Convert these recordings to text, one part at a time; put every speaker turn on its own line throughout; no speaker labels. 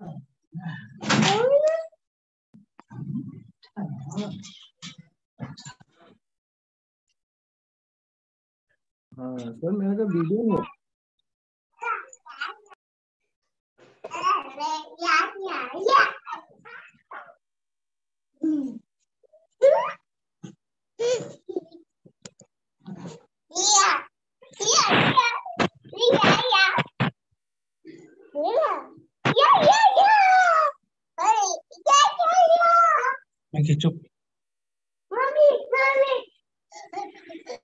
हाँ सर
मेरा तो वीडियो हो
Yeah. Thank you, Chuck. Mommy, mommy.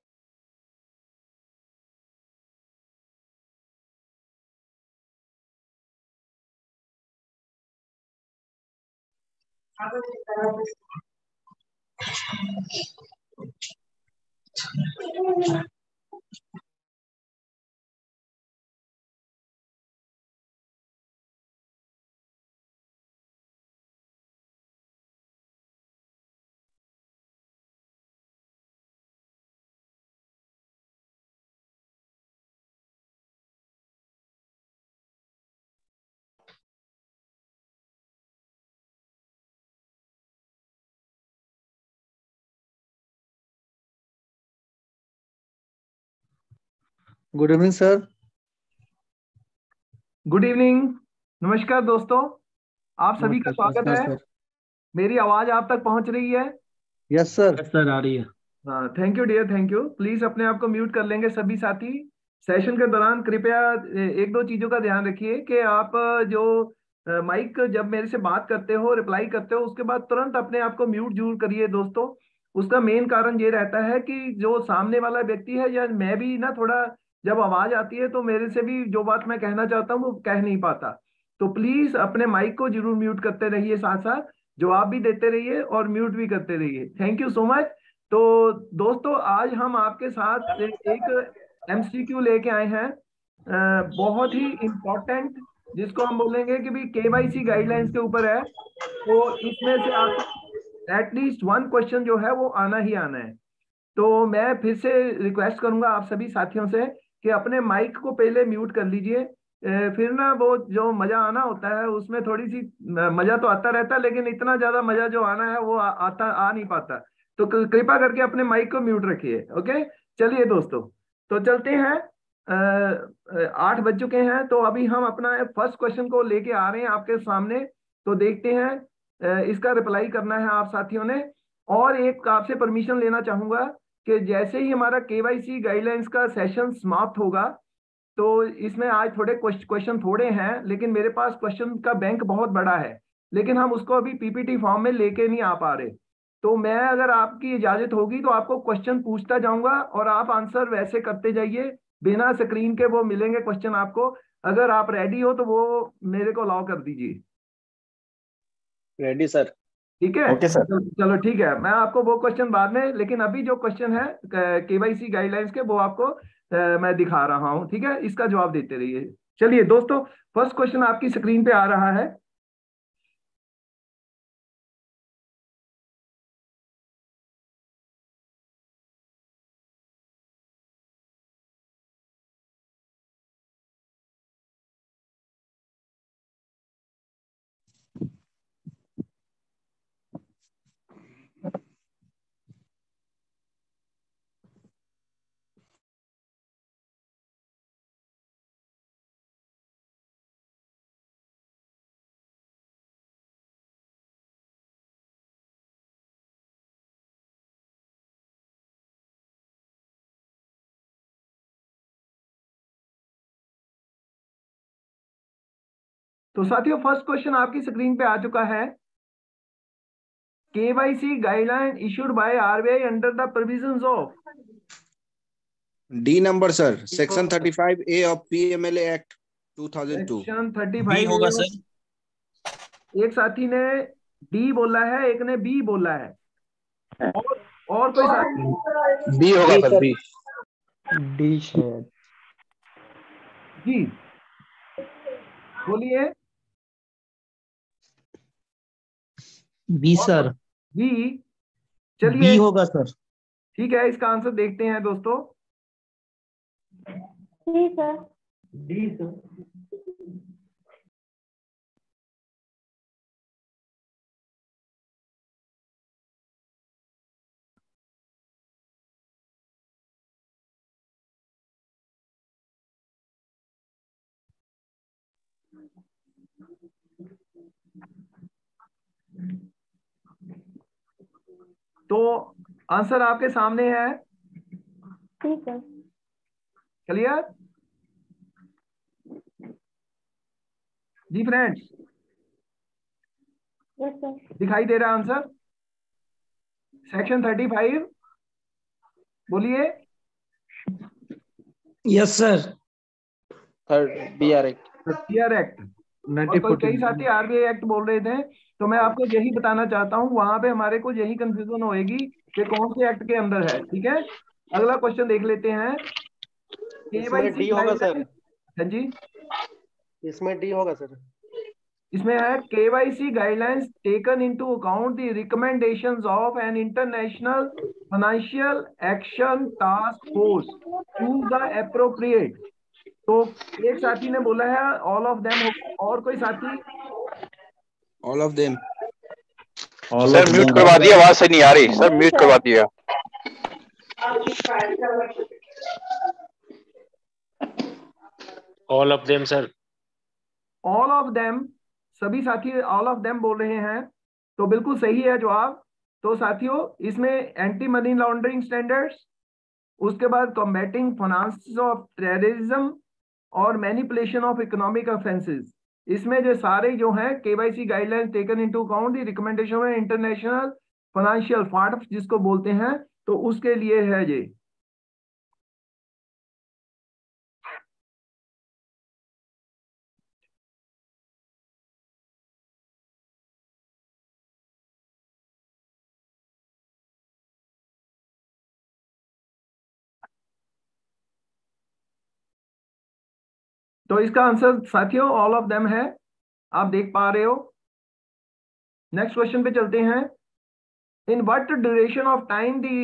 Good evening sir good evening नमस्कार दोस्तों आप सभी का स्वागत है मेरी आवाज आप तक
पहुंच रही है
यस सर सर आ रही है
thank you dear thank you please अपने आप को म्यूट कर लेंगे सभी साथी सेशन के दौरान कृपया एक दो चीजों का ध्यान रखिए कि आप जो माइक जब मेरे से बात करते हो रिप्लाई करते हो उसके बाद तुरंत अपने आप को म्यूट जरूर करिए दोस्तों उसका मेन कारण ये रहता है कि जो सामने वाला व्यक्ति है या मैं भी ना थोड़ा जब आवाज आती है तो मेरे से भी जो बात मैं कहना चाहता हूँ वो कह नहीं पाता तो प्लीज अपने माइक को जरूर म्यूट करते रहिए साथ साथ जवाब भी देते रहिए और म्यूट भी करते रहिए थैंक यू सो मच तो दोस्तों आज हम आपके साथ एक एम लेके आए हैं बहुत ही इम्पोर्टेंट जिसको हम बोलेंगे कि भी केवाईसी गाइडलाइंस के ऊपर है तो इसमें से आप एटलीस्ट वन क्वेश्चन जो है वो आना ही आना है तो मैं फिर से रिक्वेस्ट करूंगा आप सभी साथियों से कि अपने माइक को पहले म्यूट कर लीजिए फिर ना वो जो मजा आना होता है उसमें थोड़ी सी मजा तो आता रहता है लेकिन इतना ज्यादा मजा जो आना है वो आ, आता आ नहीं पाता तो कृपा करके अपने माइक को म्यूट रखिए ओके चलिए दोस्तों तो चलते हैं आठ बज चुके हैं तो अभी हम अपना फर्स्ट क्वेश्चन को लेके आ रहे हैं आपके सामने तो देखते हैं इसका रिप्लाई करना है आप साथियों ने और एक आपसे परमिशन लेना चाहूंगा कि जैसे ही हमारा केवाईसी गाइडलाइंस का सेशन समाप्त होगा तो इसमें आज थोड़े क्वेश्चन थोड़े हैं लेकिन मेरे पास क्वेश्चन का बैंक बहुत बड़ा है लेकिन हम उसको अभी पीपीटी फॉर्म में लेके नहीं आ पा रहे तो मैं अगर आपकी इजाजत होगी तो आपको क्वेश्चन पूछता जाऊंगा और आप आंसर वैसे करते जाइए बिना स्क्रीन के वो मिलेंगे क्वेश्चन आपको अगर आप रेडी हो तो वो मेरे को अलाउ कर दीजिए रेडी सर ठीक है okay, चलो ठीक है मैं आपको वो क्वेश्चन बाद में लेकिन अभी जो क्वेश्चन है केवाईसी गाइडलाइंस के वो
आपको मैं दिखा रहा हूँ ठीक है इसका जवाब देते रहिए चलिए दोस्तों फर्स्ट क्वेश्चन आपकी स्क्रीन पे आ रहा है
तो साथियों फर्स्ट क्वेश्चन आपकी स्क्रीन पे आ चुका है KYC guideline issued by RBI under the provisions of D number sir section 35 A of PMLA act 2002 section 35 होगा सर एक साथी ने डी बोला है एक ने बी बोला है और और कोई साथी बी होगा सर बी
डी शायद जी बोलिए बी सर बी चलिए होगा सर ठीक है इसका आंसर देखते हैं दोस्तों डी सर डी सर
तो आंसर आपके सामने है ठीक है क्लियर जी फ्रेंड्स सर दिखाई दे रहा आंसर सेक्शन थर्टी फाइव बोलिए yes sir B R act B R act कई साथी आरबीआई एक्ट बोल रहे थे तो मैं आपको यही बताना चाहता हूँ वहां पे हमारे को यही कंफ्यूजन होएगी कि कौन से एक्ट के अंदर है ठीक है अगला क्वेश्चन देख लेते हैं हाँ जी इसमें डी होगा सर इसमें है KYC guidelines taken into account the recommendations of an international financial action task force to the appropriate तो एक साथी ने बोला है ऑल ऑफ देम और कोई साथी
all of them sir mute करवा दिए आवाज सही नहीं आ रही सर म्यूट करवा दिए
all of them sir
all of them सभी साथी ऑल ऑफ देम बोल रहे हैं तो बिल्कुल सही है जवाब तो साथियों इसमें एंटी मनी लॉन्ड्रिंग स्टैंडर्ड्स उसके बाद कॉम्बेटिंग फाइनेंस ऑफ टेररिज्म और मैनिपुलेशन ऑफ इकोनॉमिक ऑफेंसेस इसमें जो सारे जो है KYC guideline taken into account recommendation international financial फार्ट जिसको बोलते हैं तो उसके लिए है ये
तो इसका आंसर साथियों ऑल ऑफ देम है आप देख पा रहे हो नेक्स्ट क्वेश्चन पे चलते हैं in what duration of time the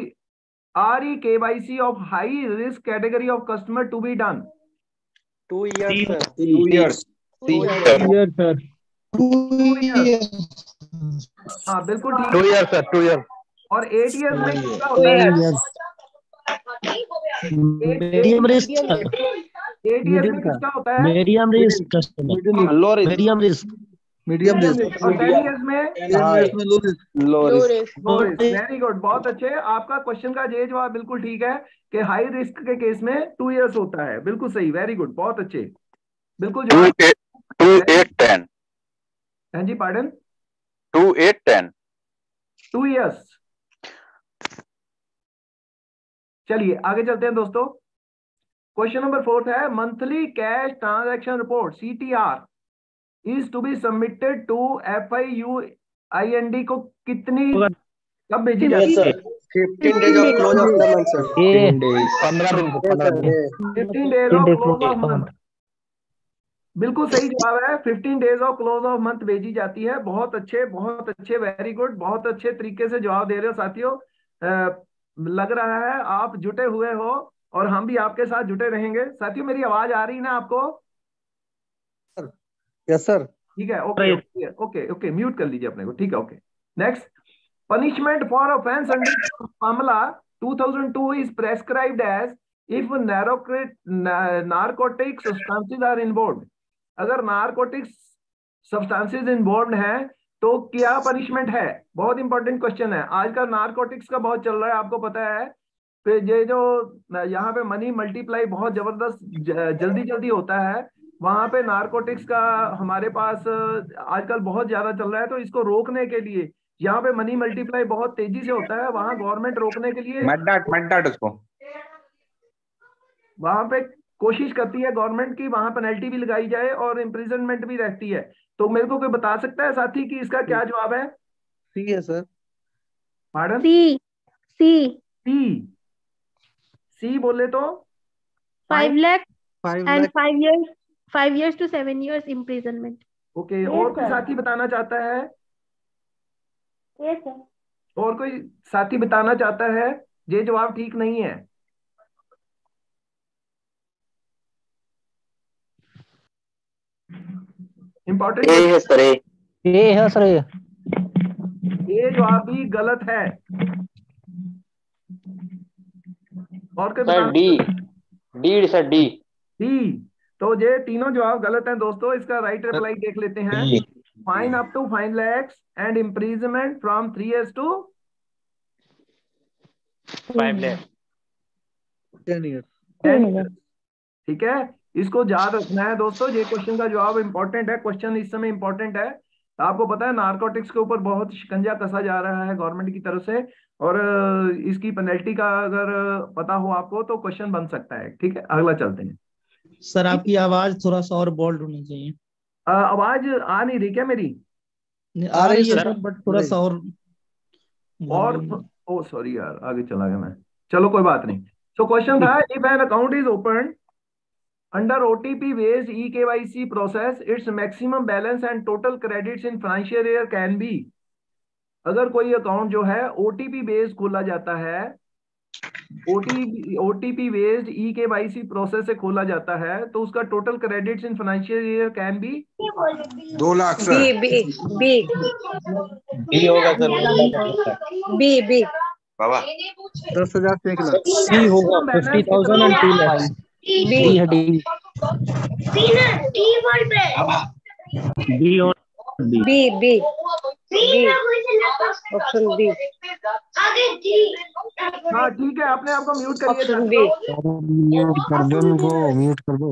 R E K Y C of high risk
category of customer to be done two two year हाँ बिल्कुल ठीक two year sir two year और एट ईयर में क्या होता है मीडियम
रिस्क
होता है medium risk
customer low risk medium risk medium risk और
में
लो रिस्क
वेरी गुड बहुत अच्छे आपका क्वेश्चन का ये जवाब बिल्कुल ठीक है कि हाई रिस्क के केस में टू इयर्स होता है बिल्कुल सही वेरी गुड बहुत अच्छे बिल्कुल टू एट
टेन हाँ जी pardon two eight ten two years चलिए आगे चलते हैं दोस्तों क्वेश्चन नंबर फोर्थ है monthly cash transaction report CTR
is to be submitted to F I U I N D को कितनी कब भेजी जाती है बिल्कुल सही जवाब है fifteen days of close of month भेजी जाती है बहुत अच्छे बहुत अच्छे वेरी गुड बहुत अच्छे तरीके से जवाब दे रहे हो साथियों लग रहा है आप जुटे हुए हो और हम भी आपके साथ जुटे रहेंगे साथियों मेरी आवाज आ रही है ना आपको यस सर ठीक है ओके ओके ओके, म्यूट कर लीजिए अपने को ठीक है okay next punishment for offence under मामला 2002 इज प्रेस्क्राइब्ड एज इफ नैरोक्रेट नार्कोटिक सब्सटेंसेस आर इन्वॉल्वड अगर नारकोटिक्स सब्सटेंसेस इन्वॉल्वड हैं तो क्या पनिशमेंट है बहुत इंपॉर्टेंट क्वेश्चन है आजकल नारकोटिक्स का बहुत चल रहा है आपको पता है तो ये जो यहाँ पे मनी मल्टीप्लाई बहुत जबरदस्त जल्दी जल्दी होता है वहां पे नार्कोटिक्स का हमारे पास आजकल बहुत ज्यादा चल रहा है तो इसको रोकने के लिए यहाँ पे मनी मल्टीप्लाई बहुत तेजी से होता है वहां गवर्नमेंट रोकने के लिए उसको वहां पे कोशिश करती है गवर्नमेंट की वहां पेनल्टी भी लगाई जाए और इम्प्रिजनमेंट भी रहती है तो मेरे को कोई बता सकता है साथी कि इसका क्या जवाब है सी है sir
pardon C C C
C बोले तो
five lakh and five years five years to seven years imprisonment
okay और कोई साथी बताना चाहता है और कोई साथी बताना चाहता है ये जवाब ठीक नहीं है इम्पोर्टेंट ये है सर है सर ये जवाब भी गलत है और क्या sir D
D sir D
D तो ये तीनों जवाब गलत हैं दोस्तों इसका राइट रिप्लाई देख लेते हैं fine up to fine lakhs and imprisonment from three एस टू फाइव ठीक है इसको याद रखना है दोस्तों ये क्वेश्चन का जवाब इंपॉर्टेंट है क्वेश्चन इस समय इंपॉर्टेंट है आपको पता है नार्कोटिक्स के ऊपर बहुत शिकंजा कसा जा रहा है गवर्नमेंट की तरफ से और इसकी पेनल्टी का अगर पता हो आपको तो क्वेश्चन बन सकता है ठीक है
अगला चलते हैं सर आपकी आवाज थोड़ा सा और बोल्ड होनी चाहिए
आ, आवाज आ नहीं रही क्या मेरी आ रही है सर बट थोड़ा सा और और ओ सॉरी यार आगे चला गया मैं चलो कोई बात नहीं सो क्वेश्चन था if an account is open Under OTP based eKYC process, its maximum balance and total credits in financial year can be. अगर कोई अकाउंट जो है ओटीपी बेस्ड खोला जाता है OTP based E K Y C process से खोला जाता है तो उसका total credit in financial year can be दो lakh B B B
B B
बाबा दस हजार
बी हेडिंग बी ना डी बोल पे
बी और B B B
option B
आगे डी हाँ ठीक है आपने आपको म्यूट कर दिया ऑप्शन बी म्यूट कर दो
उनको म्यूट कर दो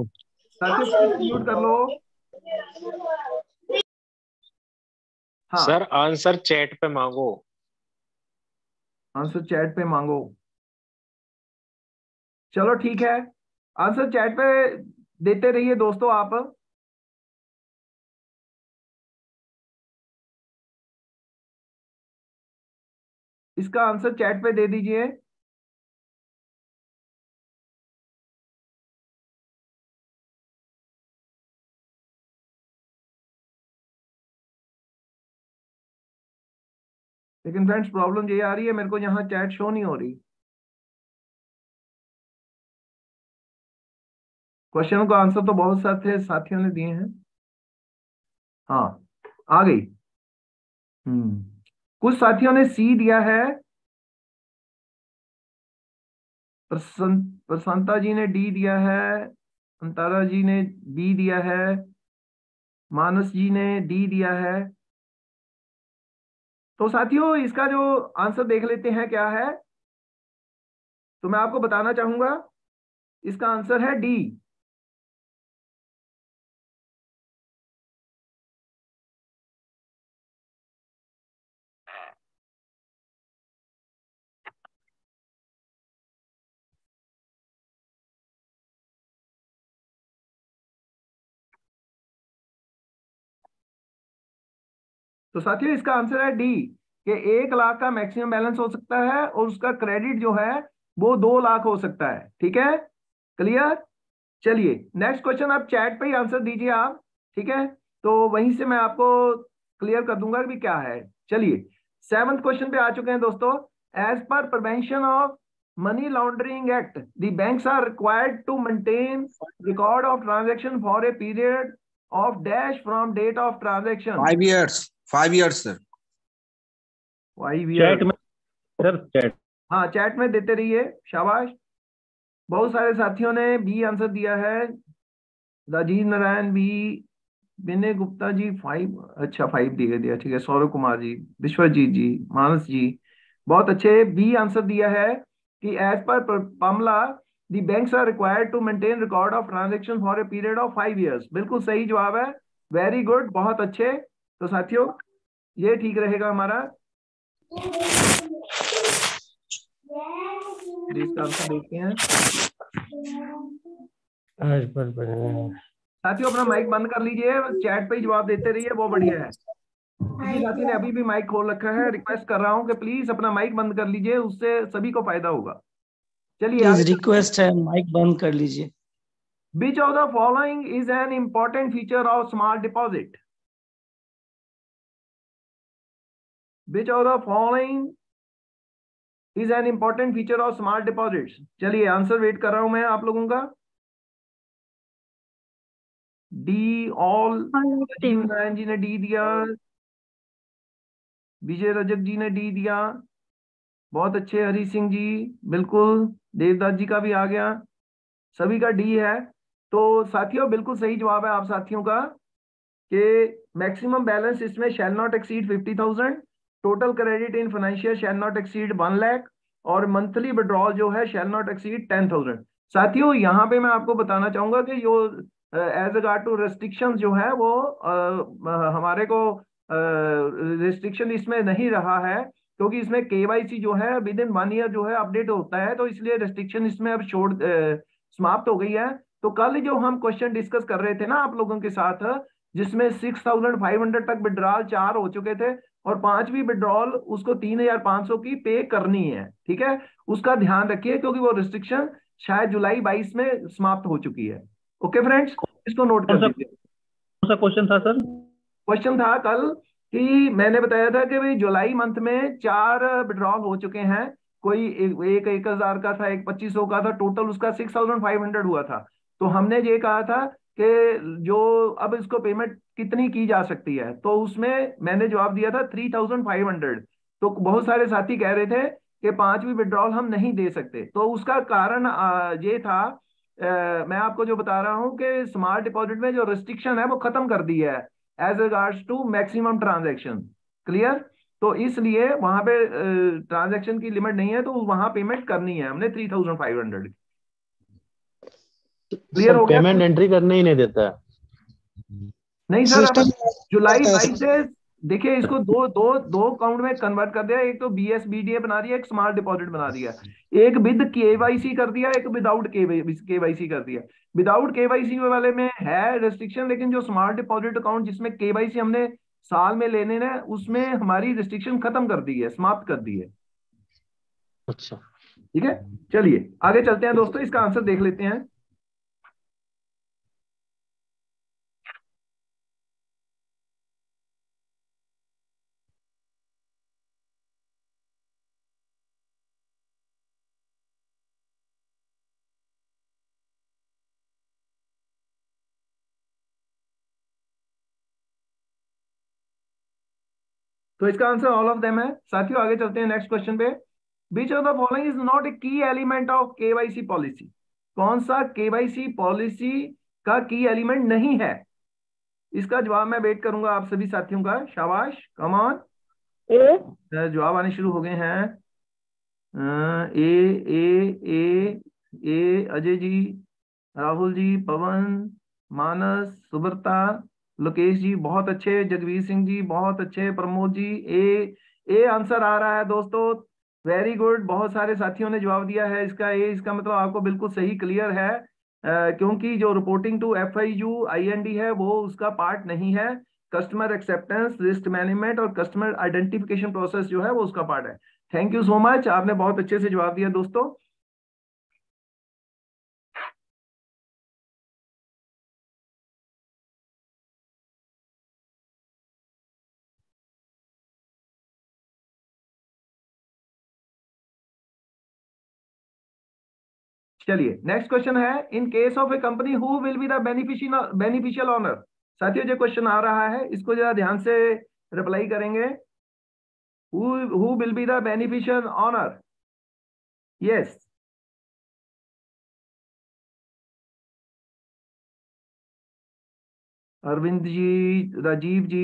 म्यूट कर लो
हाँ सर आंसर चैट पे मांगो आंसर चैट पे मांगो चलो ठीक है आंसर चैट पे देते रहिए दोस्तों आप
इसका आंसर चैट पे दे दीजिए लेकिन फ्रेंड्स प्रॉब्लम ये आ रही है मेरे को यहाँ चैट शो नहीं हो रही
क्वेश्चन का आंसर तो बहुत सारे साथियों ने दिए हैं हाँ आ गई हम्म कुछ साथियों ने सी दिया है प्रशांता जी ने डी दिया है अंतारा जी ने बी दिया है मानस जी ने डी दिया है तो साथियों इसका जो आंसर देख लेते हैं क्या है तो मैं आपको बताना चाहूंगा
इसका आंसर है डी
तो साथियों इसका आंसर है डी कि एक लाख का मैक्सिमम बैलेंस हो सकता है और उसका क्रेडिट जो है वो दो लाख हो सकता है ठीक है क्लियर चलिए नेक्स्ट क्वेश्चन आप चैट पे ही आंसर दीजिए आप ठीक है तो वहीं से मैं आपको क्लियर कर दूंगा भी क्या है चलिए सेवंथ क्वेश्चन पे आ चुके हैं दोस्तों as per prevention of money laundering act the banks are required to maintain record of transaction for a period of dash from date of transaction five
years five years sir five year sir chat
हाँ chat में देते रहिए शाबाश बहुत सारे साथियों ने B answer दिया है राजीव नारायण बी विनय गुप्ता जी फाइव अच्छा फाइव दिए दिया ठीक है सौरभ कुमार जी विश्वजीत जी मानस जी बहुत अच्छे बी आंसर दिया है कि एज पर मामला the banks are required to maintain record of transaction for a period of five years बिल्कुल सही जवाब है वेरी गुड बहुत अच्छे तो साथियों ये ठीक रहेगा हमारा देखते हैं साथियों अपना माइक बंद कर लीजिए चैट पे ही जवाब देते रहिए बहुत बढ़िया है साथी ने अभी भी माइक खोल रखा है रिक्वेस्ट कर रहा हूँ कि प्लीज अपना माइक बंद कर लीजिए उससे सभी को फायदा होगा चलिए
रिक्वेस्ट है माइक बंद कर
लीजिए which of the following is an important feature of smart deposit which of the following is an important feature of smart deposit चलिए आंसर वेट कर रहा हूं मैं आप लोगों का डी ऑल नारायण जी ने डी दिया विजय रजक जी ने डी दिया बहुत अच्छे हरी सिंह जी बिल्कुल देवदास जी का भी आ गया
सभी का डी है तो साथियों बिल्कुल सही जवाब है आप साथियों का कि मैक्सिमम बैलेंस इसमें shall not exceed fifty thousand total credit in financial shall not exceed one lakh और मंथली विड्रॉल जो है shall not exceed ten thousand साथियों यहाँ पे मैं आपको बताना चाहूंगा कि जो एज रिगार्ड टू रेस्ट्रिक्शन जो है वो uh, हमारे को रेस्ट्रिक्शन uh, इसमें नहीं रहा है क्योंकि तो इसमें केवाईसी जो है विद इन वन ईयर जो है अपडेट होता है तो इसलिए रेस्ट्रिक्शन इसमें अब छोड़ uh, समाप्त हो गई है तो कल जो हम क्वेश्चन डिस्कस कर रहे थे ना आप लोगों के साथ जिसमें सिक्स थाउजेंड फाइव हंड्रेड तक विड्रॉल चार हो चुके थे और पांचवी विड्रॉल उसको तीन हजार पांच सौ की पे करनी है ठीक है उसका ध्यान रखिए क्योंकि वो रिस्ट्रिक्शन शायद जुलाई बाईस में समाप्त हो चुकी है ओके फ्रेंड्स इसको नोट कर लीजिए क्वेश्चन था सर क्वेश्चन था कल कि मैंने बताया था कि भाई जुलाई मंथ में चार विड्रॉल हो चुके हैं कोई एक, एक हजार का था एक पच्चीस सौ का था टोटल उसका सिक्स थाउजेंड फाइव हंड्रेड हुआ था तो हमने ये कहा था कि जो अब इसको पेमेंट कितनी की जा सकती है तो उसमें मैंने जवाब दिया था थ्री थाउजेंड फाइव हंड्रेड तो बहुत सारे साथी कह रहे थे कि पांचवी विड्रॉल हम नहीं दे सकते तो उसका कारण ये था मैं आपको जो बता रहा हूं कि स्मार्ट डिपॉजिट में जो रिस्ट्रिक्शन है वो खत्म कर दी है as regards to maximum transaction clear तो इसलिए वहां पे ट्रांजेक्शन की लिमिट नहीं है तो वहां पेमेंट करनी है हमने थ्री थाउजेंड फाइव हंड्रेड की क्लियर तो हो गया पेमेंट
एंट्री तो- करने ही नहीं देता है
नहीं सर जुलाई बाईस से देखिए इसको दो दो दो अकाउंट में कन्वर्ट कर दिया एक तो B S B D A बना दिया एक स्मार्ट डिपॉजिट बना दिया एक विद केवाईसी कर दिया एक विदाउट केवाईसी कर दिया विदाउट केवाईसी वाले में है रेस्ट्रिक्शन लेकिन जो स्मार्ट डिपॉजिट अकाउंट जिसमें केवाईसी हमने साल में लेने ने उसमें हमारी रेस्ट्रिक्शन खत्म कर दी है समाप्त कर दी है अच्छा ठीक है चलिए आगे चलते हैं दोस्तों इसका आंसर देख लेते हैं
तो इसका आंसर ऑल ऑफ देम है साथियों आगे चलते हैं नेक्स्ट क्वेश्चन
पे which of the following is not a key element of KYC policy कौन सा केवाईसी पॉलिसी का की एलिमेंट नहीं है इसका जवाब मैं वेट करूंगा आप सभी साथियों का शाबाश कमान जवाब आने शुरू हो गए हैं A A A A Ajay ji Rahul ji Pawan Manas Subrata Lokesh ji बहुत अच्छे जगवीर सिंह जी बहुत अच्छे Pramod ji A A answer आ रहा है दोस्तों वेरी गुड बहुत सारे साथियों ने जवाब दिया है इसका ए इसका मतलब आपको बिल्कुल सही क्लियर है आ, क्योंकि जो reporting to F I U I N D है वो उसका पार्ट नहीं है कस्टमर एक्सेप्टेंस रिस्क मैनेजमेंट और कस्टमर आइडेंटिफिकेशन प्रोसेस जो है वो उसका पार्ट है थैंक यू सो मच आपने बहुत अच्छे से जवाब दिया दोस्तों
चलिए नेक्स्ट क्वेश्चन है in case of a company who will be the beneficial owner साथियों जो क्वेश्चन आ रहा है इसको जरा ध्यान से रिप्लाई करेंगे who will be the beneficial owner yes Arvind ji Rajiv ji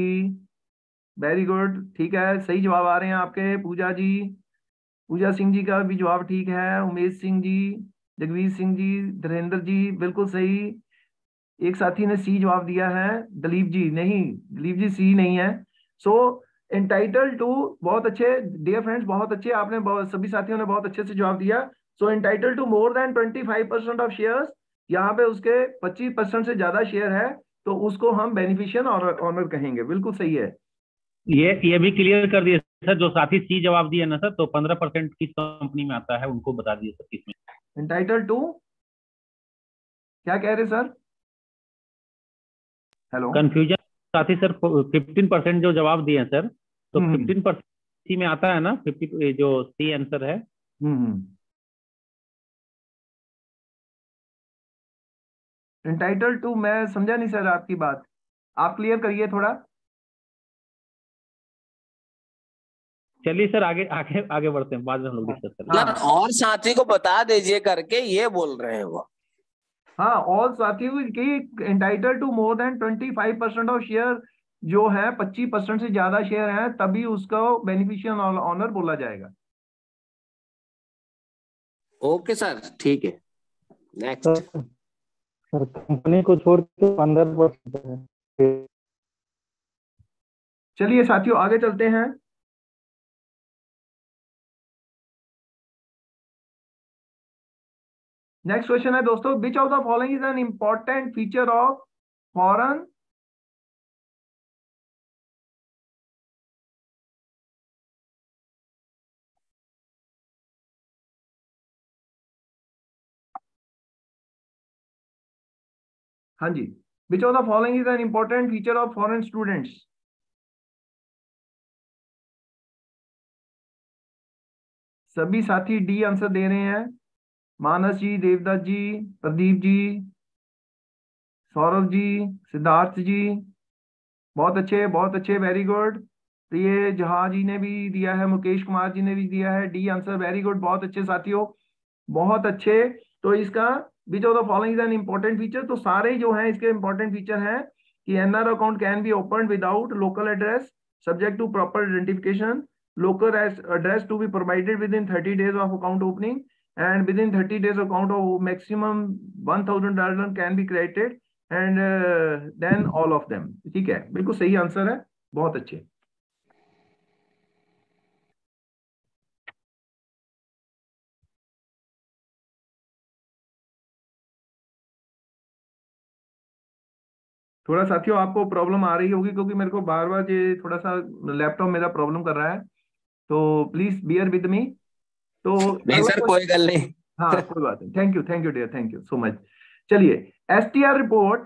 very good ठीक है सही जवाब आ रहे हैं आपके पूजा जी
पूजा सिंह जी का भी जवाब ठीक है उमेश सिंह जी जगवीर सिंह जी धरेंद्र जी बिल्कुल सही एक साथी ने सी जवाब दिया है दलीप जी नहीं दलीप जी सी नहीं है सो एंटाइटल टू बहुत अच्छे डियर फ्रेंड्स बहुत अच्छे आपने बहुत, सभी साथियों ने बहुत अच्छे से जवाब दिया so entitle to more than twenty five percent of share यहाँ पे उसके पच्चीस परसेंट से ज्यादा शेयर है तो उसको हम बेनिफिशियल ऑनर कहेंगे बिल्कुल सही है
ये ये भी क्लियर कर दिए सर जो साथी सी जवाब दिए ना सर तो पंद्रह
परसेंट किस कंपनी में आता है उनको बता दिए सर किस में
entitled to क्या कह रहे सर
हेलो कंफ्यूजन साथ ही सर फिफ्टीन परसेंट जो जवाब दिए हैं सर तो फिफ्टीन परसेंट सी में आता है ना फिफ्टी जो
सी आंसर है इंटाइटल हम्म, टू हम्म। मैं समझा नहीं सर आपकी बात आप क्लियर करिए थोड़ा
चलिए सर आगे आगे आगे बढ़ते
हैं बाद में हम लोग डिस्कस करेंगे हाँ। और साथी को बता दीजिए करके ये बोल रहे हैं वो
हाँ और साथी की entitle to more than twenty five percent of share जो है पच्चीस परसेंट से ज्यादा शेयर है तभी उसका बेनिफिशियल ऑनर बोला जाएगा ओके सर
ठीक है नेक्स्ट
सर
कंपनी को छोड़ के पंद्रह परसेंट
चलिए साथियों आगे चलते हैं
नेक्स्ट क्वेश्चन है दोस्तों which of the following is an important feature of foreign हाँ जी which of the following is an important feature of foreign students
सभी साथी डी आंसर दे रहे हैं मानस जी देवदास जी प्रदीप जी
सौरभ जी सिद्धार्थ जी बहुत अच्छे बहुत अच्छे वेरी गुड तो ये जहा जी ने भी दिया है मुकेश कुमार जी ने भी दिया है डी आंसर वेरी गुड बहुत अच्छे साथियों बहुत अच्छे तो इसका which of the following an important feature तो सारे जो है इसके इम्पोर्टेंट फीचर है कि NR account can be open without local address subject to proper identification local address to be provided within thirty days of account opening and within 30 days account of maximum 1000 dollar can be created and uh, then all of them theek hai bilkul sahi answer hai bahut acche
थोड़ा साथियों आपको problem आ रही होगी क्योंकि मेरे को बार बार ये थोड़ा सा लैपटॉप मेरा प्रॉब्लम कर रहा है तो प्लीज बियर विद मी
तो नहीं सर कोई गल नहीं हाँ कोई बात नहीं thank you thank you dear thank you so much चलिए S T R report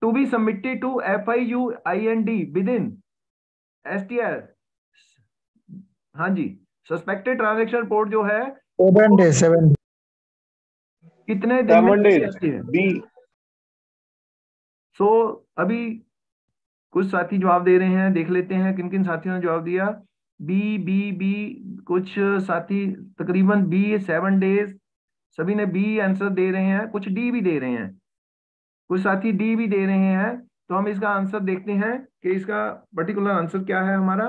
to be submitted to F I U I N D within S T R हाँ जी सस्पेक्टेड ट्रांजेक्शन
रिपोर्ट जो है seven day seven कितने दिन B सो अभी कुछ साथी जवाब
दे रहे हैं देख लेते हैं किन किन साथियों ने जवाब दिया बी बी बी कुछ साथी तकरीबन बी सेवन डेज सभी ने बी आंसर दे रहे हैं कुछ डी भी दे रहे
हैं कुछ साथी डी भी दे रहे हैं तो हम इसका आंसर देखते हैं कि इसका पर्टिकुलर आंसर क्या है हमारा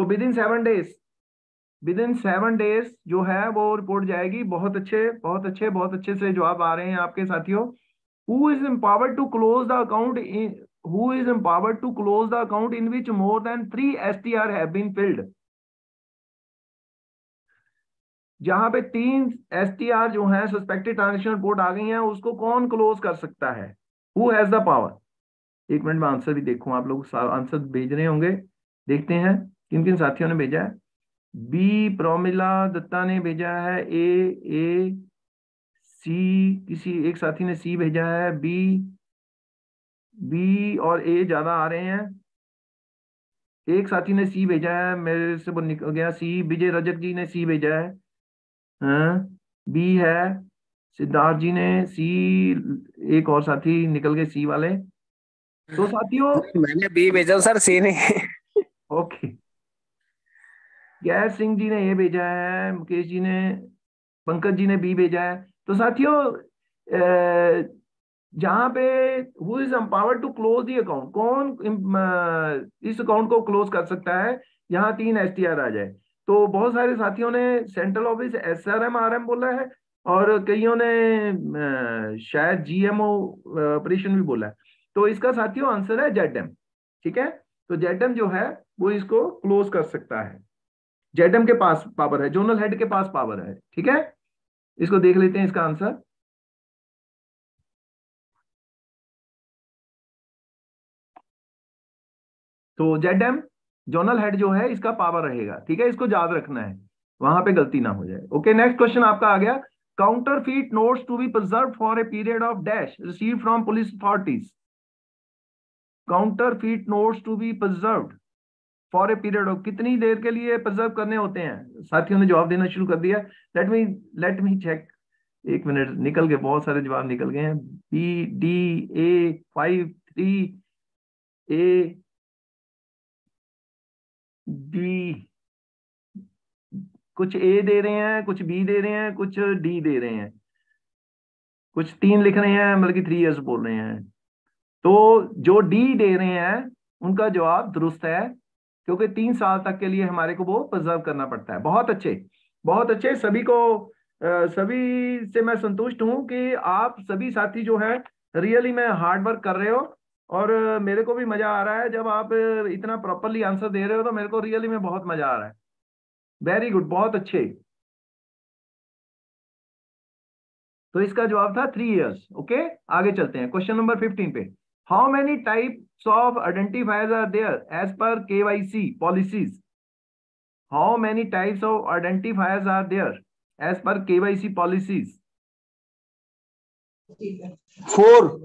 तो within seven days within seven days जो है वो रिपोर्ट जाएगी बहुत अच्छे बहुत अच्छे बहुत अच्छे से जवाब आ रहे हैं आपके साथियों who is empowered to close the account who is empowered to close the account in which more than three S T R have been field जहां पे तीन एस टी आर जो है सस्पेक्टेड ट्रांजेक्शन रिपोर्ट आ गई है उसको कौन क्लोज कर सकता है हु हैज द पावर एक मिनट में आंसर भी देखू आप लोग आंसर भेज रहे होंगे देखते हैं किन किन साथियों ने भेजा है बी प्रोमिला दत्ता ने भेजा है ए ए सी किसी एक साथी ने सी भेजा है बी बी और ए ज्यादा आ रहे हैं एक साथी ने सी भेजा है मेरे से वो निकल गया सी विजय रजक जी ने सी भेजा है हाँ, बी है सिद्धार्थ जी ने सी एक और साथी निकल गए सी वाले तो साथियों मैंने बी भेजा सर सी नहीं गैर सिंह जी ने ए भेजा है मुकेश जी ने पंकज जी ने बी भेजा है तो साथियों जहां पे who is empower to close the account कौन इस अकाउंट को क्लोज कर सकता है यहाँ तीन एस टी आर आ जाए तो बहुत सारे साथियों ने central office S R M R M बोला है और कईयों ने शायद जीएमओ ऑपरेशन भी बोला है तो इसका साथियों आंसर है जेड एम ठीक है तो जेड एम जो है वो इसको क्लोज कर सकता है जेडम के पास पावर है जोनल हेड के पास पावर है ठीक है इसको देख लेते हैं इसका आंसर
तो जेड एम जोनल हेड जो है इसका पावर रहेगा ठीक है इसको याद रखना है वहां पे गलती ना
हो जाए ओके नेक्स्ट क्वेश्चन आपका आ गया counterfeit notes to be preserve for a period of dash receive from police authorities counterfeit notes to be preserve for a period of कितनी देर के लिए प्रिजर्व करने होते हैं साथियों ने जवाब देना शुरू कर दिया let me let me check एक मिनट निकल गए बहुत सारे जवाब निकल गए हैं
B D A five three A D कुछ ए दे रहे हैं कुछ बी दे रहे हैं कुछ डी दे रहे हैं कुछ तीन लिख रहे हैं बल्कि
थ्री ईयर्स बोल रहे हैं तो जो डी दे रहे हैं उनका जवाब दुरुस्त है क्योंकि तीन साल तक के लिए हमारे को वो प्रिजर्व करना पड़ता है बहुत अच्छे बहुत अच्छे सभी को सभी से मैं संतुष्ट हूं कि आप सभी साथी जो है रियली मैं हार्ड वर्क कर रहे हो और मेरे को भी मजा आ रहा है जब आप इतना
प्रॉपरली आंसर दे रहे हो तो मेरे को रियली में बहुत मजा आ रहा है वेरी गुड बहुत अच्छे तो इसका जवाब था थ्री इयर्स ओके आगे चलते हैं क्वेश्चन नंबर फिफ्टीन पे how many types of identifiers are there as
per KYC policies? How many types of identifiers are there
as per KYC policies? Four.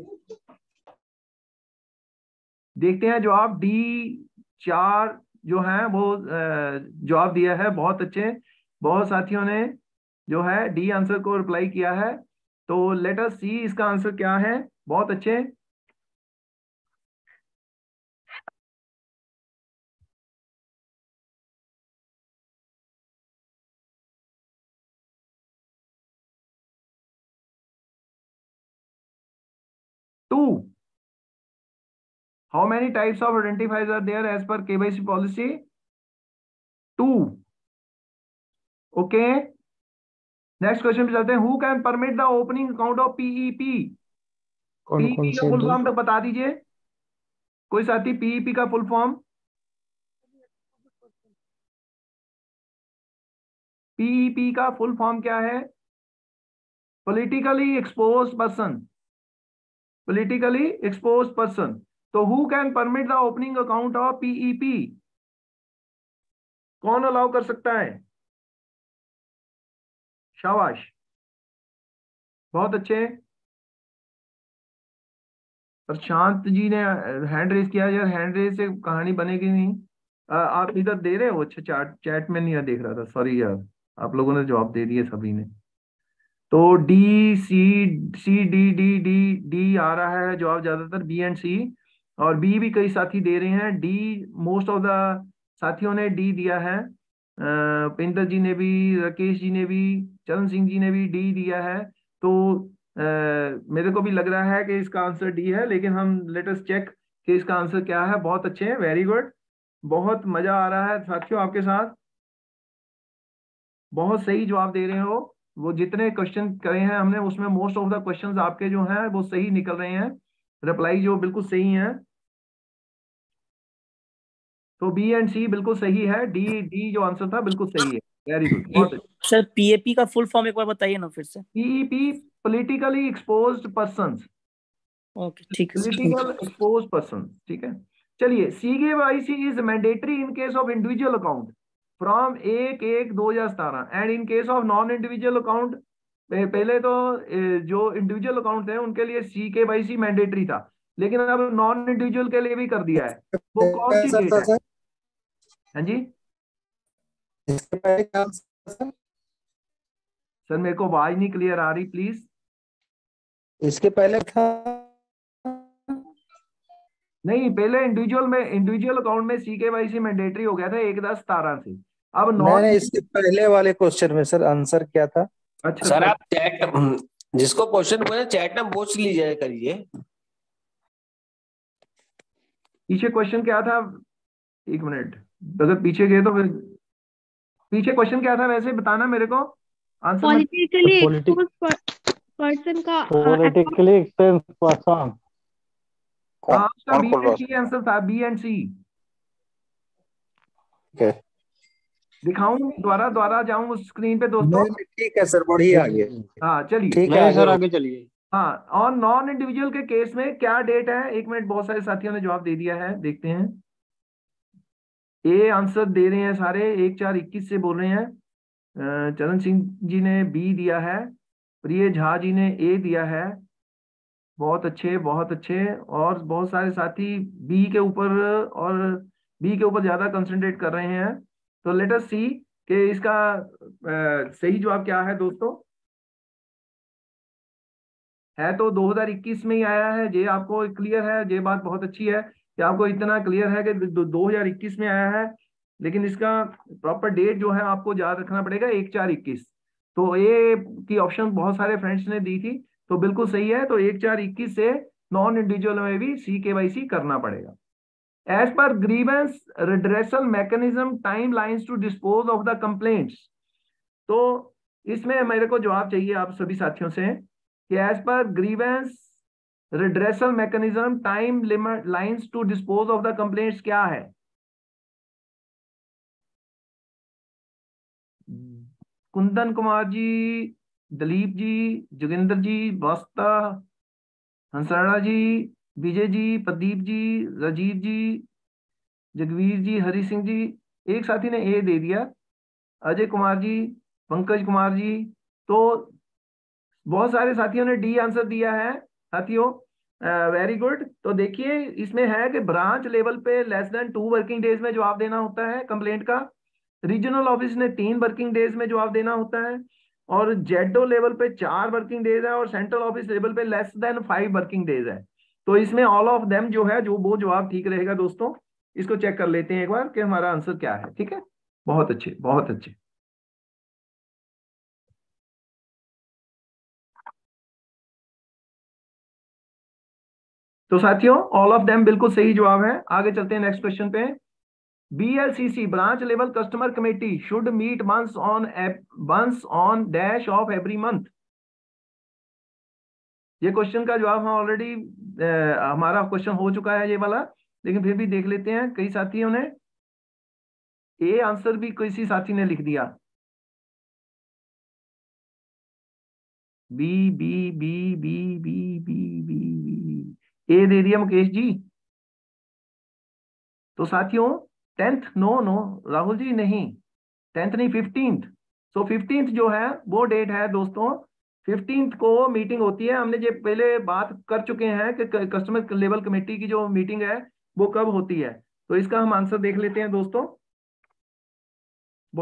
देखते हैं जवाब डी
चार जो है वो जवाब दिया है बहुत अच्छे बहुत साथियों ने
जो है डी आंसर को रिप्लाई किया है तो लेटर सी इसका आंसर क्या है बहुत अच्छे how many types of identifies are there as per KYC policy to okay next question पे चलते हैं who can permit the opening account of PEP
PEP का फुल फॉर्म
तो बता दीजिए कोई साथी पीईपी e का फुल फॉर्म पीईपी का फुल फॉर्म क्या है politically expose person politically expose person तो who can permit the opening account of PEP कौन अलाउ कर सकता है शाबाश बहुत अच्छे प्रशांत जी ने हैंड रेस किया यार हैंड रेस से कहानी बनेगी
नहीं आप इधर दे रहे हो अच्छा चैट चैट में नहीं देख रहा था सॉरी यार आप लोगों ने जवाब दे दिए सभी ने तो D C C D D D D आ रहा है जवाब ज्यादातर बी एंड सी और बी भी कई साथी दे रहे हैं डी मोस्ट ऑफ द साथियों ने डी दिया है पेंदर जी ने भी राकेश जी ने भी चरण सिंह जी ने भी डी दिया है तो आ, मेरे को भी लग रहा है कि इसका आंसर डी है लेकिन हम लेटेस्ट चेक कि इसका आंसर क्या है बहुत अच्छे हैं वेरी गुड बहुत मजा आ रहा है साथियों आपके साथ बहुत सही जवाब दे रहे हो वो जितने क्वेश्चन करे हैं हमने उसमें मोस्ट ऑफ द क्वेश्चंस आपके जो हैं वो सही निकल रहे हैं रिप्लाई जो बिल्कुल सही है तो बी एंड सी बिल्कुल सही है डी डी जो आंसर था बिल्कुल सही है वेरी गुड सर पीएपी का फुल फॉर्म एक बार बताइए ना फिर से PEP politically expose person okay ठीक है पॉलिटिकल पर्सन ठीक है चलिए C is mandatory in case of individual account from एक एक दो हजार सतारह and in case of non individual account पहले तो जो इंडिविजुअल अकाउंट थे उनके लिए C K Y C mandatory था लेकिन अब नॉन इंडिविजुअल के लिए भी कर दिया है वो कौन सी डेट है हाँ जी सर मेरे को आवाज नहीं क्लियर आ रही प्लीज
इसके पहले था
नहीं पहले इंडिविजुअल में इंडिविजुअल अकाउंट में C K Y C mandatory हो गया था एक दस सतारह से अब मैंने
इसके पहले वाले क्वेश्चन में सर आंसर क्या था
अच्छा सर आप चैट जिसको क्वेश्चन पूछे चैट में पूछ लीजिए
करिए पीछे क्वेश्चन क्या था एक मिनट अगर पीछे गए तो फिर पीछे क्वेश्चन क्या था वैसे बताना मेरे को आंसर पॉलिटिकली पर्सन का पॉलिटिकली
एक्सपेंस पर्सन हाँ बी एंड सी
आंसर था बी एंड सी दिखाऊं द्वारा द्वारा जाऊं उस स्क्रीन पे दोस्तों ठीक है सर बढ़िया आगे हाँ चलिए ठीक है सर आगे चलिए हाँ और नॉन इंडिविजुअल के केस में क्या डेट है एक मिनट बहुत सारे साथियों ने जवाब दे दिया है देखते हैं ए आंसर दे रहे हैं सारे एक चार इक्कीस से बोल रहे हैं चरण सिंह जी ने बी दिया है प्रिय झा जी ने ए दिया है बहुत अच्छे बहुत अच्छे और बहुत सारे साथी बी के ऊपर और बी
के ऊपर ज्यादा कंसंट्रेट कर रहे हैं तो अस सी कि इसका सही जवाब क्या है दोस्तों है तो 2021
में ही आया है ये आपको क्लियर है ये बात बहुत अच्छी है क्या आपको इतना क्लियर है कि दो हजार इक्कीस में आया है लेकिन इसका प्रॉपर डेट जो है आपको याद रखना पड़ेगा एक चार इक्कीस तो ये की ऑप्शन बहुत सारे फ्रेंड्स ने दी थी तो बिल्कुल सही है तो एक चार इक्कीस से नॉन इंडिविजुअल में भी सी के वाई सी करना पड़ेगा as per grievance redressal mechanism time line to dispose of the complain तो इसमें मेरे को जवाब चाहिए आप सभी साथियों से कि as per grievance
redressal mechanism time limit lines to dispose of the complaints क्या है कुंदन
कुमार जी दलीप जी जोगिंदर जी बस्ता हंसराणा जी विजय जी प्रदीप जी राजीव जी जगवीर जी हरि सिंह जी एक साथी ने ए दे दिया अजय कुमार जी पंकज कुमार जी तो बहुत सारे साथियों ने डी आंसर दिया है साथियों वेरी गुड तो देखिए इसमें है कि ब्रांच लेवल पे less than two working days में जवाब देना होता है कंप्लेंट का रीजनल ऑफिस ने तीन वर्किंग डेज में जवाब देना होता है और जेडो लेवल पे चार वर्किंग डेज है और सेंट्रल ऑफिस लेवल पे less than five working days है तो इसमें ऑल ऑफ देम जो है जो वो जवाब ठीक रहेगा दोस्तों इसको चेक कर लेते हैं एक बार कि हमारा आंसर क्या है ठीक है बहुत अच्छे बहुत अच्छे तो साथियों ऑल ऑफ देम बिल्कुल सही जवाब है आगे चलते हैं नेक्स्ट क्वेश्चन पे BLCC branch level customer committee should meet once on once on dash of every month ये क्वेश्चन का जवाब हम हाँ ऑलरेडी हमारा क्वेश्चन हो चुका है ये वाला लेकिन फिर भी देख लेते हैं कई साथियों ने
ए आंसर भी किसी साथी ने लिख दिया B B B B B B B A दे दिया मुकेश जी तो साथियों tenth no no Rahul ji नहीं टेंथ नहीं फिफ्टींथ सो फिफ्टींथ जो
है वो डेट है दोस्तों फिफ्टींथ को मीटिंग होती है हमने जो पहले बात कर चुके हैं कि कस्टमर लेवल कमेटी की जो मीटिंग है वो कब होती है तो इसका हम आंसर देख
लेते हैं दोस्तों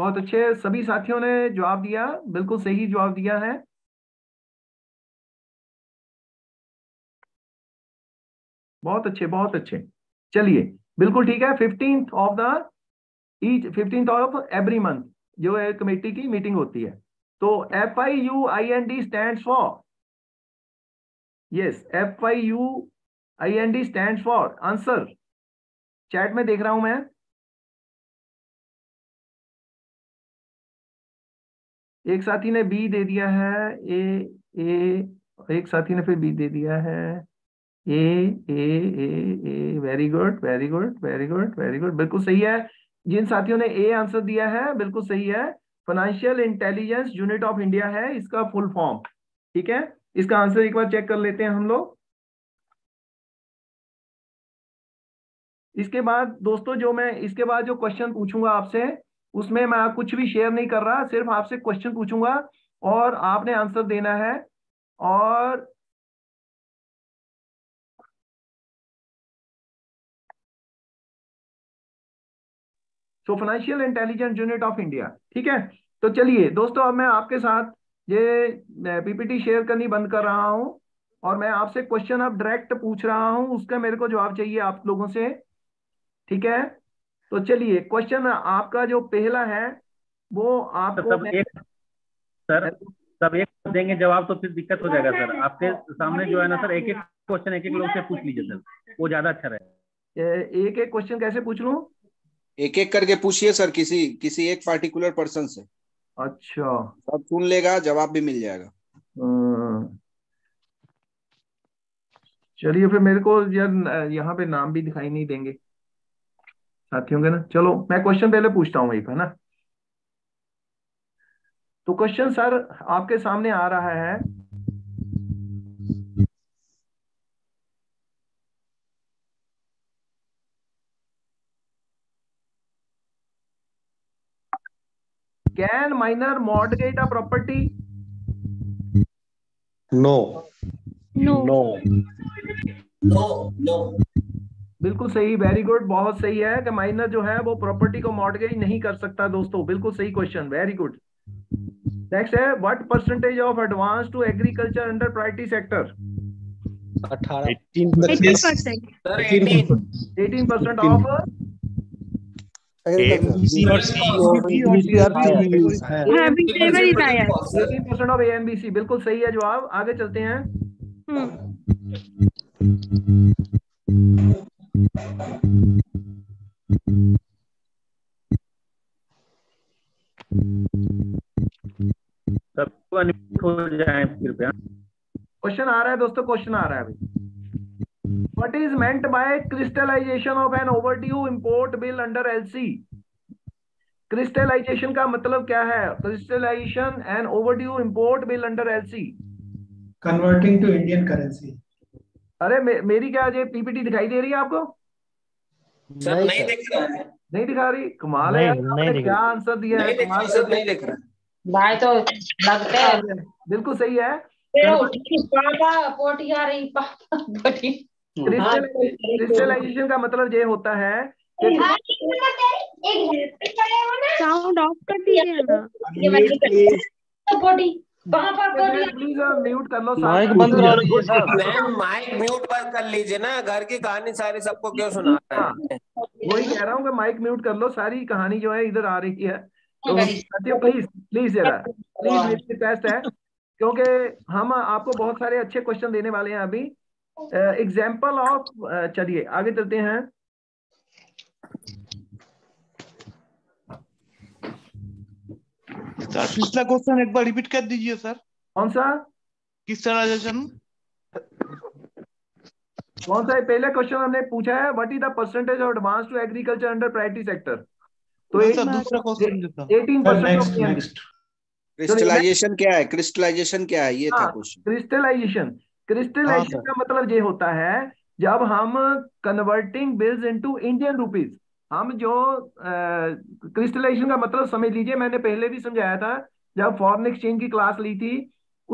बहुत अच्छे सभी साथियों ने जवाब दिया बिल्कुल सही जवाब दिया है
बहुत अच्छे बहुत अच्छे चलिए बिल्कुल
ठीक है fifteenth
of the each fifteenth of every month जो है कमेटी की मीटिंग होती है
तो F I U I N D stand for yes F I U I N D stand for answer chat में देख रहा हूं मैं एक साथी ने बी दे दिया है ए ए एक साथी ने फिर बी दे दिया है
A A A very good very good very good very good बिल्कुल सही है जिन साथियों ने ए आंसर दिया है बिल्कुल सही है financial intelligence unit
of India है इसका फुल फॉर्म ठीक है इसका आंसर एक बार चेक कर लेते हैं हम लोग इसके बाद दोस्तों जो मैं इसके बाद जो क्वेश्चन पूछूंगा आपसे उसमें मैं कुछ भी शेयर नहीं कर रहा सिर्फ आपसे क्वेश्चन पूछूंगा
और आपने आंसर देना है और so financial intelligence unit of India ठीक है तो चलिए दोस्तों अब मैं आपके साथ ये पीपीटी शेयर करनी बंद कर रहा हूं और मैं आपसे क्वेश्चन अब डायरेक्ट पूछ रहा हूं उसका मेरे को जवाब चाहिए आप लोगों से ठीक है तो चलिए क्वेश्चन आपका जो पहला है वो आप एक
सर सब एक देंगे जवाब तो फिर दिक्कत हो जाएगा सर आपके सामने जो है ना सर एक एक क्वेश्चन एक एक लोग से पूछ लीजिए सर वो ज्यादा अच्छा
रहेगा एक एक क्वेश्चन कैसे पूछ लू एक एक करके पूछिए सर किसी किसी एक पार्टिकुलर पर्सन से अच्छा सब सुन लेगा जवाब भी मिल जाएगा हम्म। चलिए फिर मेरे को यार यहाँ पे नाम भी दिखाई नहीं देंगे साथियों के ना चलो मैं क्वेश्चन पहले पूछता हूँ एक है ना तो क्वेश्चन सर आपके सामने आ रहा है
can minor mortgage a
property no no no no बिल्कुल सही वेरी गुड बहुत सही है कि माइनर जो है वो प्रॉपर्टी को मॉडगेज नहीं कर सकता दोस्तों बिल्कुल सही क्वेश्चन वेरी गुड नेक्स्ट है what percentage of advance to agriculture under priority sector 18 18% 18% of बिल्कुल सही है जवाब आगे चलते हैं सबको हो जाए कृपया क्वेश्चन आ रहा है दोस्तों क्वेश्चन आ रहा है अभी what is meant by crystallization of an overdue import bill under lc crystallisation का मतलब क्या है crystallisation and overdue import bill under LC converting to Indian currency अरे मे, मेरी क्या ये पीपीटी दिखाई दे रही है आपको सर नहीं, नहीं दिख रहा नहीं दिखा रही कमाल है क्या आंसर दिया है कमाल सर नहीं दिख रहा भाई तो लगते हैं बिल्कुल सही है क्रिस्टलाइजेशन हाँ। का मतलब ये होता है
साउंड हाँ, ऑफ तो कर माइक
तो बंद कर माइक म्यूट पर कर लीजिए ना घर की कहानी सारी सबको क्यों सुना हाँ।
वही कह रहा हूँ माइक म्यूट कर लो सारी कहानी जो है इधर आ रही है तो प्लीज प्लीज जरा प्लीज रिक्वेस्ट है क्योंकि हम आपको बहुत सारे अच्छे क्वेश्चन देने वाले हैं अभी एग्जाम्पल ऑफ चलिए आगे चलते हैं
पिछला क्वेश्चन एक बार
रिपीट कर दीजिए सर कौन सा किस तरह कौन सा पहला क्वेश्चन हमने पूछा है what is the percentage of advance to agriculture under priority sector
तो एक दूसरा
क्वेश्चन
क्रिस्टलाइजेशन
क्या है क्रिस्टलाइजेशन क्या है ये था क्वेश्चन
हाँ, क्रिस्टलाइजेशन क्रिस्टलाइजेशन हाँ, का मतलब ये होता है जब हम converting bills into Indian rupees हम जो क्रिस्टलाइजेशन का मतलब समझ लीजिए मैंने पहले भी समझाया था जब फॉरेन एक्सचेंज की क्लास ली थी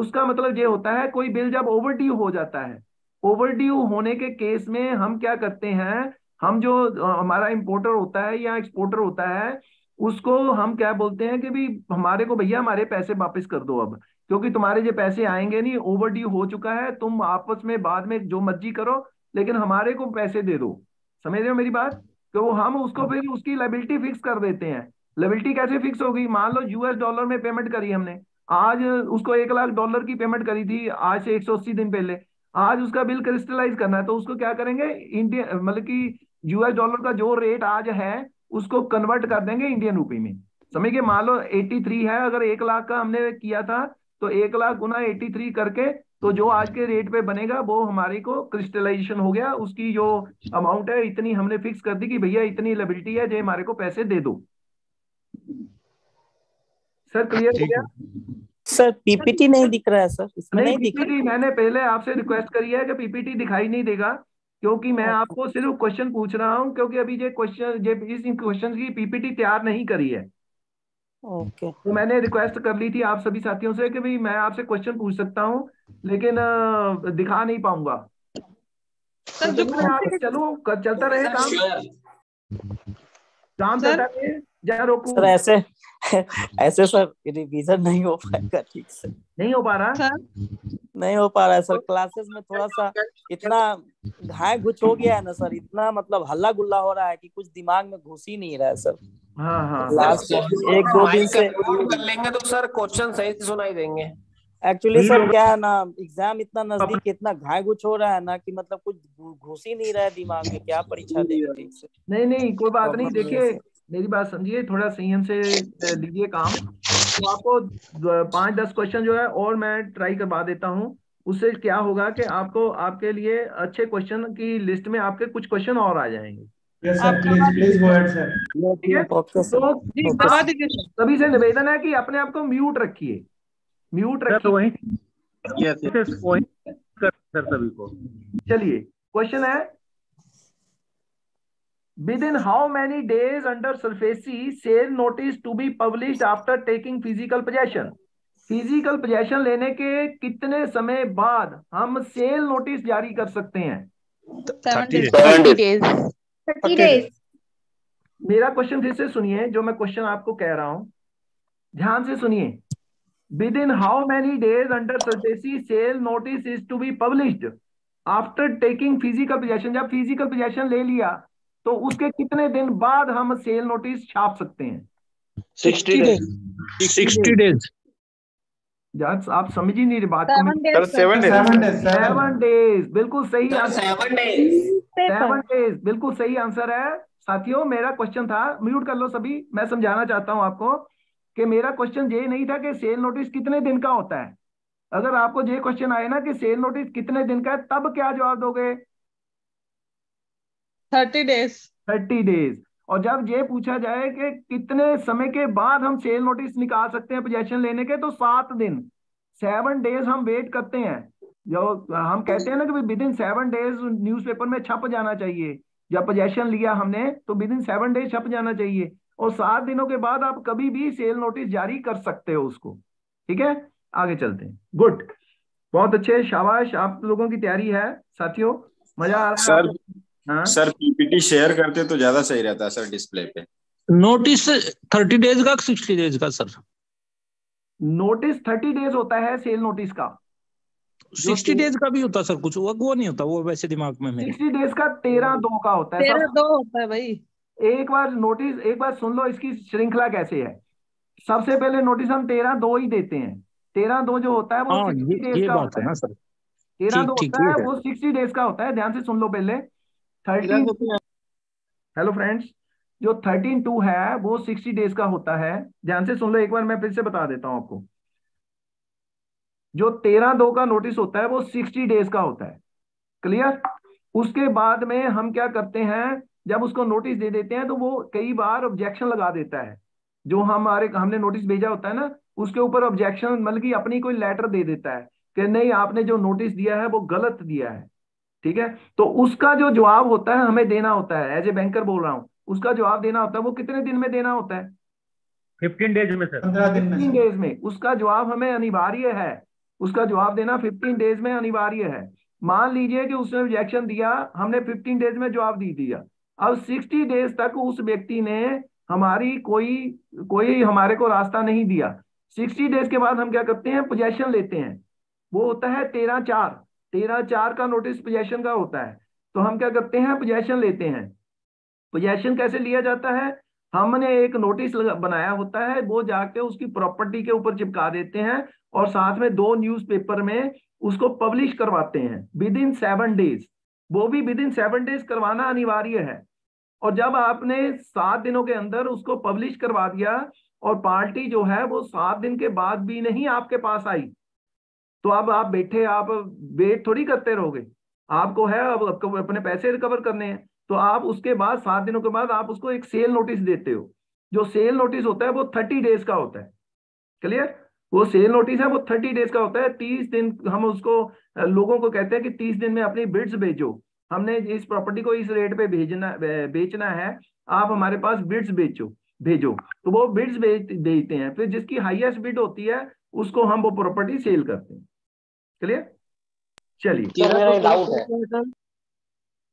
उसका मतलब ये होता है कोई बिल जब ओवरड्यू हो जाता है ओवरड्यू होने के केस में हम क्या करते हैं हम जो हमारा इंपोर्टर होता है या एक्सपोर्टर होता है उसको हम क्या बोलते हैं कि भाई हमारे को भैया हमारे पैसे वापस कर दो अब क्योंकि तुम्हारे जो पैसे आएंगे नहीं ओवर ड्यू हो चुका है तुम आपस में बाद में जो मर्जी करो लेकिन हमारे को पैसे दे दो समझ रहे हो मेरी बात तो हम उसको फिर उसकी लेबिलिटी फिक्स कर देते हैं लेबिलिटी कैसे फिक्स होगी मान लो यूएस डॉलर में पेमेंट करी हमने आज उसको एक लाख डॉलर की पेमेंट करी थी आज से एक सौ अस्सी दिन पहले आज उसका बिल क्रिस्टलाइज करना है तो उसको क्या करेंगे इंडियन मतलब की यूएस डॉलर का जो रेट आज है उसको कन्वर्ट कर देंगे इंडियन रूपी में समझिए मान लो एट्टी है अगर एक लाख का हमने किया था तो एक लाख गुना एटी थ्री करके तो जो आज के रेट पे बनेगा वो हमारे को क्रिस्टलाइजेशन हो गया उसकी जो अमाउंट है इतनी हमने फिक्स कर दी कि भैया इतनी लेबिलिटी है जो हमारे को पैसे दे दो सर क्लियर हो गया
सर पीपीटी नहीं दिख रहा है सर इसमें नहीं, नहीं
दिख रही मैंने पहले आपसे रिक्वेस्ट करी है कि पीपीटी दिखाई नहीं देगा क्योंकि मैं अच्छा। आपको सिर्फ क्वेश्चन पूछ रहा हूँ क्योंकि अभी जे क्वेश्चन जे इस क्वेश्चन की पीपीटी तैयार नहीं करी है ओके okay. तो मैंने रिक्वेस्ट कर ली थी आप सभी साथियों से कि भाई मैं आपसे क्वेश्चन पूछ सकता हूँ लेकिन दिखा नहीं पाऊंगा तो चलो चलता रहे काम काम चलता रहे जहाँ रोको सर ऐसे
ऐसे सर रिवीजन नहीं हो पाएगा ठीक से नहीं हो पा रहा नहीं हो पा रहा है सर क्लासेस में थोड़ा सा इतना घाय घुच हो गया है ना सर इतना मतलब हल्ला गुल्ला हो रहा है कि कुछ दिमाग में घुस ही नहीं रहा है सर हाँ हाँ लास्ट एक दो दिन से कर लेंगे तो सर क्वेश्चन सही से सुनाई देंगे एक्चुअली सर क्या है ना एग्जाम इतना नजदीक इतना घाय घुच हो रहा है ना कि मतलब कुछ घुस ही नहीं रहा है दिमाग में क्या परीक्षा दे नहीं
नहीं कोई बात नहीं मतलब देखिए मेरी बात समझिए थोड़ा संयम से लीजिए काम तो आपको पांच दस क्वेश्चन जो है और मैं ट्राई करवा देता हूँ उससे क्या होगा कि आपको आपके लिए अच्छे क्वेश्चन की लिस्ट में आपके कुछ क्वेश्चन और आ जाएंगे सभी तो से निवेदन है कि अपने आप को म्यूट रखिए म्यूट रखिए सभी को चलिए क्वेश्चन है within how many days under sulfacy sale notice to be published after taking physical possession physical possession लेने के कितने समय बाद हम सेल नोटिस जारी कर सकते हैं मेरा क्वेश्चन फिर से सुनिए जो मैं क्वेश्चन आपको कह रहा हूं ध्यान से सुनिए within how many days under सर्टेसी sale notice is to be published after taking physical possession जब फिजिकल पोजेशन ले लिया तो उसके कितने दिन बाद हम सेल नोटिस छाप सकते हैं सिक्सटी डेज डेज आप समझ ही नहीं बात सेवन डेज बिल्कुल सही सेवन डेज बिल्कुल सही आंसर है साथियों मेरा क्वेश्चन था म्यूट कर लो सभी मैं समझाना चाहता हूं आपको कि मेरा क्वेश्चन ये नहीं था कि सेल नोटिस कितने दिन का होता है अगर आपको ये क्वेश्चन आए ना कि सेल नोटिस कितने दिन का है तब क्या जवाब दोगे थर्टी डेज थर्टी डेज और जब ये पूछा जाए कि कितने समय के बाद हम सेल नोटिस निकाल सकते हैं पोजेशन लेने के तो सात दिन सेवन डेज हम वेट करते हैं जो हम कहते हैं ना कि within seven days newspaper में छप जाना चाहिए जब पोजेशन लिया हमने तो विद इन सेवन डेज छप जाना चाहिए और सात दिनों के बाद आप कभी भी सेल नोटिस जारी कर सकते हो उसको ठीक है आगे चलते हैं गुड बहुत अच्छे शाबाश आप लोगों की तैयारी है साथियों मजा आ रहा है
हाँ? सर पीपीटी शेयर करते तो ज्यादा सही रहता है सर डिस्प्ले पे
नोटिस थर्टी डेज का सिक्सटी डेज का सर नोटिस थर्टी
डेज होता है सेल नोटिस का
सिक्सटी डेज का भी होता सर कुछ वो वो नहीं होता वो वैसे दिमाग में
मेरे सिक्सटी डेज का तेरह हाँ। दो का होता है तेरह दो होता है भाई एक बार नोटिस एक बार सुन लो इसकी श्रृंखला कैसे है सबसे पहले नोटिस हम तेरह दो ही देते हैं तेरह दो जो होता है वो सिक्सटी हाँ, डेज का होता है तेरह दो होता है वो सिक्सटी डेज का होता है ध्यान से सुन लो पहले थर्टीन हेलो फ्रेंड्स जो थर्टीन टू है वो सिक्सटी डेज का होता है ध्यान से सुन लो एक बार मैं फिर से बता देता हूं आपको जो तेरह दो का नोटिस होता है वो सिक्सटी डेज का होता है क्लियर उसके बाद में हम क्या करते हैं जब उसको नोटिस दे देते हैं तो वो कई बार ऑब्जेक्शन लगा देता है जो हमारे हमने नोटिस भेजा होता है ना उसके ऊपर ऑब्जेक्शन मतलब कि अपनी कोई लेटर दे देता है कि नहीं आपने जो नोटिस दिया है वो गलत दिया है ठीक है तो उसका जो जवाब होता है हमें देना होता है एज ए बैंकर बोल रहा हूँ उसका जवाब देना होता है वो कितने दिन में देना होता है फिफ्टीन डेज में सर फिफ्टीन डेज में उसका जवाब हमें अनिवार्य है उसका जवाब देना फिफ्टीन डेज में अनिवार्य है मान लीजिए कि उसने रिजेक्शन दिया हमने फिफ्टीन डेज में जवाब दे दिया अब सिक्सटी डेज तक उस व्यक्ति ने हमारी कोई कोई हमारे को रास्ता नहीं दिया सिक्सटी डेज के बाद हम क्या करते हैं पोजेशन लेते हैं वो होता है तेरह चार तेरह चार का नोटिस पोजेशन का होता है तो हम क्या करते हैं पोजेशन लेते हैं पोजेशन कैसे लिया जाता है हमने एक नोटिस बनाया होता है वो जाके उसकी प्रॉपर्टी के ऊपर चिपका देते हैं और साथ में दो न्यूज़पेपर में उसको पब्लिश करवाते हैं विद इन सेवन डेज वो भी विद इन सेवन डेज करवाना अनिवार्य है और जब आपने सात दिनों के अंदर उसको पब्लिश करवा दिया और पार्टी जो है वो सात दिन के बाद भी नहीं आपके पास आई तो अब आप बैठे आप वेट थोड़ी करते रहोगे आपको है अब आपको अपने पैसे रिकवर करने हैं तो आप उसके बाद सात दिनों के बाद आप उसको एक सेल नोटिस देते हो जो सेल नोटिस होता है वो थर्टी डेज का होता है क्लियर वो सेल नोटिस है वो थर्टी डेज का होता है तीस दिन हम उसको लोगों को कहते हैं कि तीस दिन में अपनी बिड्स भेजो हमने इस प्रॉपर्टी को इस रेट पे भेजना बेचना है आप हमारे पास बिड्स बेचो भेजो तो वो बिड्स भेज देते हैं फिर जिसकी हाईएस्ट बिड होती है उसको हम वो प्रॉपर्टी सेल करते हैं क्लियर चलिए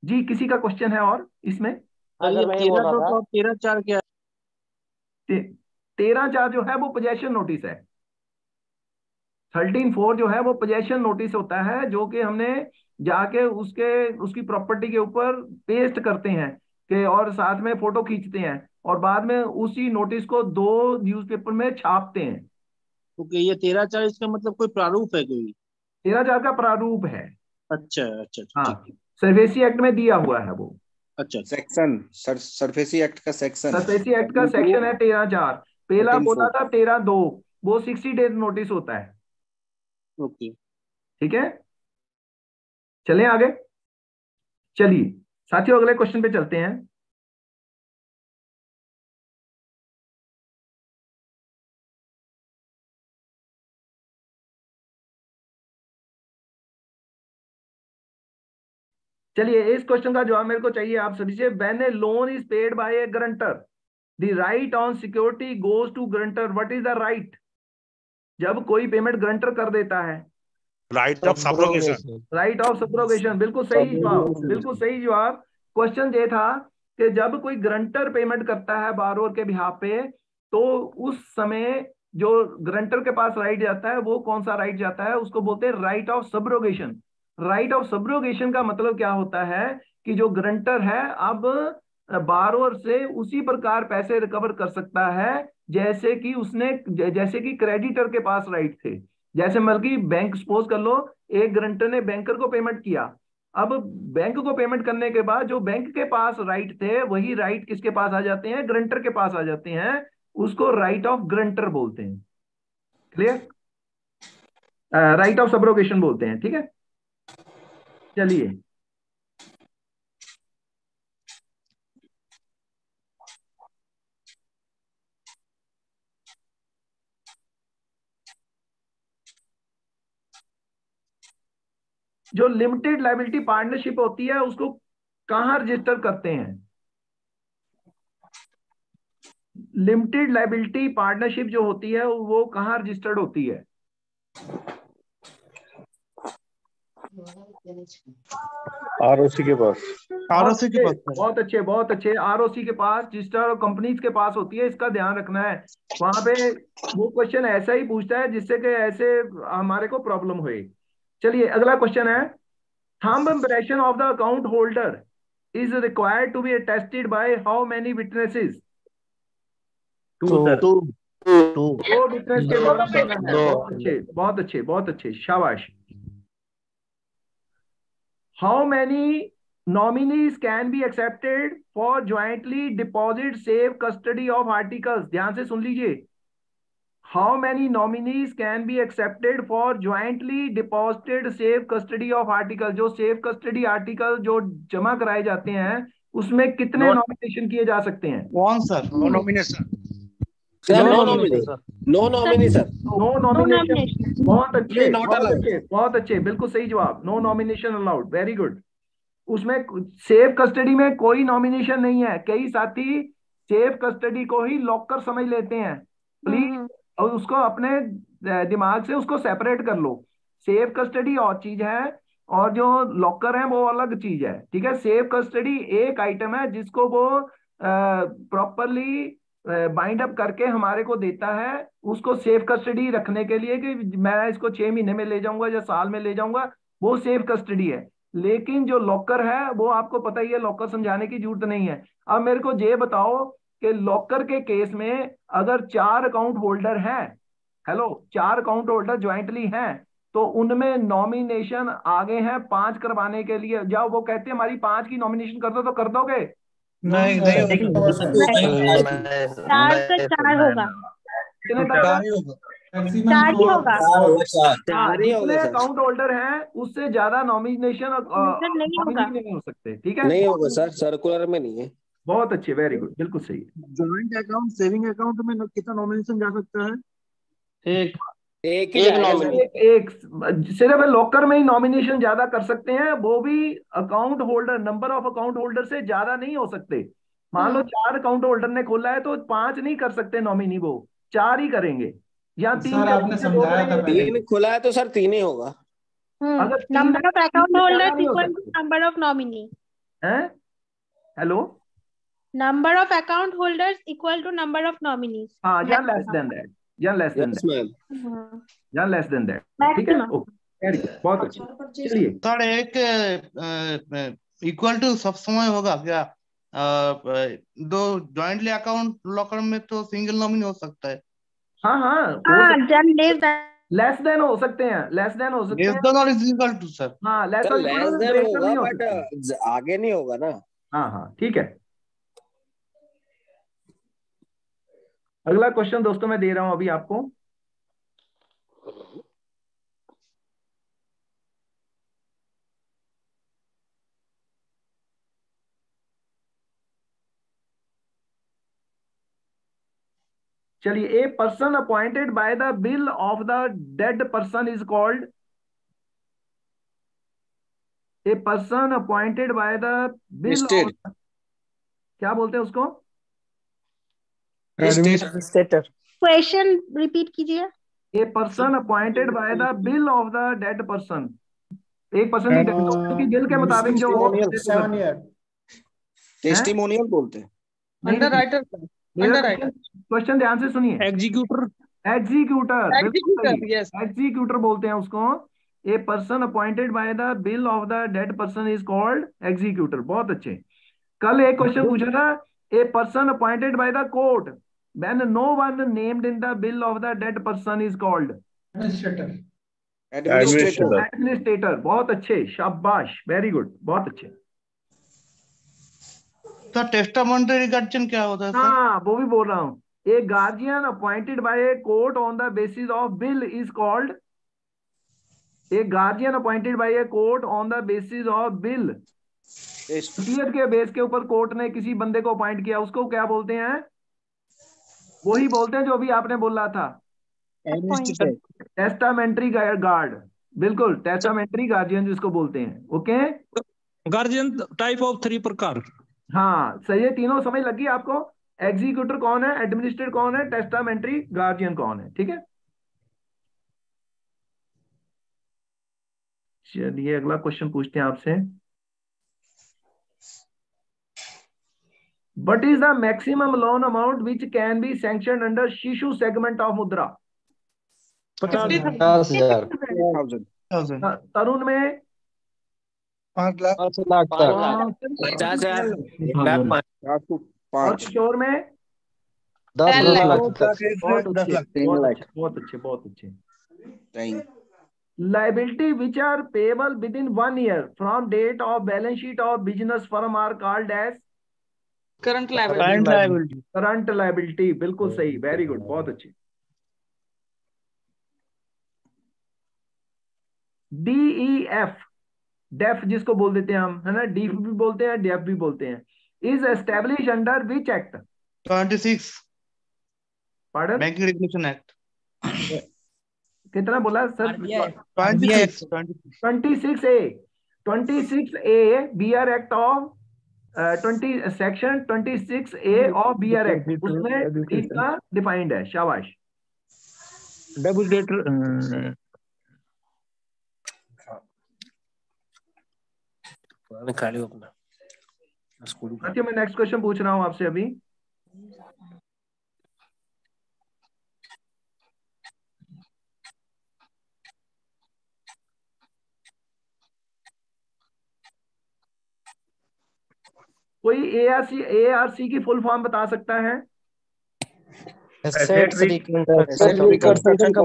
जी किसी का क्वेश्चन है और इसमें हाँ तो तेरह चार क्या तेरह चार जो है वो पोजेशन नोटिस है थर्टीन फोर जो है वो पोजेशन नोटिस होता है जो कि हमने जाके उसके उसकी प्रॉपर्टी के ऊपर पेस्ट करते हैं के और साथ में फोटो खींचते हैं और बाद में उसी नोटिस को दो न्यूज़पेपर में छापते हैं ओके okay, ये तेरह चार इसका मतलब कोई प्रारूप है कोई तेरह हजार का प्रारूप है अच्छा अच्छा, अच्छा हाँ सर्वेसी एक्ट में दिया हुआ है वो अच्छा सेक्शन अच्छा। सर, सरफेसी एक्ट का सेक्शन सरफेसी एक्ट का सेक्शन तो है तेरह हजार पहला बोला था तेरह दो वो सिक्सटी डेज नोटिस होता है
ओके ठीक है चले आगे चलिए साथियों अगले क्वेश्चन पे चलते हैं चलिए इस क्वेश्चन का जवाब मेरे को चाहिए आप सभी से when a loan is paid by a guarantor
the right on security goes to guarantor what is the right जब कोई पेमेंट ग्रंटर कर देता है
right of subrogation
right of subrogation बिल्कुल सही जवाब बिल्कुल सही जवाब क्वेश्चन ये था कि जब कोई ग्रंटर पेमेंट करता है बारोर के बिहार पे तो उस समय जो ग्रंटर के पास राइट जाता है वो कौन सा राइट जाता है उसको बोलते हैं right of subrogation right of subrogation का मतलब क्या होता है कि जो ग्रंटर है अब बारोवर से उसी प्रकार पैसे रिकवर कर सकता है जैसे कि उसने जैसे कि क्रेडिटर के पास राइट थे जैसे मतलब कि बैंक सपोज कर लो एक ग्रंटर ने बैंकर को पेमेंट किया अब बैंक को पेमेंट करने के बाद जो बैंक के पास राइट थे वही राइट किसके पास आ जाते हैं ग्रंटर के पास आ जाते हैं उसको राइट ऑफ ग्रंटर बोलते हैं क्लियर राइट ऑफ सब्रोगेशन बोलते हैं ठीक है चलिए जो लिमिटेड लाइबिलिटी पार्टनरशिप होती है उसको कहां रजिस्टर करते हैं लिमिटेड लाइबिलिटी पार्टनरशिप जो होती है वो कहां रजिस्टर्ड होती है
आरओसी के पास आरओसी के पास
बहुत अच्छे बहुत अच्छे आर ओ सी के पास रजिस्टर और कंपनीज के पास होती है इसका ध्यान रखना है वहां पे वो क्वेश्चन ऐसा ही पूछता है जिससे कि ऐसे हमारे को प्रॉब्लम होए चलिए अगला क्वेश्चन है thumb impression of the account holder is required to be attested by how many witnesses two two two
witness के बहुत अच्छे
बहुत अच्छे बहुत अच्छे शाबाश how many nominees can be accepted for jointly deposit safe custody of articles ध्यान से सुन लीजिए how many nominees can be accepted for jointly deposited safe custody of article जो safe custody article जो जमा कराए जाते हैं उसमें कितने नॉमिनेशन किए जा सकते हैं कौन सर नो नॉमिनेशन बहुत अच्छे बहुत अच्छे बिल्कुल सही जवाब no nomination allowed very good उसमें सेफ कस्टडी में कोई नॉमिनेशन नहीं है कई साथी सेफ कस्टडी को ही लॉकर समझ लेते हैं प्लीज हम्म। और उसको अपने दिमाग से उसको सेपरेट कर लो सेफ कस्टडी और चीज है और जो लॉकर है वो अलग चीज है ठीक है सेफ कस्टडी एक आइटम है जिसको वो प्रॉपरली बाइंड अप करके हमारे को देता है उसको सेफ कस्टडी रखने के लिए कि मैं इसको छह महीने में ले जाऊंगा या साल में ले जाऊंगा वो सेफ कस्टडी है लेकिन जो लॉकर है वो आपको पता ही है लॉकर समझाने की जरूरत नहीं है अब मेरे को ये बताओ कि लॉकर के केस में अगर चार अकाउंट होल्डर हैं हेलो चार अकाउंट होल्डर ज्वाइंटली हैं तो उनमें नॉमिनेशन आगे हैं पांच करवाने के लिए जब वो कहते हैं हमारी पांच की नॉमिनेशन कर दो तो कर दोगे होल्डर है हाँ। उससे ज्यादा नॉमिनेशन नहीं हो सकते ठीक है नहीं होगा
सर सर्कुलर में नहीं है बहुत अच्छे वेरी गुड बिल्कुल सही ज्वाइंट
अकाउंट सेविंग अकाउंट में कितना नॉमिनेशन जा सकता
है एक एक
ही एक,
एक, सिर्फ लॉकर में ही नॉमिनेशन ज्यादा कर सकते हैं वो भी account holder number of account holder से ज्यादा नहीं हो सकते मान लो हम्म। चार अकाउंट होल्डर ने खोला है तो पांच नहीं कर सकते नॉमिनी वो चार ही करेंगे या तीन सर आपने समझाया था तीन खोला है तो सर तीन ही होगा
हम्म, अगर number of account holder equal to number of nominee hello number of account holders equal to number of या लेस देन दैट या लेस देन mm-hmm.
या लेस
देन दैट ठीक है ओके वेरी गुड बहुत अच्छा, अच्छा। चलिए सर एक इक्वल टू सब समय होगा क्या दो जॉइंटली अकाउंट लॉकर में तो सिंगल नॉमिनी हो सकता है हाँ हाँ लेस हाँ,
देन हो सकते हैं लेस देन हो सकते हैं लेस देन और इज इक्वल टू सर हाँ लेस देन तो तो होगा बट आगे नहीं होगा ना हाँ हाँ ठीक है अगला क्वेश्चन दोस्तों मैं दे रहा हूं अभी आपको चलिए a person appointed by the bill of the dead person is called a person appointed by the bill क्या बोलते हैं उसको
क्वेश्चन
रिपीट कीजिए a person appointed by the bill of the dead person एक पर्सन uh, की death की bill के मुताबिक जो टेस्टिमोनियल बोलते
हैं अंडर राइटर
क्वेश्चन ध्यान से सुनिए executor executor executor yes executor बोलते हैं उसको a person appointed by the bill of the dead person is called executor बहुत अच्छे कल एक क्वेश्चन पूछा था a person appointed by the court When no one named in the bill of the dead person is called. Administrator. Administrator. Administrator. बहुत अच्छे शाबाश very good बहुत अच्छे तो टेस्टामेंटरी गार्जियन क्या होता है ha wo bhi bol raha hu A guardian appointed by a court on the basis of bill is called a guardian appointed by a court on the basis of bill yes. के base के ऊपर court ने किसी बंदे को appoint किया उसको क्या बोलते हैं वही बोलते हैं जो अभी आपने बोला था टेस्टामेंट्री गार्ड बिल्कुल टेस्टामेंट्री गार्जियन जिसको बोलते हैं okay guardian type of three प्रकार हाँ सही है तीनों समझ लगी आपको एग्जीक्यूटर कौन है एडमिनिस्ट्रेटर कौन है टेस्टामेंट्री गार्जियन कौन है ठीक है चलिए अगला क्वेश्चन पूछते हैं आपसे what is the maximum loan amount which can be sanction under Shishu segment of Mudra
50000
Tarun में बहुत
अच्छे बहुत
अच्छे liability which are payable within one year from date of balance sheet of business firm are card as current liability current liability बिल्कुल सही very good बहुत अच्छी D E F DEAF जिसको बोल देते हैं हम है ना डीफ भी बोलते हैं डेफ भी बोलते हैं is establish under which act six pardon banking regulation act कितना बोला sir twenty six A twenty six A B R act of twenty section twenty six A of B R act उसमें इसका defined है शाबाश डेबुलेटर uh, खाली अपना अच्छा, मैं नेक्स्ट क्वेश्चन पूछ रहा हूँ आपसे अभी कोई A R C A R C की फुल फॉर्म बता सकता है
एसेट रिकंस्ट्रक्शन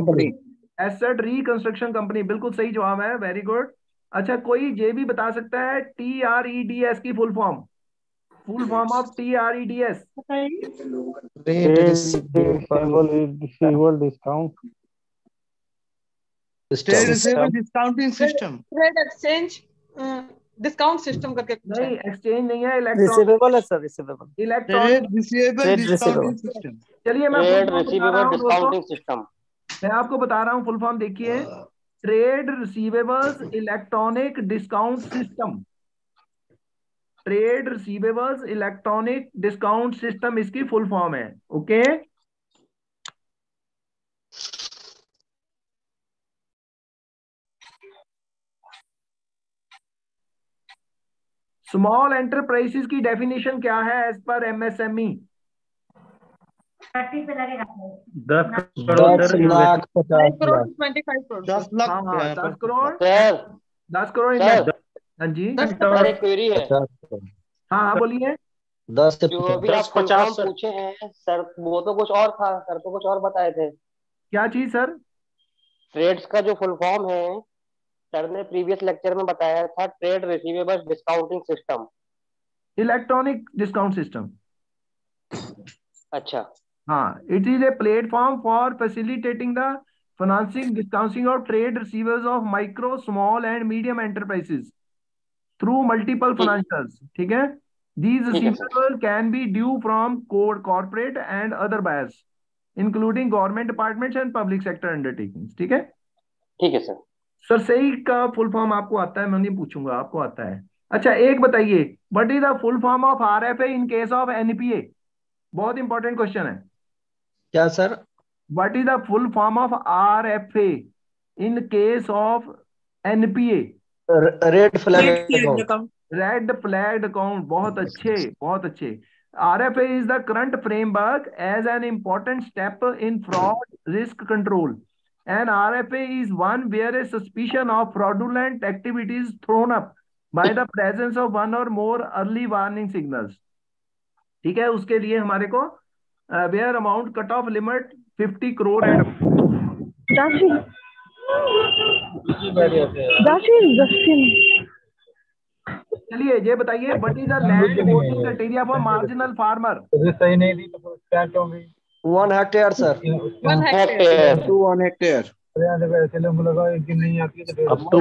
कंपनी बिल्कुल सही जवाब है वेरी गुड अच्छा कोई ये भी बता सकता है T R E D S की full form full form of T R E D S
discount
discounting system trade exchange discount system
करके कुछ नहीं एक्सचेंज नहीं है रिसीवेबल
है sir receivable
electronic
receivable discounting
चलिए मैं रिसीवेबल डिस्काउंटिंग सिस्टम मैं आपको बता रहा हूँ फुल फॉर्म देखिए trade receivables electronic discount system trade receivables electronic discount system इसकी फुल फॉर्म है ओके okay? स्मॉल एंटरप्राइजेस की डेफिनेशन क्या है एज पर एमएसएमई
दस
लाख
हाँ, हाँ, दस करोड़ दस करोड़
हाँ जी दस
हाँ हाँ बोलिए
दस जो भी आप पचास
पूछे हैं सर
वो तो कुछ और था सर तो कुछ और बताए थे
क्या चीज सर
ट्रेड्स का जो फुल फॉर्म है सर ने प्रीवियस लेक्चर में बताया था trade receivable discounting
system electronic discount system अच्छा हाँ it is a platform for facilitating the financing discounting of trade receivers of micro small and medium enterprises through multiple financials ठीक है these receiver can be due from code corporate and other buyers including government department and public sector undertaking ठीक है ठीक है sir CERSAI का full form आपको आता है मैं नहीं पूछूंगा आपको आता है अच्छा एक बताइए what is the full form of R F in case of NPA बहुत इंपॉर्टेंट क्वेश्चन है क्या sir what is the full form of R F in case of NPA red flag red flag account बहुत अच्छे बहुत अच्छे R A is the current framework as an important step in fraud risk control an RFA is one where a suspicion of fraudulent activity is thrown up by the presence of one or more early warning signals. ठीक है उसके लिए हमारे को where amount cut off limit 50 crore and dashi dashi dashi चलिए ये बताइए but is a land criteria for marginal farmer
सही नहीं दी तो क्या होगी 1 hectare, sir. 1 hectare. 1 hectare. Mute नहीं तो तो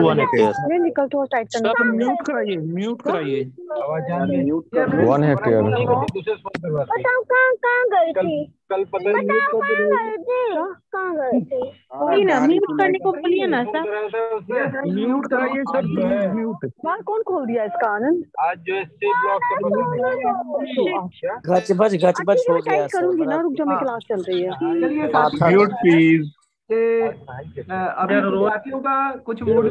म्यूट
तो कर म्यूट
हाँ। हाँ, करने को बोलिए ना
सर म्यूट कराइए सर म्यूट बाहर कौन खोल दिया इसका आनंद आज जो अच्छा, गच बच गच बच अच्छा, हो गया करूंगी ना
रुक जाओ मेरी क्लास चल रही है म्यूट हाँ। प्लीज कि तो- का कुछ तो नहीं बन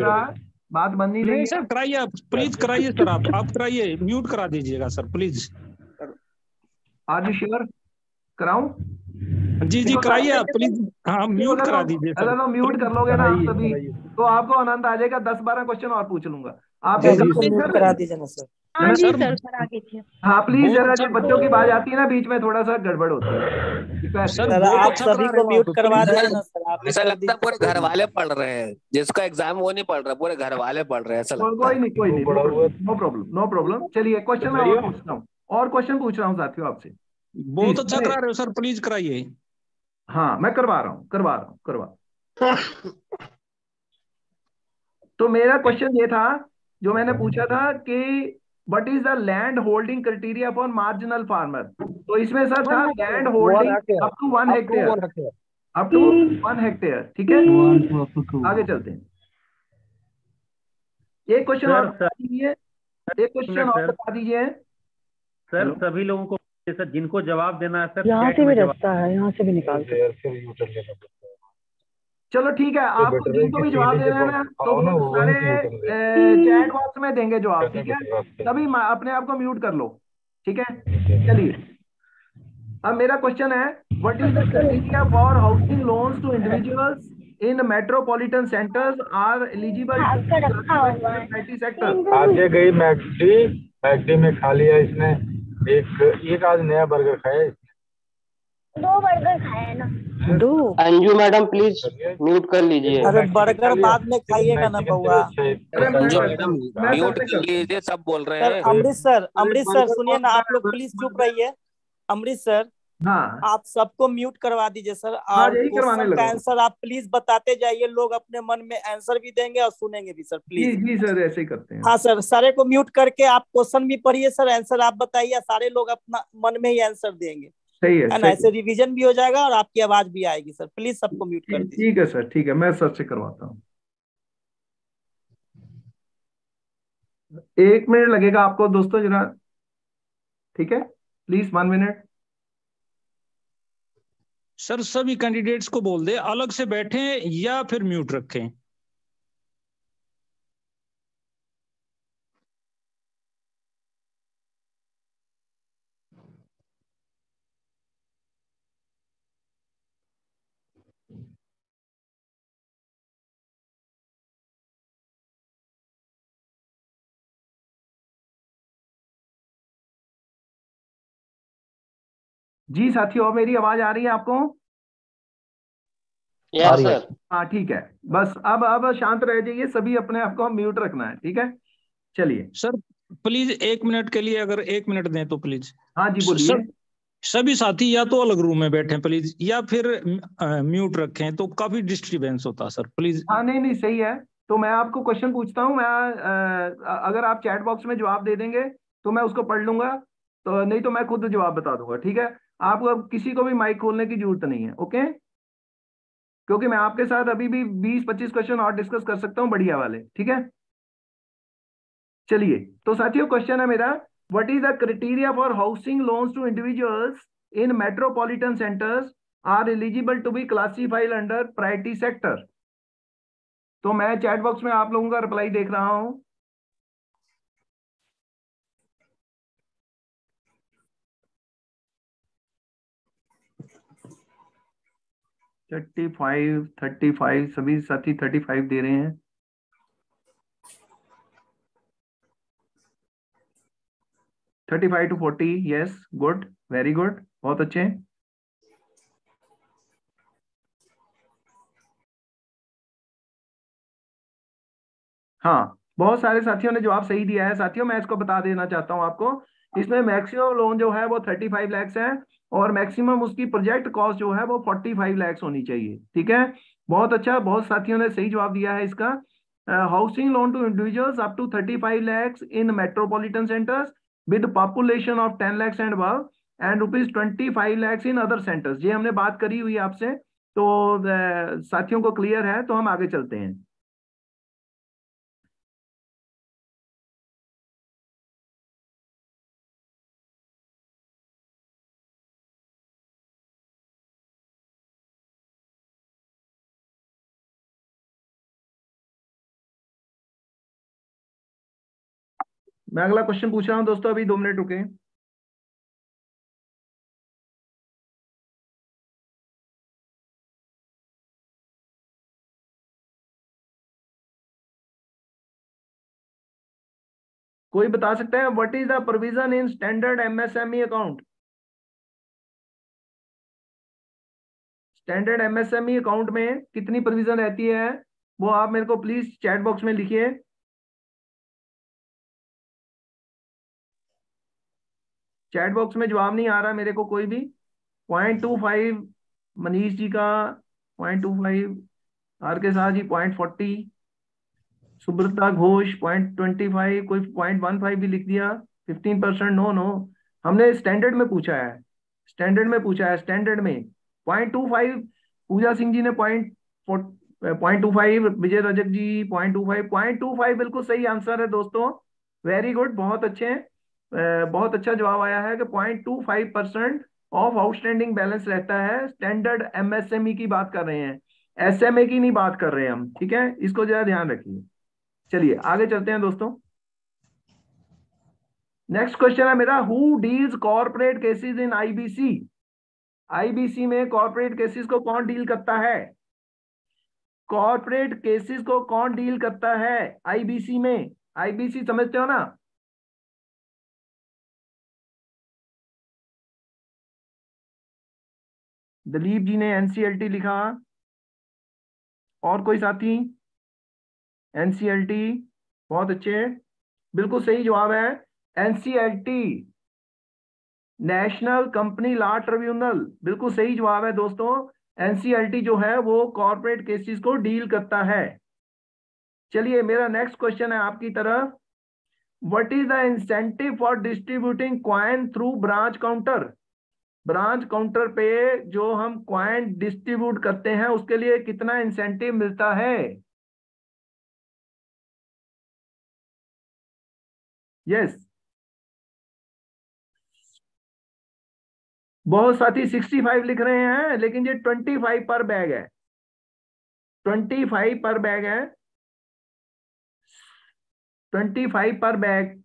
रहा तो बात बन नहीं रही सर कराइए आप प्लीज कराइए सर
आप आप कराइए म्यूट करा दीजिएगा सर प्लीज आज श्योर कराऊं जी जी कराइए आप प्लीज
हाँ म्यूट करा दीजिए म्यूट कर लोगे ना आप सभी तो आपको आनंद आ जाएगा दस बारह क्वेश्चन और पूछ लूंगा आप करा दीजिए ना सर हाँ प्लीज हाँ, जरा जब बच्चों की बात आती है ना बीच में थोड़ा सा गड़बड़ होता है सर आप तो सभी को म्यूट करवा दें
ऐसा लगता है पूरे घर वाले पढ़ रहे हैं जिसका एग्जाम वो नहीं पढ़ रहा पूरे घर वाले पढ़ रहे हैं ऐसा
कोई नहीं कोई नहीं नो प्रॉब्लम नो प्रॉब्लम चलिए क्वेश्चन मैं हूँ और क्वेश्चन पूछ रहा हूँ साथियों आपसे बहुत अच्छा करा रहे हो सर प्लीज कराइए हाँ मैं करवा रहा हूँ करवा रहा हूँ करवा तो मेरा क्वेश्चन ये था जो मैंने पूछा था कि what is the land holding criteria for marginal farmer तो इसमें सर था land holding up to one hectare up to one hectare ठीक है आगे चलते हैं एक क्वेश्चन और बता
दीजिए एक क्वेश्चन और बता दीजिए सर सभी लोगों को सर जिनको जवाब देना है सर यहाँ
से भी रखता है यहाँ से भी निकालते हैं चलो
ठीक है तो आप जिनको तो भी जवाब दे रहे हैं तो सारे हम्म। चैट बॉक्स में देंगे जवाब ठीक है तभी अपने आप को म्यूट कर लो ठीक है चलिए अब मेरा क्वेश्चन है what is the criteria for housing loans to individuals in metropolitan centres are eligible sector आज गई मैक्सी
मैक्सी में खाली है इसने एक एक आज नया बर्गर खाया
दो बर्गर खाया ना
दो अंजू मैडम प्लीज म्यूट कर लीजिए अरे
बर्गर बाद में खाइएगा ना बउआ अंजू मैडम म्यूट कर लीजिए सब बोल रहे हैं अमृतसर
अमृतसर सुनिए ना आप लोग प्लीज चुप रहिए अमृतसर हाँ। आप सबको म्यूट करवा दीजिए सर और हाँ, आंसर आप प्लीज बताते जाइए लोग अपने मन में आंसर भी देंगे और सुनेंगे भी सर प्लीज जी, जी
सर ऐसे ही करते हैं
हाँ सर सारे को म्यूट करके आप क्वेश्चन भी पढ़िए सर आंसर आप बताइए सारे लोग अपना मन में ही आंसर देंगे
सही है ना ऐसे
रिविजन भी हो जाएगा और आपकी आवाज भी आएगी सर प्लीज सबको म्यूट कर दीजिए
ठीक है सर ठीक है मैं सर से करवाता हूँ एक मिनट लगेगा आपको दोस्तों जरा ठीक है प्लीज वन मिनट
सर सभी कैंडिडेट्स को बोल दे अलग से बैठें या फिर म्यूट रखें
जी साथियों
मेरी आवाज आ रही है आपको हाँ ठीक है बस अब अब शांत रह जाइए सभी अपने आप को म्यूट रखना है ठीक है चलिए सर
प्लीज एक मिनट के लिए अगर एक मिनट दें तो प्लीज हाँ जी बोलिए सभी साथी या तो अलग रूम में बैठे प्लीज या फिर म्यूट रखें तो काफी डिस्टरबेंस होता सर प्लीज
हाँ नहीं नहीं सही है तो मैं आपको क्वेश्चन पूछता हूँ मैं आ, अगर आप चैट बॉक्स में जवाब दे देंगे तो मैं उसको पढ़ लूंगा तो नहीं तो मैं खुद जवाब बता दूंगा ठीक है आपको अब किसी को भी माइक खोलने की जरूरत नहीं है ओके क्योंकि मैं आपके साथ अभी भी 20-25 क्वेश्चन और डिस्कस कर सकता हूं बढ़िया वाले ठीक है चलिए तो साथियों क्वेश्चन है मेरा what is the criteria for housing loans to individuals in metropolitan centres are eligible to be classified under priority sector
तो मैं चैट बॉक्स में आप लोगों का रिप्लाई देख रहा हूं थर्टी फाइव थर्टी फाइव सभी साथी
थर्टी फाइव दे रहे हैं
thirty five to forty yes good very good बहुत अच्छे हाँ बहुत सारे साथियों ने जवाब सही दिया है साथियों मैं इसको
बता देना चाहता हूं आपको इसमें मैक्सिमम लोन जो है वो थर्टी फाइव लैक्स है और मैक्सिमम उसकी प्रोजेक्ट कॉस्ट जो है वो फाइव लैक्स होनी चाहिए ठीक है बहुत अच्छा बहुत साथियों ने सही जवाब दिया है इसका housing loan to individuals up to five lakhs in metropolitan centres with population of ten lakhs and verve and rupees twenty five lakhs in
other centres ये हमने बात करी हुई आपसे तो साथियों को क्लियर है तो हम आगे चलते हैं
मैं अगला क्वेश्चन पूछ रहा हूँ दोस्तों अभी दो मिनट रुके कोई बता
सकते हैं what is the provision in standard MSME account standard MSME account में कितनी प्रोविजन रहती है वो आप मेरे को प्लीज चैट बॉक्स में लिखिए चैट बॉक्स में जवाब नहीं आ रहा मेरे को कोई भी
point two five Manish ji का point two five R K Shah ji point forty Subrata Ghosh point twenty five कोई पॉइंट वन फाइव भी लिख दिया फिफ्टीन परसेंट नो नो हमने स्टैंडर्ड में पूछा है स्टैंडर्ड में पूछा है स्टैंडर्ड में पॉइंट टू फाइव पूजा सिंह जी ने point point two five Vijay Rajak ji point two five point two five बिल्कुल सही आंसर है दोस्तों वेरी गुड बहुत अच्छे हैं बहुत अच्छा जवाब आया है कि point two five percent of outstanding balance रहता है स्टैंडर्ड एमएसएमई e की बात कर रहे हैं एसएमए की नहीं बात कर रहे हैं हम ठीक है इसको जरा ध्यान रखिए चलिए आगे चलते हैं दोस्तों नेक्स्ट क्वेश्चन है मेरा who deals corporate cases in IBC IBC में कॉर्पोरेट केसेस को कौन डील करता है कॉर्पोरेट केसेस को कौन डील करता है आईबीसी में आईबीसी समझते हो ना
दलीप जी ने एनसीएलटी लिखा और कोई साथी एनसीएलटी बहुत अच्छे बिल्कुल सही जवाब है NCLT national company law tribunal
बिल्कुल सही जवाब है दोस्तों एनसीएलटी जो है वो कॉरपोरेट केसेस को डील करता है चलिए मेरा नेक्स्ट क्वेश्चन है आपकी तरफ what is the incentive for distributing coin through branch counter branch counter पे
जो हम क्वाइंट डिस्ट्रीब्यूट करते हैं उसके लिए कितना इंसेंटिव मिलता है यस yes. बहुत साथी सिक्सटी फाइव लिख रहे हैं लेकिन ये ट्वेंटी फाइव पर बैग है ट्वेंटी फाइव पर बैग है twenty five per bag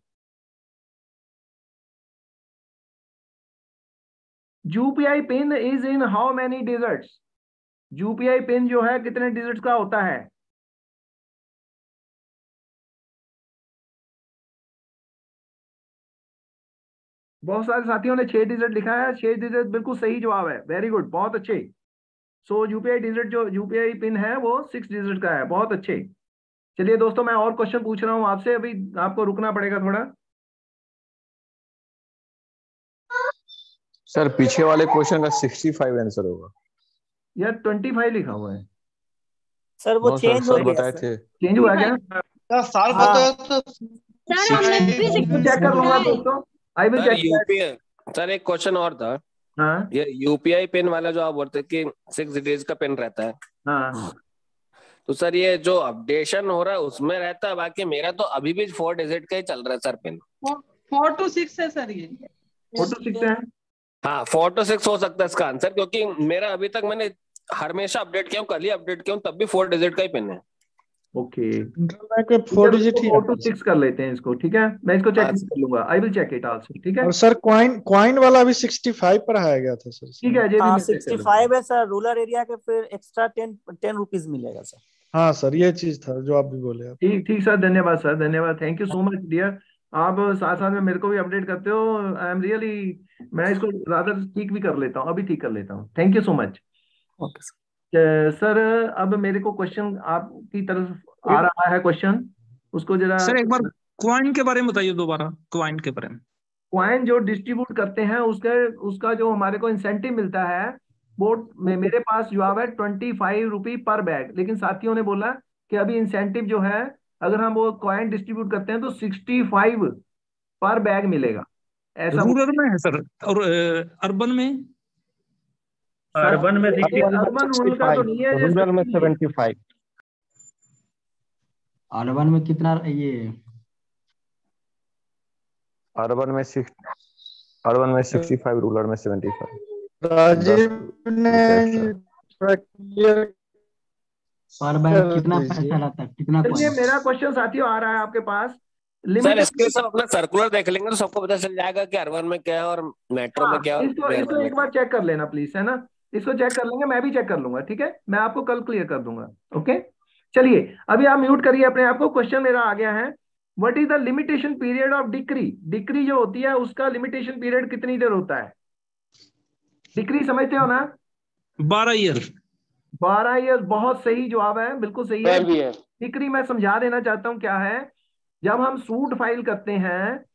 UPI pin is in how many digits UPI pin जो है कितने डिजिट का होता है
बहुत सारे साथियों ने छह डिजिट लिखा है छह डिजिट बिल्कुल सही जवाब है वेरी गुड बहुत अच्छे सो यूपीआई डिजिट जो यूपीआई पिन है वो सिक्स डिजिट का है बहुत
अच्छे चलिए दोस्तों मैं और क्वेश्चन पूछ रहा हूँ आपसे अभी आपको रुकना पड़ेगा थोड़ा
सर पीछे वाले क्वेश्चन का 65
आंसर होगा
यार 25 लिखा हुआ है सर वो चेंज हो
गया थे
चेंज हुआ
क्या
साल बताया तो, हाँ। तो सर हमने भी चेक कर लूंगा दोस्तों
आई
विल चेक सर एक क्वेश्चन और था हाँ? ये यूपीआई पिन वाला जो आप बोलते कि सिक्स डिजिट का पिन रहता है हाँ? तो सर ये जो अपडेशन हो रहा है उसमें रहता है बाकी मेरा तो अभी भी फोर डिजिट का ही चल रहा है sir pin
four two six है सर ये फोर टू सिक्स
है हाँ फोर टू सिक्स हो सकता है इसका आंसर क्योंकि मेरा अभी तक मैंने हमेशा अपडेट किया कल ही अपडेट किया तब भी फोर डिजिट का ही पिन है
ओके okay. फोर डिजिट ही फोर टू सिक्स कर लेते हैं इसको ठीक है मैं इसको चेक हाँ। कर लूंगा I will check it also ठीक है और
सर क्वाइन क्वाइन वाला अभी पर आया गया था सर ठीक
है जी
हाँ, है सर रूरल एरिया के फिर एक्स्ट्रा मिलेगा सर
हाँ सर ये चीज था जो आप भी बोले ठीक ठीक सर धन्यवाद सर धन्यवाद thank you so much dear आप साथ साथ में मेरे को भी अपडेट करते हो आई एम रियली मैं इसको ज्यादा ठीक भी कर लेता हूँ अभी ठीक कर लेता हूँ thank you so much okay sir अब मेरे को क्वेश्चन आपकी तरफ आ रहा है क्वेश्चन उसको जरा सर एक बार
क्वाइन के बारे में बताइए दोबारा क्वाइन के बारे में
क्वाइन जो डिस्ट्रीब्यूट करते हैं उसके उसका जो हमारे को इंसेंटिव मिलता है वो मेरे पास जो है twenty five rupee per bag लेकिन साथियों ने बोला कि अभी इंसेंटिव जो है अगर हम वो क्वाइन डिस्ट्रीब्यूट करते हैं तो सिक्सटी फाइव पर बैग मिलेगा ऐसा रूरल में है सर और अर्बन में हाँ, अर्बन में अर्बन तो रूरल में सेवेंटी फाइव
अर्बन में कितना ये
अर्बन में सिक्स अर्बन में सिक्सटी फाइव रूरल में सेवेंटी फाइव
राजीव
ने
पर कितना पैसा लाता है कितना
ये मेरा क्वेश्चन साथियों आ रहा है आपके पास सर इसके सब अपना सर्कुलर
देख लेंगे तो सबको पता चल जाएगा कि में क्या है और मेट्रो में हाँ, क्या है इसको, एक
बार चेक कर लेना प्लीज है ना इसको चेक कर लेंगे मैं भी चेक कर लूंगा ठीक है मैं आपको कल क्लियर कर दूंगा ओके चलिए अभी आप म्यूट करिए अपने आपको क्वेश्चन मेरा आ गया है what is the limitation period of decree decree जो होती है उसका लिमिटेशन पीरियड कितनी देर होता है डिक्री समझते हो ना बारह ईयर बारह ईयर्स बहुत सही जवाब है बिल्कुल सही है फिक्री मैं समझा देना चाहता हूँ क्या है जब हम सूट फाइल करते हैं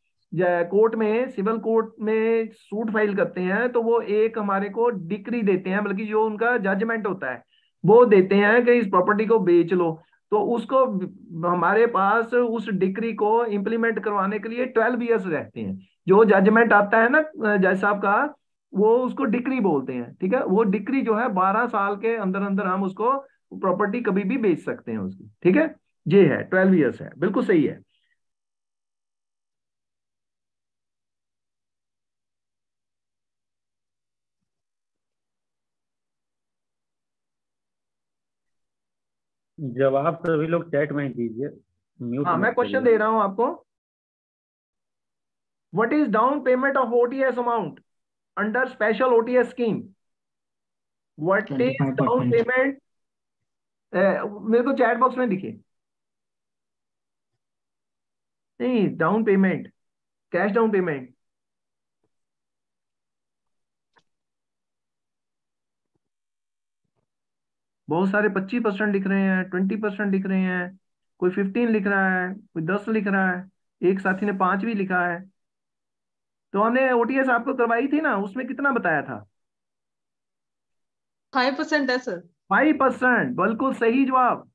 कोर्ट में सिविल कोर्ट में सूट फाइल करते हैं तो वो एक हमारे को डिक्री देते हैं बल्कि जो उनका जजमेंट होता है वो देते हैं कि इस प्रॉपर्टी को बेच लो तो उसको हमारे पास उस डिक्री को इम्प्लीमेंट करवाने के लिए ट्वेल्व ईयर्स रहते हैं जो जजमेंट आता है ना जज साहब का वो उसको डिक्री बोलते हैं ठीक है वो डिक्री जो है बारह साल के अंदर अंदर हम उसको प्रॉपर्टी कभी भी बेच सकते हैं उसकी
ठीक है ये है ट्वेल्व ईयर्स है बिल्कुल सही है
जवाब
सभी लोग चैट में दीजिए हाँ मैं क्वेश्चन दे रहा हूं आपको what is down payment of OTS amount under special OTS scheme. What is down payment? मेरे को चैट बॉक्स में
दिखे नहीं down payment cash down payment
बहुत सारे पच्चीस परसेंट लिख रहे हैं ट्वेंटी परसेंट लिख रहे हैं कोई फिफ्टीन लिख रहा है कोई दस लिख रहा है एक साथी ने पांच भी लिखा है तो हमने ओटीएस आपको करवाई थी ना उसमें कितना बताया था फाइव परसेंट है सर फाइव परसेंट बिल्कुल सही जवाब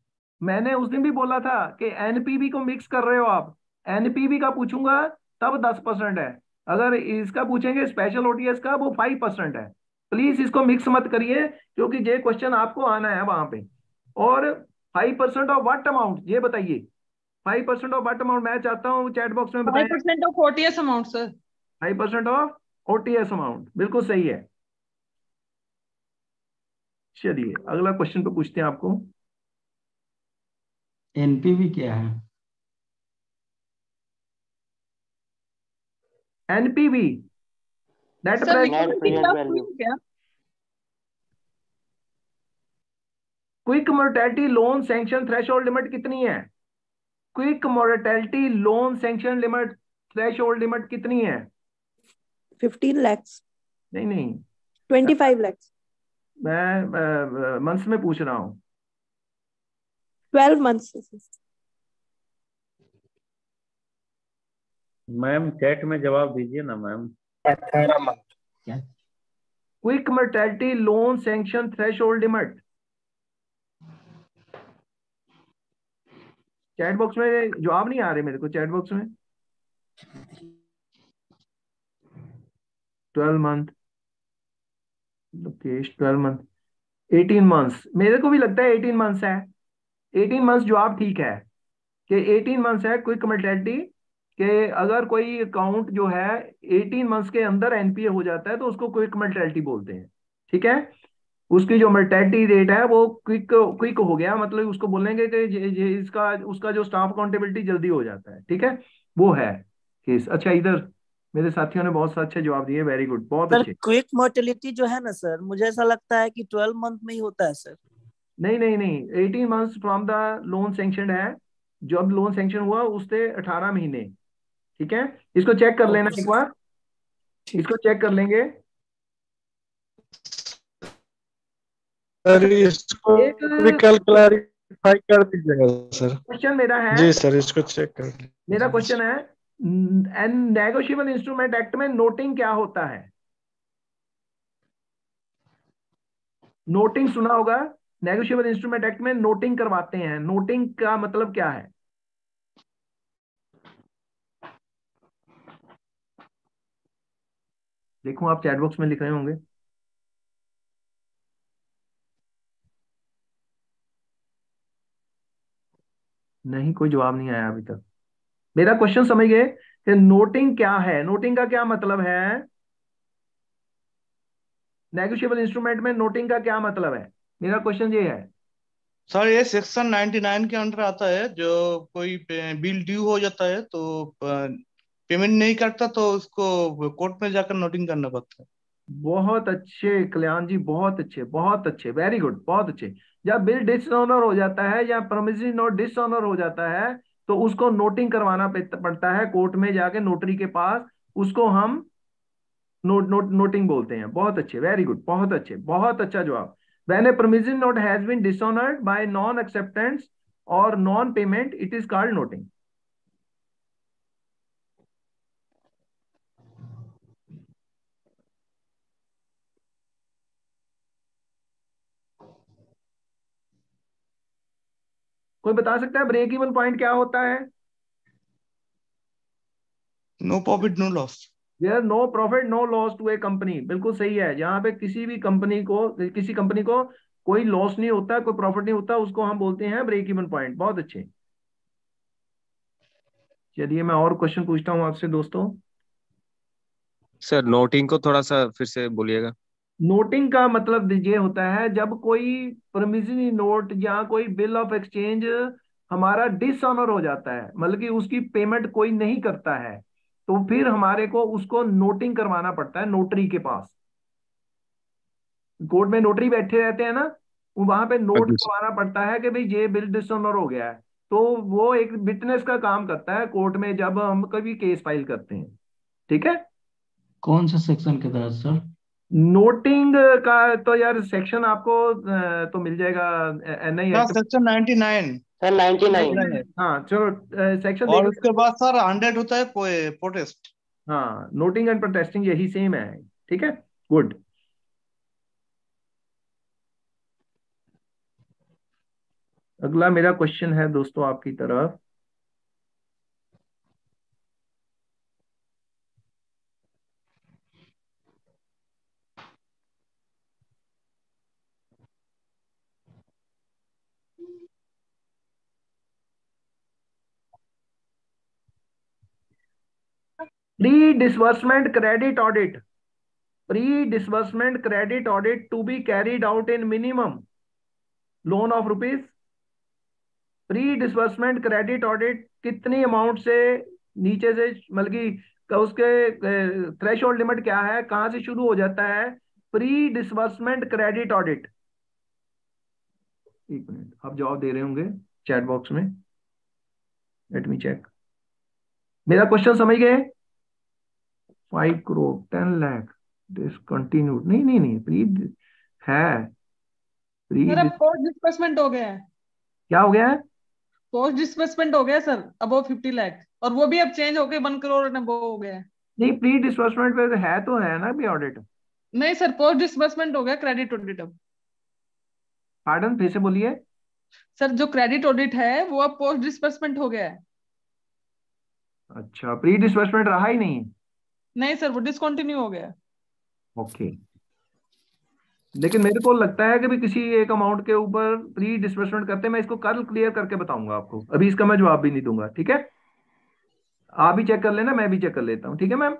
मैंने उस दिन भी बोला था कि एनपीबी को मिक्स कर रहे हो आप एनपीबी का पूछूंगा तब दस परसेंट है अगर इसका पूछेंगे स्पेशल ओटीएस का वो फाइव परसेंट है प्लीज इसको मिक्स मत करिए क्योंकि ये क्वेश्चन आपको आना है वहां पे और five percent of what amount ये बताइए five percent of what amount मैं चाहता हूँ चैट बॉक्स में
बताइए of OTS
amount sir five percent of OTS amount बिल्कुल सही है चलिए अगला क्वेश्चन पे पूछते हैं आपको
एनपीवी क्या है
NPV
net present
quick mortality loan sanction thresh limit कितनी है quick mortality loan sanction limit thresh limit कितनी है फिफ्टीन लैक्स नहीं नहीं ट्वेंटी फाइव लैक्स मैं मंथ्स में पूछ रहा हूँ ट्वेल्व मंथ्स
मैम चैट में जवाब दीजिए ना मैम अठारह month
quick mortality loan sanction threshold limit chat box में जवाब नहीं आ रहे मेरे को चैट बॉक्स में twelve month Lokesh twelve month eighteen months मेरे को भी लगता है एटीन मंथ्स है एटीन मंथ्स जो आप ठीक है कि एटीन मंथ्स है क्विक मेटेलिटी कि अगर कोई अकाउंट जो है एटीन मंथ्स के अंदर एनपीए हो जाता है तो उसको क्विक मेटेलिटी बोलते हैं ठीक है उसकी जो मेटेलिटी रेट है वो क्विक क्विक हो गया मतलब उसको बोलेंगे कि जे, जे, इसका उसका जो स्टाफ अकाउंटेबिलिटी जल्दी हो जाता है ठीक है वो है केस अच्छा इधर मेरे साथियों ने बहुत अच्छे जवाब दिए वेरी गुड बहुत अच्छे
क्विक मोर्टेलिटी जो है ना सर मुझे
ऐसा लगता है कि ट्वेल्व मंथ में ही होता है सर नहीं नहीं नहीं eighteen month from the loan sanction है जब लोन सेंक्शन हुआ उससे अठारह महीने ठीक है इसको चेक कर लेना एक बार
इसको चेक कर लेंगे सर इसको भी कर दीजिएगा
सर
क्वेश्चन मेरा है जी
सर इसको चेक कर
मेरा क्वेश्चन है एंड नेगोशियबल इंस्ट्रूमेंट एक्ट में नोटिंग क्या होता है नोटिंग सुना होगा नेगोशियबल इंस्ट्रूमेंट एक्ट में नोटिंग करवाते हैं नोटिंग का मतलब क्या है
देखो आप चैट बॉक्स में लिख रहे होंगे
नहीं कोई जवाब नहीं आया अभी तक मेरा क्वेश्चन समझ गए कि नोटिंग क्या है नोटिंग का क्या मतलब है नेगोशियबल इंस्ट्रूमेंट में नोटिंग का क्या मतलब है मेरा क्वेश्चन ये है सर ये सेक्शन 99 के अंडर आता है जो कोई बिल ड्यू हो जाता है तो पेमेंट नहीं करता तो उसको कोर्ट में जाकर नोटिंग करना पड़ता है बहुत अच्छे कल्याण जी बहुत अच्छे बहुत अच्छे वेरी गुड बहुत अच्छे जब बिल डिसऑनर हो जाता है या प्रोमिस नोट डिसऑनर हो जाता है तो उसको नोटिंग करवाना पड़ता है कोर्ट में जाके नोटरी के पास उसको हम नोट नोट नोटिंग बोलते हैं बहुत अच्छे वेरी गुड बहुत अच्छे बहुत अच्छा जवाब when a promissory note has been dishonoured by non acceptance और non payment it is called noting कोई बता सकता है ब्रेक इवन पॉइंट क्या होता है
no
profit
no loss there no profit no loss to a company बिल्कुल सही है यहाँ पे किसी भी कंपनी को किसी कंपनी को कोई लॉस नहीं होता कोई प्रॉफिट नहीं होता उसको हम बोलते हैं ब्रेक इवन पॉइंट बहुत अच्छे चलिए मैं और क्वेश्चन पूछता हूँ आपसे दोस्तों
सर नोटिंग को थोड़ा सा फिर से बोलिएगा
नोटिंग का मतलब ये होता है जब कोई प्रमिसरी नोट या कोई बिल ऑफ एक्सचेंज हमारा डिसऑनर हो जाता है मतलब कि उसकी पेमेंट कोई नहीं करता है तो फिर हमारे को उसको नोटिंग करवाना पड़ता है नोटरी के पास कोर्ट में नोटरी बैठे रहते हैं ना वहां पे नोट हाँ करवाना पड़ता है कि भाई ये बिल डिसऑनर हो गया है तो वो एक विटनेस का काम करता है कोर्ट में जब हम कभी केस फाइल करते हैं ठीक है कौन सा सेक्शन के तहत सर नोटिंग uh, का तो यार सेक्शन आपको uh, तो मिल जाएगा N I
section ninety nine sir nine
हाँ चलो सेक्शन uh, और उसके बाद सर हंड्रेड होता है प्रोटेस्ट हाँ नोटिंग एंड प्रोटेस्टिंग यही सेम है ठीक है गुड अगला मेरा क्वेश्चन है दोस्तों आपकी तरफ pre disbursement credit audit pre disbursement credit audit to be carried out in minimum loan of rupees pre disbursement credit audit कितनी अमाउंट से नीचे से मतलब की उसके थ्रेश लिमिट क्या है कहां से शुरू हो जाता है प्री डिसबर्समेंट क्रेडिट ऑडिट एक मिनट आप जवाब दे रहे होंगे चैट बॉक्स में लेट मी चेक मेरा क्वेश्चन समझ गए five crore ten lakh discontinued नहीं नहीं नहीं प्री है प्री
पोस्ट डिस्पर्समेंट हो गया है क्या हो गया है पोस्ट डिस्पर्समेंट हो गया सर अब वो फिफ्टी लैख और वो भी अब चेंज हो गए वन करोड़ अबव हो गया है
नहीं प्री डिस्पर्समेंट पे तो है तो है ना भी ऑडिट
नहीं सर पोस्ट डिस्पर्समेंट हो गया क्रेडिट ऑडिट अब
पार्डन फिर से बोलिए
सर जो क्रेडिट ऑडिट है वो अब पोस्ट डिस्पर्समेंट हो गया है
अच्छा प्री डिस्पर्समेंट रहा ही नहीं है
नहीं सर वो डिसकंटिन्यू हो गया
ओके
लेकिन मेरे को लगता है कि भी किसी एक अमाउंट के ऊपर प्री डिस्बर्समेंट करते हैं मैं इसको कल क्लियर करके बताऊंगा आपको अभी इसका मैं जवाब भी नहीं दूंगा ठीक है आप भी चेक कर लेना मैं भी चेक कर लेता हूँ ठीक है मैम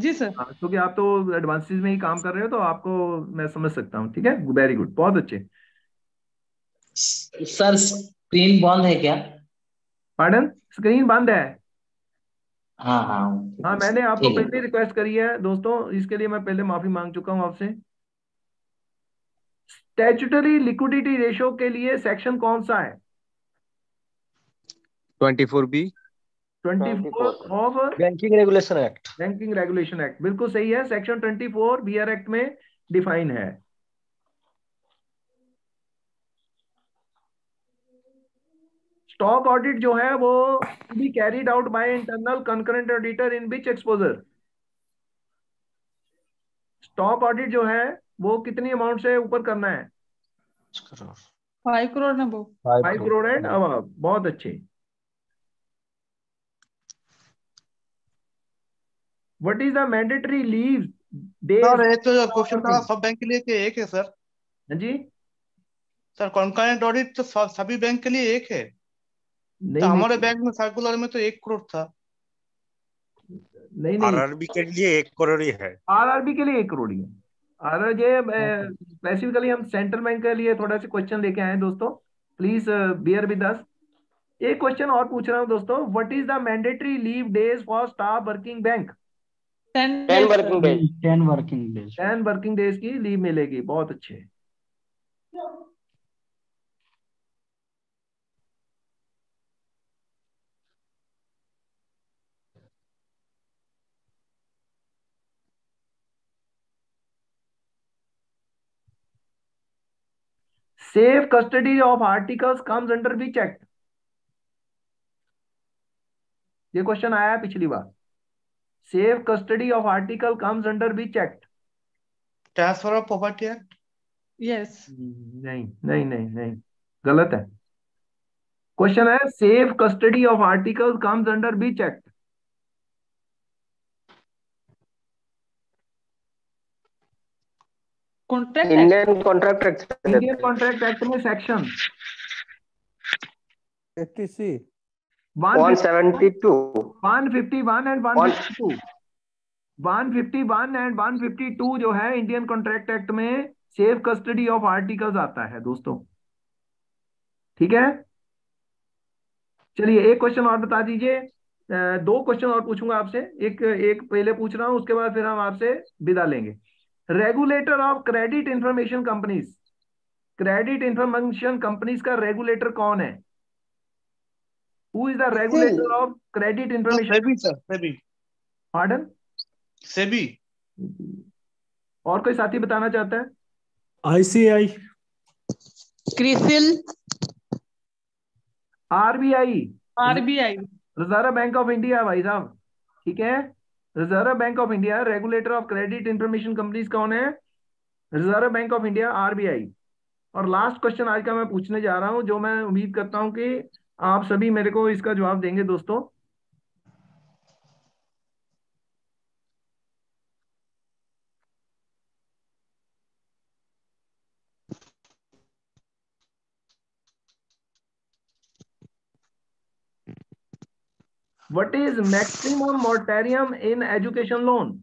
जी सर हाँ, क्योंकि तो आप तो एडवांसेस में ही काम कर रहे हो तो आपको मैं समझ सकता हूँ ठीक है वेरी गुड बहुत अच्छे सर स्क्रीन बंद है क्या पार्डन स्क्रीन बंद है हाँ हाँ, हाँ, हाँ मैंने आपको पहले रिक्वेस्ट करी है दोस्तों इसके लिए मैं पहले माफी मांग चुका हूँ आपसे स्टैचुटरी लिक्विडिटी रेशो के लिए सेक्शन कौन सा है
twenty four B
twenty four of banking regulation act banking regulation act बिल्कुल सही है section twenty four B R act में डिफाइन है स्टॉक ऑडिट जो है वो B carried out by internal concurrent auditor in which exposure stock audit जो है वो कितनी अमाउंट से ऊपर करना है फाइव करोड़ ना वो फाइव करोड़ एंड अब बहुत अच्छे what is the mandatory leave they sir ये तो क्वेश्चन था सब बैंक के लिए के एक है सर हाँ जी सर कॉन्करेंट ऑडिट तो सभी बैंक के लिए एक है नहीं
तो हमारे
बैंक में सर्कुलर में तो एक करोड़ था
नहीं नहीं आरआरबी के लिए एक करोड़ ही है आरआरबी के लिए एक करोड़ ही है स्पेसिफिकली हम सेंट्रल बैंक के लिए थोड़ा से क्वेश्चन लेके आए दोस्तों प्लीज बियर विद अस एक क्वेश्चन और पूछ रहा हूँ दोस्तों what is the mandatory leave days for staff working bank ten working days
ten working days
ten working days की लीव मिलेगी बहुत अच्छे safe custody of articles comes under which act ये क्वेश्चन आया है पिछली बार safe custody of article comes under which act
transfer of property act yes नहीं नहीं नहीं नहीं गलत है क्वेश्चन
है safe custody of article comes under which act
contract Indian
contract act Indian
contract act में सेक्शन
50 सी 151 एंड 152 151 एंड 152 जो है इंडियन कॉन्ट्रैक्ट एक्ट में सेफ कस्टडी ऑफ आर्टिकल्स आता है दोस्तों ठीक है चलिए एक क्वेश्चन और बता दीजिए दो क्वेश्चन और पूछूंगा आपसे एक एक पहले पूछ रहा हूं उसके बाद फिर हम आपसे विदा लेंगे regulator of credit information companies credit information companies का रेगुलेटर कौन है who is the regulator of credit information SEBI sir SEBI pardon SEBI और कोई साथी बताना चाहता है ICI CRISIL RBI RBI reserve bank of India भाई साहब ठीक है reserve bank of India regulator of credit information companies कौन है reserve bank of India RBI और लास्ट क्वेश्चन आज का मैं पूछने जा रहा हूं जो मैं उम्मीद करता हूं कि आप सभी मेरे को इसका जवाब देंगे दोस्तों what is maximum moratorium in education loan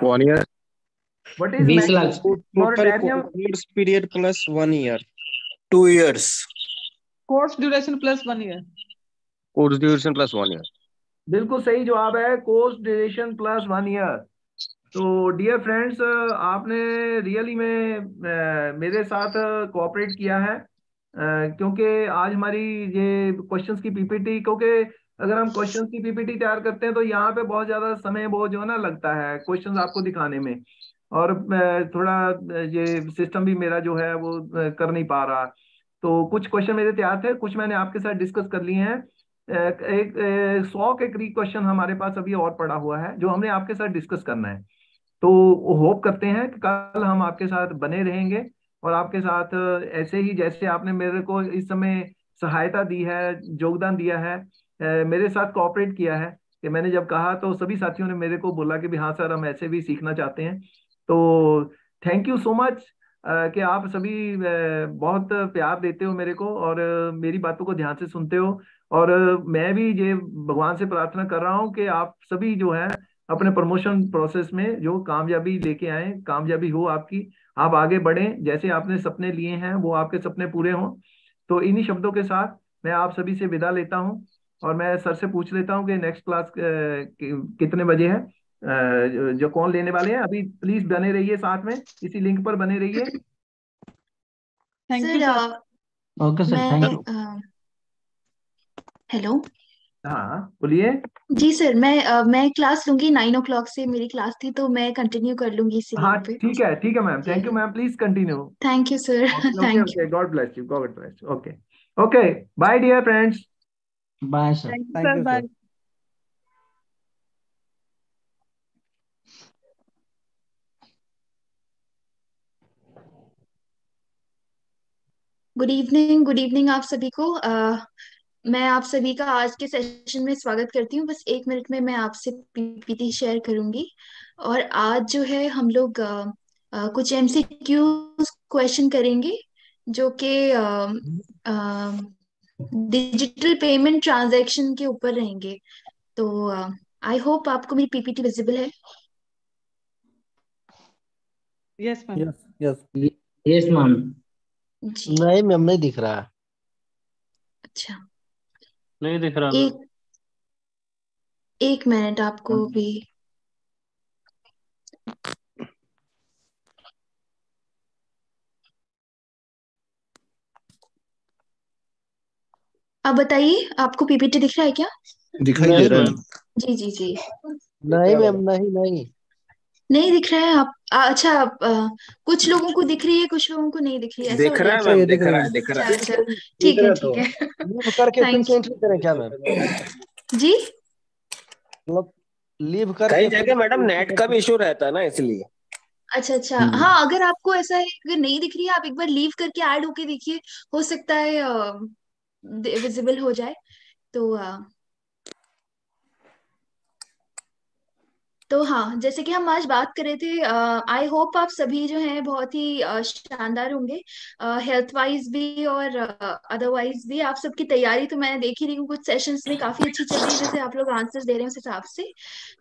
one year what is These moratorium
course period plus one year
two years
course duration plus one year
course duration plus one year
बिल्कुल सही जवाब है course duration plus one year तो dear friends आपने really में मेरे साथ cooperate किया है क्योंकि आज हमारी ये क्वेश्चंस की पीपीटी क्योंकि अगर हम क्वेश्चंस की पीपीटी तैयार करते हैं तो यहाँ पे बहुत ज्यादा समय बहुत जो है ना लगता है क्वेश्चंस आपको दिखाने में और थोड़ा ये सिस्टम भी मेरा जो है वो कर नहीं पा रहा तो कुछ क्वेश्चन मेरे तैयार थे कुछ मैंने आपके साथ डिस्कस कर लिए हैं एक सौ के करीब क्वेश्चन हमारे पास अभी और पड़ा हुआ है जो हमने आपके साथ डिस्कस करना है तो होप करते हैं कि कल हम आपके साथ बने रहेंगे और आपके साथ ऐसे ही जैसे आपने मेरे को इस समय सहायता दी है योगदान दिया है मेरे साथ कॉपरेट किया है कि मैंने जब कहा तो सभी साथियों ने मेरे को बोला कि भी हाँ सर हम ऐसे भी सीखना चाहते हैं तो थैंक यू सो मच कि आप सभी बहुत प्यार देते हो मेरे को और मेरी बातों को ध्यान से सुनते हो और मैं भी ये भगवान से प्रार्थना कर रहा हूँ कि आप सभी जो है अपने प्रमोशन प्रोसेस में जो कामयाबी लेके आए कामयाबी हो आपकी आप आगे बढ़े जैसे आपने सपने लिए हैं वो आपके सपने पूरे हों तो इन्हीं शब्दों के साथ मैं आप सभी से विदा लेता हूँ और मैं सर से पूछ लेता हूँ कि नेक्स्ट क्लास कितने बजे है जो कौन लेने वाले हैं अभी प्लीज बने रहिए साथ में इसी लिंक पर बने रहिए
thank
you okay sir thank you hello
हाँ बोलिए
जी सर मैं आ, मैं क्लास लूंगी नाइन ओ क्लॉक से मेरी क्लास थी तो मैं कंटिन्यू
कर लूंगी इसी हाँ ठीक है ठीक है ma'am thank you ma'am please continue
thank you sir thank
you God bless
you God bless okay okay bye dear friends bye sir thank you sir
good evening good evening आप सभी को uh, मैं आप सभी का आज के session में स्वागत करती हूँ बस एक मिनट में मैं आपसे पीपीटी शेयर करूंगी और आज जो है हम लोग आ, आ, कुछ एमसीक्यू क्वेश्चन करेंगे जो कि डिजिटल पेमेंट ट्रांजैक्शन के ऊपर रहेंगे तो आई होप आपको मेरी पीपीटी विजिबल है
yes
yes yes ma'am ma'am दिख रहा अच्छा नहीं दिख रहा
एक एक मिनट आपको हाँ भी अब बताइए आपको पीपीटी दिख रहा है क्या
दिखाई दे रहा है जी जी जी नहीं मैम नहीं नहीं
नहीं दिख रहा है आप आ, अच्छा आप, आ, कुछ लोगों को दिख रही है कुछ लोगों को नहीं दिख रही है ऐसा दिख रहा है अच्छा, मैम दिख रहा अच्छा, है दिख
रहा है
ठीक है ठीक है लीव करके फिर से एंट्री करें क्या मैम जी
मतलब लीव करके कहीं जगह मैडम नेट का भी इशू रहता है ना इसलिए
अच्छा अच्छा हम्म। हाँ अगर आपको ऐसा है अगर नहीं दिख रही है आप एक बार लीव करके ऐड होके देखिए हो सकता है विजिबल हो जाए तो तो हाँ जैसे कि हम आज बात कर रहे थे आई होप आप सभी जो हैं बहुत ही uh, शानदार होंगे हेल्थ वाइज भी और अदरवाइज uh, भी आप सबकी तैयारी तो मैंने देखी रही हूँ कुछ सेशंस में काफी अच्छी चल रही है जैसे आप लोग आंसर्स दे रहे हैं उस हिसाब से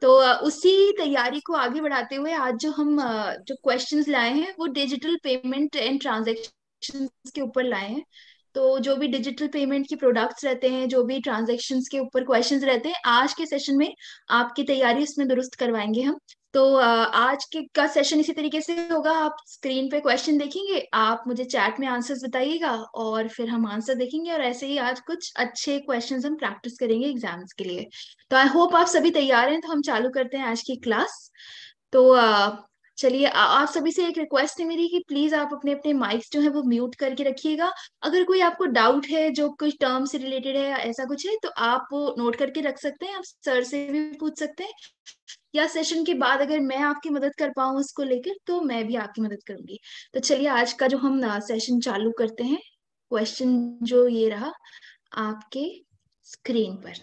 तो uh, उसी तैयारी को आगे बढ़ाते हुए आज जो हम uh, जो क्वेश्चन लाए हैं वो डिजिटल पेमेंट एंड ट्रांजेक्शन के ऊपर लाए हैं तो जो भी डिजिटल पेमेंट के प्रोडक्ट्स रहते हैं जो भी ट्रांजेक्शन के ऊपर क्वेश्चन रहते हैं आज के सेशन में आपकी तैयारी इसमें दुरुस्त करवाएंगे हम तो आज के का सेशन इसी तरीके से होगा आप स्क्रीन पे क्वेश्चन देखेंगे आप मुझे चैट में आंसर्स बताइएगा और फिर हम आंसर देखेंगे और ऐसे ही आज कुछ अच्छे क्वेश्चंस हम प्रैक्टिस करेंगे एग्जाम्स के लिए तो आई होप आप सभी तैयार हैं तो हम चालू करते हैं आज की क्लास तो चलिए आप सभी से एक रिक्वेस्ट है मेरी कि प्लीज आप अपने अपने माइक्स जो है वो म्यूट करके रखिएगा अगर कोई आपको डाउट है जो कुछ टर्म से रिलेटेड है या ऐसा कुछ है तो आप वो नोट करके रख सकते हैं आप सर से भी पूछ सकते हैं या सेशन के बाद अगर मैं आपकी मदद कर पाऊँ उसको लेकर तो मैं भी आपकी मदद करूंगी तो चलिए आज का जो हम सेशन चालू करते हैं क्वेश्चन जो ये रहा आपके स्क्रीन पर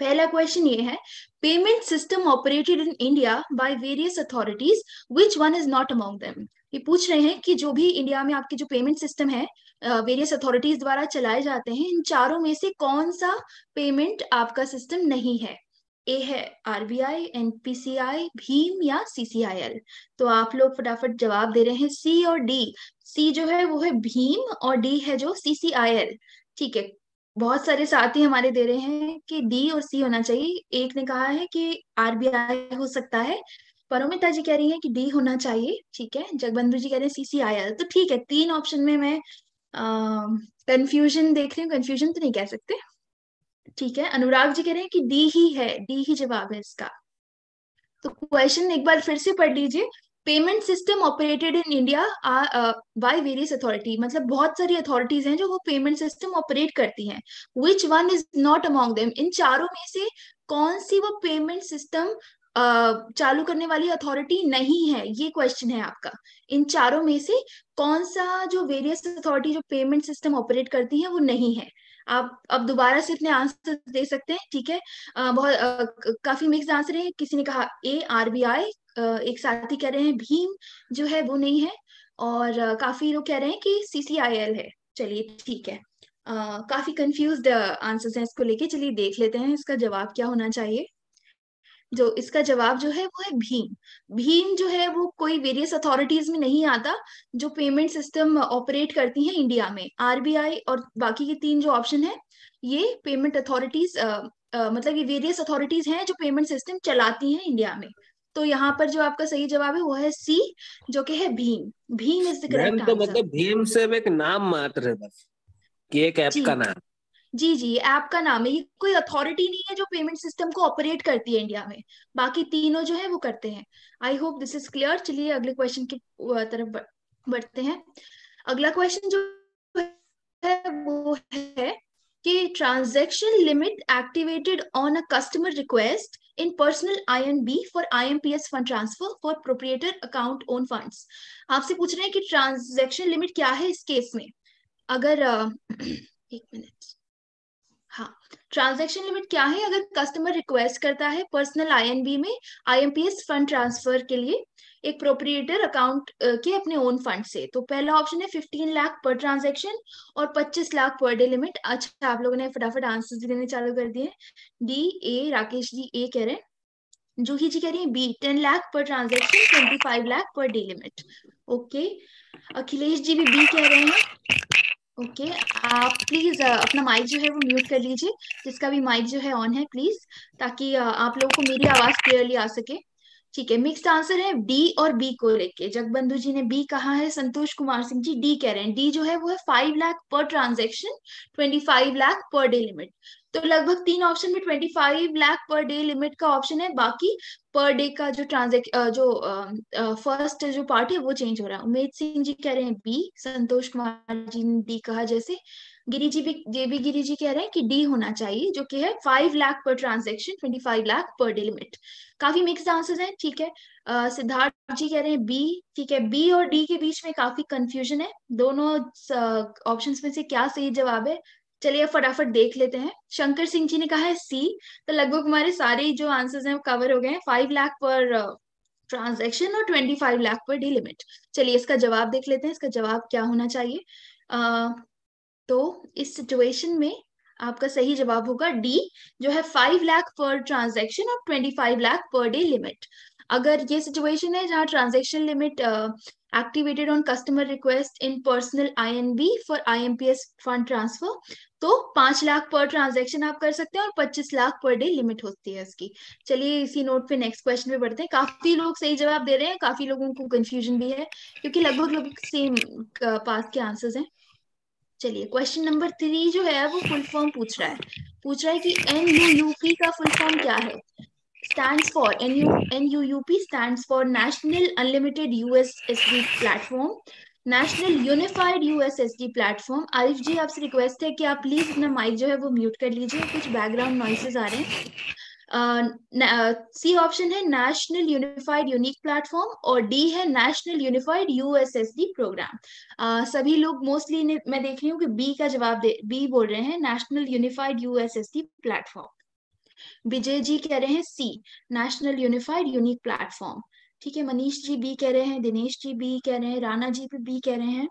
पहला क्वेश्चन ये है payment system operated in India by various authorities which one is not among them ये पूछ रहे हैं कि जो भी इंडिया में आपके जो पेमेंट सिस्टम है वेरियस अथॉरिटीज द्वारा चलाए जाते हैं इन चारों में से कौन सा पेमेंट आपका सिस्टम नहीं है ए है आरबीआई एनपीसीआई भीम या सीसीआईएल तो आप लोग फटाफट जवाब दे रहे हैं सी और डी सी जो है वो है भीम और डी है जो सीसीआईएल ठीक है बहुत सारे साथी हमारे दे रहे हैं कि डी और सी होना चाहिए एक ने कहा है कि आरबीआई हो सकता है परोमिता जी कह रही है कि डी होना चाहिए ठीक है जगबंधु जी कह रहे हैं सी सी सीसीआईएल तो ठीक है तीन ऑप्शन में मैं कंफ्यूजन देख रही हूँ कंफ्यूजन तो नहीं कह सकते ठीक है अनुराग जी कह रहे हैं कि डी ही है डी ही जवाब है इसका तो क्वेश्चन एक बार फिर से पढ़ लीजिए payment system operated in India by various authority मतलब बहुत सारी अथॉरिटीज हैं जो वो पेमेंट सिस्टम ऑपरेट करती हैं which one is not among them इन चारों में से कौन सी वो पेमेंट सिस्टम Uh, चालू करने वाली अथॉरिटी नहीं है ये क्वेश्चन है आपका इन चारों में से कौन सा जो वेरियस अथॉरिटी जो पेमेंट सिस्टम ऑपरेट करती है वो नहीं है आप अब दोबारा से अपने आंसर दे सकते हैं ठीक है आ, बहुत आ, काफी मिक्स आंसर है किसी ने कहा ए आरबीआई एक साथी कह रहे हैं भीम जो है वो नहीं है और काफी लोग कह रहे हैं कि सीसीआईएल है चलिए ठीक है आ, काफी कंफ्यूज्ड आंसर्स हैं इसको लेके चलिए देख लेते हैं इसका जवाब क्या होना चाहिए जो इसका जवाब जो है वो है भीम भीम जो है वो कोई वेरियस अथॉरिटीज में नहीं आता जो पेमेंट सिस्टम ऑपरेट करती है इंडिया में आरबीआई और बाकी के तीन जो ऑप्शन है ये पेमेंट अथॉरिटीज मतलब ये वेरियस अथॉरिटीज हैं जो पेमेंट सिस्टम चलाती हैं इंडिया में तो यहाँ पर जो आपका सही जवाब है वो है सी जो कि है Bhim Bhim is the correct answer मतलब
भीम से एक नाम मात्र है बस कि एक ऐप का नाम
जी जी ऐप का नाम है ये कोई अथॉरिटी नहीं है जो पेमेंट सिस्टम को ऑपरेट करती है इंडिया में बाकी तीनों जो है वो करते हैं I hope this is clear चलिए अगले क्वेश्चन की तरफ बढ़ते हैं अगला क्वेश्चन जो है वो है कि transaction limit activated on a customer request in personal I N B for I M P S fund transfer for proprietor account own fund आपसे पूछ रहे हैं कि ट्रांजेक्शन लिमिट क्या है इस केस में अगर uh, एक मिनट हाँ ट्रांजेक्शन लिमिट क्या है अगर कस्टमर रिक्वेस्ट करता है पर्सनल आईएनबी में आईएमपीएस फंड ट्रांसफर के लिए एक प्रोपरिएटर अकाउंट के अपने ओन फंड से तो पहला ऑप्शन है फिफ्टीन लाख पर ट्रांजेक्शन और पच्चीस लाख पर डे लिमिट अच्छा आप लोगों ने फटाफट आंसर देने चालू कर दिए D A Rakesh ji A कह रहे हैं जूही जी कह रही है B ten lakh per transaction twenty five lakh per day limit okay Akhilesh ji भी बी कह रहे हैं ओके आप प्लीज अपना माइक जो है वो म्यूट कर लीजिए जिसका भी माइक जो है ऑन है प्लीज ताकि आप लोगों को मेरी आवाज क्लियरली आ सके ठीक है मिक्स्ड आंसर है डी और बी को लेके जगबंधु जी ने बी कहा है संतोष कुमार सिंह जी डी कह रहे हैं डी जो है वो है five lakh per transaction twenty five lakh per day limit तो लगभग तीन ऑप्शन में twenty five lakh per day limit का ऑप्शन है बाकी पर डे का जो ट्रांजेक्ट जो फर्स्ट जो पार्ट है वो चेंज हो रहा है उमेद सिंह जी कह रहे हैं बी संतोष कुमार जी ने डी कहा जैसे गिरी जी भी जेबी गिरी जी कह रहे हैं कि डी होना चाहिए जो कि है five lakh per transaction twenty five lakh per day limit काफी मिक्स आंसर है ठीक है सिद्धार्थ जी कह रहे हैं बी ठीक है बी और डी के बीच में काफी कंफ्यूजन है दोनों ऑप्शन में से क्या सही जवाब है चलिए फटाफट देख लेते हैं शंकर सिंह जी ने कहा है सी तो लगभग हमारे सारे जो आंसर्स हैं कवर हो गए हैं फाइव लाख पर ट्रांजैक्शन और twenty five lakh per day limit चलिए इसका जवाब देख लेते हैं इसका जवाब क्या होना चाहिए आ, तो इस सिचुएशन में आपका सही जवाब होगा डी जो है फाइव लाख पर ट्रांजेक्शन और twenty five lakh per day limit अगर ये सिचुएशन है जहाँ transaction limit activated on customer request in personal INB for IMPS fund transfer तो पांच लाख पर ट्रांजेक्शन आप कर सकते हैं और पच्चीस लाख पर डे लिमिट होती है इसकी चलिए इसी नोट पे नेक्स्ट क्वेश्चन पे बढ़ते हैं काफी लोग सही जवाब दे रहे हैं काफी लोगों को कंफ्यूजन भी है क्योंकि लगभग लगभग सेम पास के आंसर्स हैं चलिए क्वेश्चन नंबर थ्री जो है वो फुल फॉर्म पूछ रहा है पूछ रहा है कि एन यू यू पी का फुल फॉर्म क्या है stands for NUUP stands for National Unlimited USSD Platform. National unified USSD platform Arif ji आपसे रिक्वेस्ट है कि आप प्लीज अपना माइक जो है वो म्यूट कर लीजिए कुछ बैकग्राउंड नॉइसेस आ रहे हैं सी ऑप्शन है नेशनल यूनिफाइड यूनिक प्लेटफॉर्म और डी है नेशनल यूनिफाइड यूएसएसडी प्रोग्राम सभी लोग मोस्टली मैं देख रही हूँ कि बी का जवाब बी बोल रहे हैं national unified USSD platform Vijay ji कह रहे हैं C national unified unique platform ठीक है मनीष जी बी कह रहे हैं दिनेश जी बी कह रहे हैं राणा जी भी बी कह रहे हैं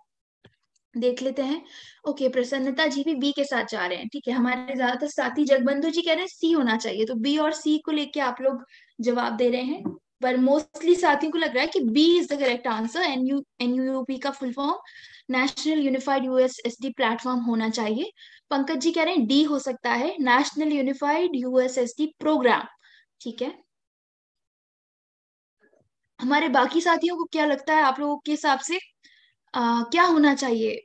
देख लेते हैं ओके प्रसन्नता जी भी बी के साथ जा रहे हैं ठीक है हमारे ज्यादातर साथी जगबंधु जी कह रहे हैं सी होना चाहिए तो बी और सी को लेके आप लोग जवाब दे रहे हैं पर मोस्टली साथियों को लग रहा है कि B is the correct answer NU NUP का full form national unified USSD platform होना चाहिए पंकज जी कह रहे हैं डी हो सकता है नेशनल यूनिफाइड यूएसएसडी प्रोग्राम ठीक है हमारे बाकी साथियों को क्या लगता है आप लोगों के हिसाब से आ, क्या होना चाहिए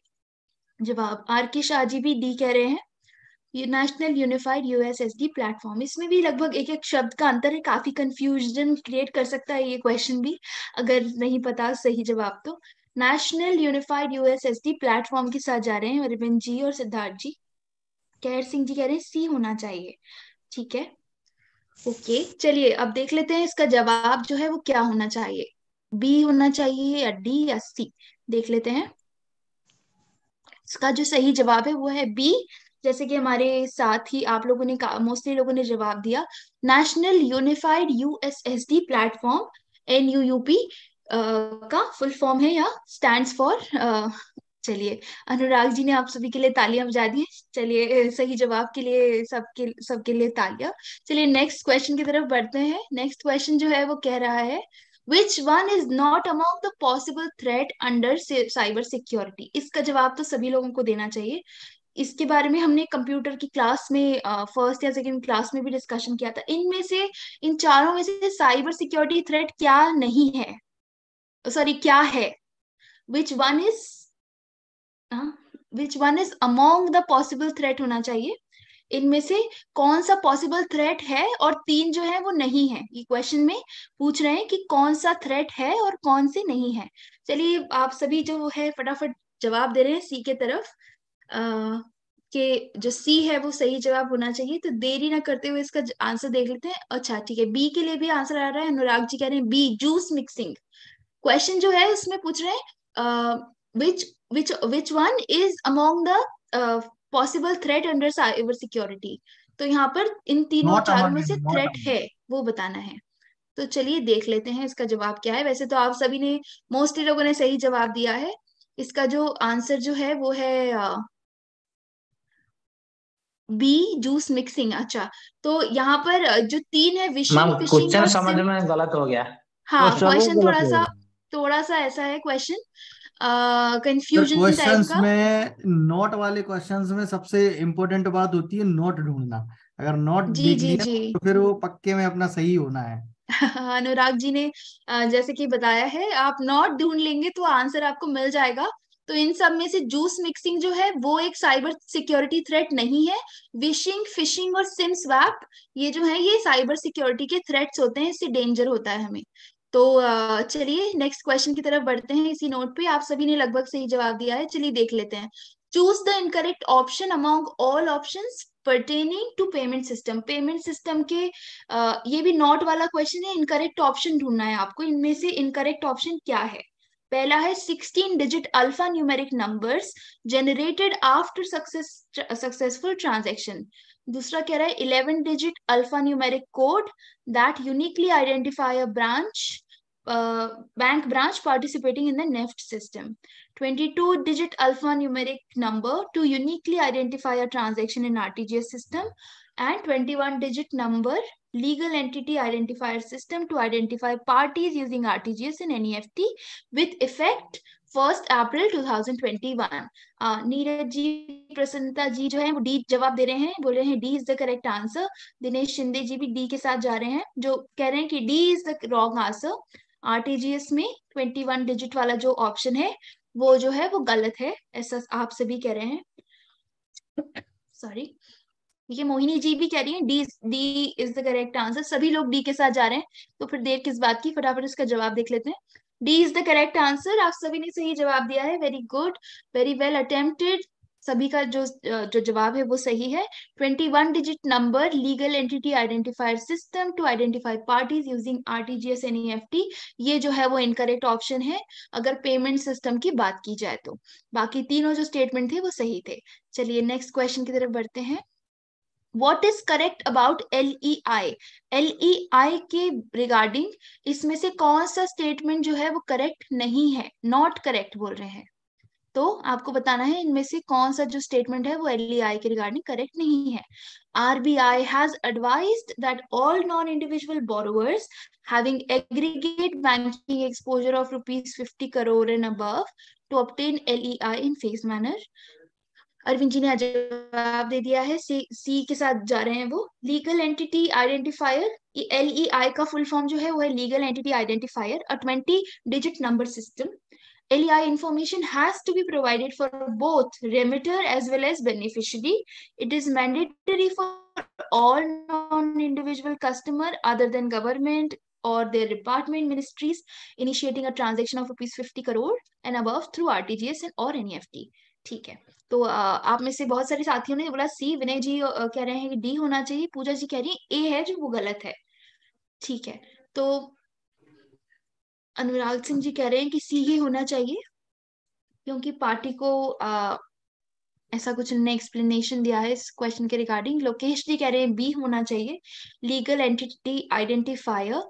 जवाब आर के शाह जी भी डी कह रहे हैं नेशनल यूनिफाइड यूएसएसडी प्लेटफॉर्म इसमें भी लगभग एक एक शब्द का अंतर है काफी कंफ्यूजन क्रिएट कर सकता है ये क्वेश्चन भी अगर नहीं पता सही जवाब तो नेशनल यूनिफाइड यूएसएसडी प्लेटफॉर्म के साथ जा रहे हैं अरविंद जी और सिद्धार्थ जी कैर सिंह जी कह रहे हैं सी होना चाहिए ठीक है ओके चलिए अब देख लेते हैं इसका जवाब जो है वो क्या होना चाहिए बी होना चाहिए या डी या सी देख लेते हैं इसका जो सही जवाब है वो है बी जैसे कि हमारे साथ ही आप लोगों ने मोस्टली लोगों ने जवाब दिया national unified USSD platform N U UP का फुल फॉर्म है या स्टैंड फॉर चलिए अनुराग जी ने आप सभी के लिए तालियां बजा दी चलिए सही जवाब के लिए सबके सबके लिए तालियां चलिए नेक्स्ट क्वेश्चन की तरफ बढ़ते हैं नेक्स्ट क्वेश्चन जो है वो कह रहा है which one is not among the possible threat under cyber security इसका जवाब तो सभी लोगों को देना चाहिए इसके बारे में हमने कंप्यूटर की क्लास में फर्स्ट या सेकेंड क्लास में भी डिस्कशन किया था इनमें से इन चारों में से साइबर सिक्योरिटी थ्रेट क्या नहीं है सॉरी क्या है which one is which one is among the possible threat होना चाहिए इनमें से कौन सा पॉसिबल थ्रेट है और तीन जो है वो नहीं है ये क्वेश्चन में पूछ रहे हैं कि कौन सा थ्रेट है और कौन से नहीं है चलिए आप सभी जो है फटाफट जवाब दे रहे हैं सी के तरफ अः के जो सी है वो सही जवाब होना चाहिए तो देरी ना करते हुए इसका आंसर देख लेते हैं अच्छा ठीक है बी के लिए भी आंसर आ रहा है अनुराग जी कह रहे हैं बी जूस मिक्सिंग क्वेश्चन जो है उसमें पूछ रहे हैं is among the possible threat under cyber security तो यहाँ पर इन तीनों चार में से थ्रेट है वो बताना है तो चलिए देख लेते हैं इसका जवाब क्या है वैसे तो आप सभी ने मोस्टली लोगों ने सही जवाब दिया है इसका जो आंसर जो है वो है बी जूस मिक्सिंग अच्छा तो यहाँ पर जो तीन है विशिंग फिशिंग समझ
में गलत हो गया हाँ क्वेश्चन थोड़ा सा
थोड़ा सा ऐसा है क्वेश्चन कंफ्यूजन क्वेश्चन
में नॉट वाले क्वेश्चन में सबसे इम्पोर्टेंट बात होती है नॉट ढूंढना अगर नॉट जी जी जी तो फिर वो पक्के में अपना सही होना है
अनुराग जी ने जैसे कि बताया है आप नॉट ढूंढ लेंगे तो आंसर आपको मिल जाएगा तो इन सब में से जूस मिक्सिंग जो है वो एक साइबर सिक्योरिटी थ्रेट नहीं है विशिंग फिशिंग और सिम स्वैप ये जो है ये साइबर सिक्योरिटी के थ्रेट्स होते हैं इससे डेंजर होता है हमें तो चलिए नेक्स्ट क्वेश्चन की तरफ बढ़ते हैं इसी नोट पे आप सभी ने लगभग सही जवाब दिया है चलिए देख लेते हैं choose the incorrect option among all option pertaining to payment system payment system के आ, ये भी नॉट वाला क्वेश्चन है इनकरेक्ट ऑप्शन ढूंढना है आपको इनमें से इनकरेक्ट ऑप्शन क्या है पहला है 16 digit alpha numeric numbers generated after success successful transaction दूसरा कह रहा है 11 digit alpha numeric code that uniquely identify a branch uh, bank branch participating in the NEFT system. 22 digit alphanumeric number to uniquely identify a transaction in RTGS system and 21 digit number legal entity identifier system to identify parties using RTGS in NEFT with effect 1st April 2021 Neeraj ji Prasannata ji जो है वो D जवाब दे रहे हैं बोल रहे हैं D is the correct answer Dinesh Shinde ji भी डी के साथ जा रहे हैं जो कह रहे हैं कि D is the wrong answer RTGS में वन डिजिट वाला जो ऑप्शन है वो जो है वो गलत है ऐसा आप सभी कह रहे हैं सॉरी ये मोहिनी जी भी कह रही है D D is the correct answer सभी लोग डी के साथ जा रहे हैं तो फिर देर किस बात की फटाफट इसका जवाब देख लेते हैं D is the correct answer आप सभी ने सही जवाब दिया है very good very well attempted सभी का जो जो जवाब है वो सही है twenty one digit number legal entity identifier system to identify parties using RTGS NEFT ये जो है वो इनकरेक्ट ऑप्शन है अगर पेमेंट सिस्टम की बात की जाए तो बाकी तीनों जो स्टेटमेंट थे वो सही थे चलिए नेक्स्ट क्वेश्चन की तरफ बढ़ते हैं what is correct about L E I L E I के रिगार्डिंग इसमें से कौन सा स्टेटमेंट जो है वो करेक्ट नहीं है नॉट करेक्ट बोल रहे हैं तो आपको बताना है इनमें से कौन सा जो स्टेटमेंट है वो एल e के रिगार्डिंग करेक्ट नहीं है RBI has advise that all non individual borrowers having aggregate banking exposure of rupees fifty crore and above to obtain L in phase manner Arvind ji ने जवाब दे दिया है सी के साथ जा रहे हैं वो लीगल एंटिटी आइडेंटिफायर एलई आई का फुल फॉर्म जो है वो है legal entity identifier a twenty digit number system LEI information has to be provided for both remitter as well as beneficiary. It is mandatory for all non-individual customer other than government or their department ministries initiating a transaction of rupees 50 crore and above through RTGS and or NEFT. ठीक है तो आप में से बहुत सारे साथियों ने बोला सी विनय जी कह रहे हैं कि डी होना चाहिए पूजा जी कह रही है ए है जो वो गलत है ठीक है तो अनुराग सिंह जी कह रहे हैं कि सी ही होना चाहिए क्योंकि पार्टी को आ, ऐसा कुछ उन्होंने एक्सप्लेनेशन दिया है इस क्वेश्चन के रिगार्डिंग लोकेश जी कह रहे हैं बी होना चाहिए लीगल एंटिटी आइडेंटिफायर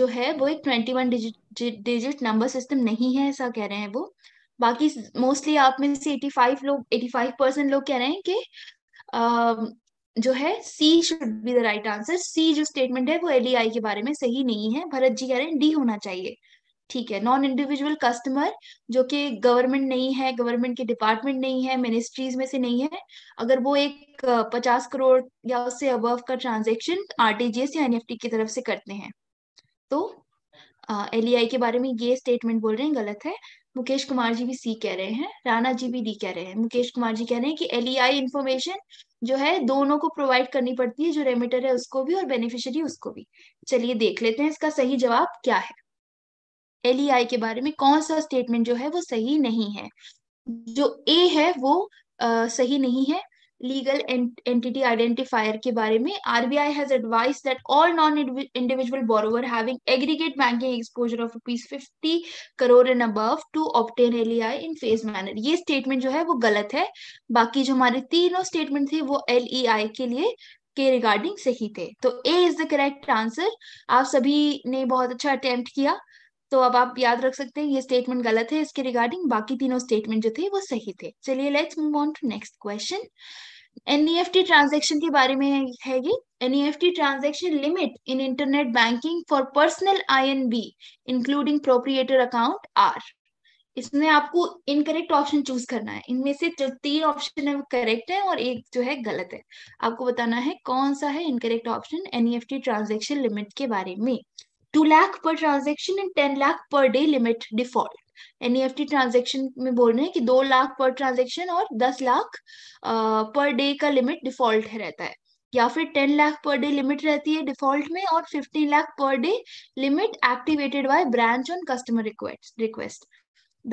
जो है वो एक twenty one digit number system नहीं है ऐसा कह रहे हैं वो बाकी मोस्टली आप में से एटी फाइव लोग एटी फाइव परसेंट लोग कह रहे हैं कि um, जो है C should be the right answer C जो स्टेटमेंट है वो एल e के बारे में सही नहीं है भरत जी कह रहे हैं डी होना चाहिए ठीक है नॉन इंडिविजुअल कस्टमर जो कि गवर्नमेंट नहीं है गवर्नमेंट के डिपार्टमेंट नहीं है मिनिस्ट्रीज में से नहीं है अगर वो एक पचास करोड़ या उससे अब का ट्रांजेक्शन आरटीजीएस या एनएफटी की तरफ से करते हैं तो एल e के बारे में ये स्टेटमेंट बोल रहे हैं गलत है मुकेश कुमार जी भी सी कह रहे हैं राणा जी भी डी कह रहे हैं मुकेश कुमार जी कह रहे हैं कि एल इंफॉर्मेशन e जो है दोनों को प्रोवाइड करनी पड़ती है जो रेमिटर है उसको भी और बेनिफिशियरी उसको भी चलिए देख लेते हैं इसका सही जवाब क्या है एल e के बारे में कौन सा स्टेटमेंट जो है वो सही नहीं है जो ए है वो आ, सही नहीं है लीगल एंटिटी आइडेंटिफायर के बारे में RBI has advice that all non individual borrower having aggregate banking exposure of rupees fifty crore and above to obtain L in phase manner ये स्टेटमेंट जो है वो गलत है बाकी जो हमारे तीनों स्टेटमेंट थे वो एल e के लिए के रिगार्डिंग सही थे तो A is the correct answer आप सभी ने बहुत अच्छा अटेम्प्ट किया तो अब आप याद रख सकते हैं ये स्टेटमेंट गलत है इसके रिगार्डिंग बाकी तीनों स्टेटमेंट जो थे वो सही थे चलिए let's move on to next question NEFT transaction के बारे में है ये NEFT transaction limit in internet banking for personal I including proprietor account are इसमें आपको इनकरेक्ट ऑप्शन चूज करना है इनमें से जो तीन ऑप्शन है वो करेक्ट है और एक जो है गलत है आपको बताना है कौन सा है incorrect option NEFT transaction limit के बारे में two lakh per transaction and ten lakh per day limit default NEFT e transaction में बोल रहे हैं कि दो लाख पर ट्रांजेक्शन और दस लाख पर डे का लिमिट डिफॉल्ट रहता है या फिर ten lakh per day limit रहती है डिफॉल्ट में और fifteen lakh per day limit activated by branch on customer request request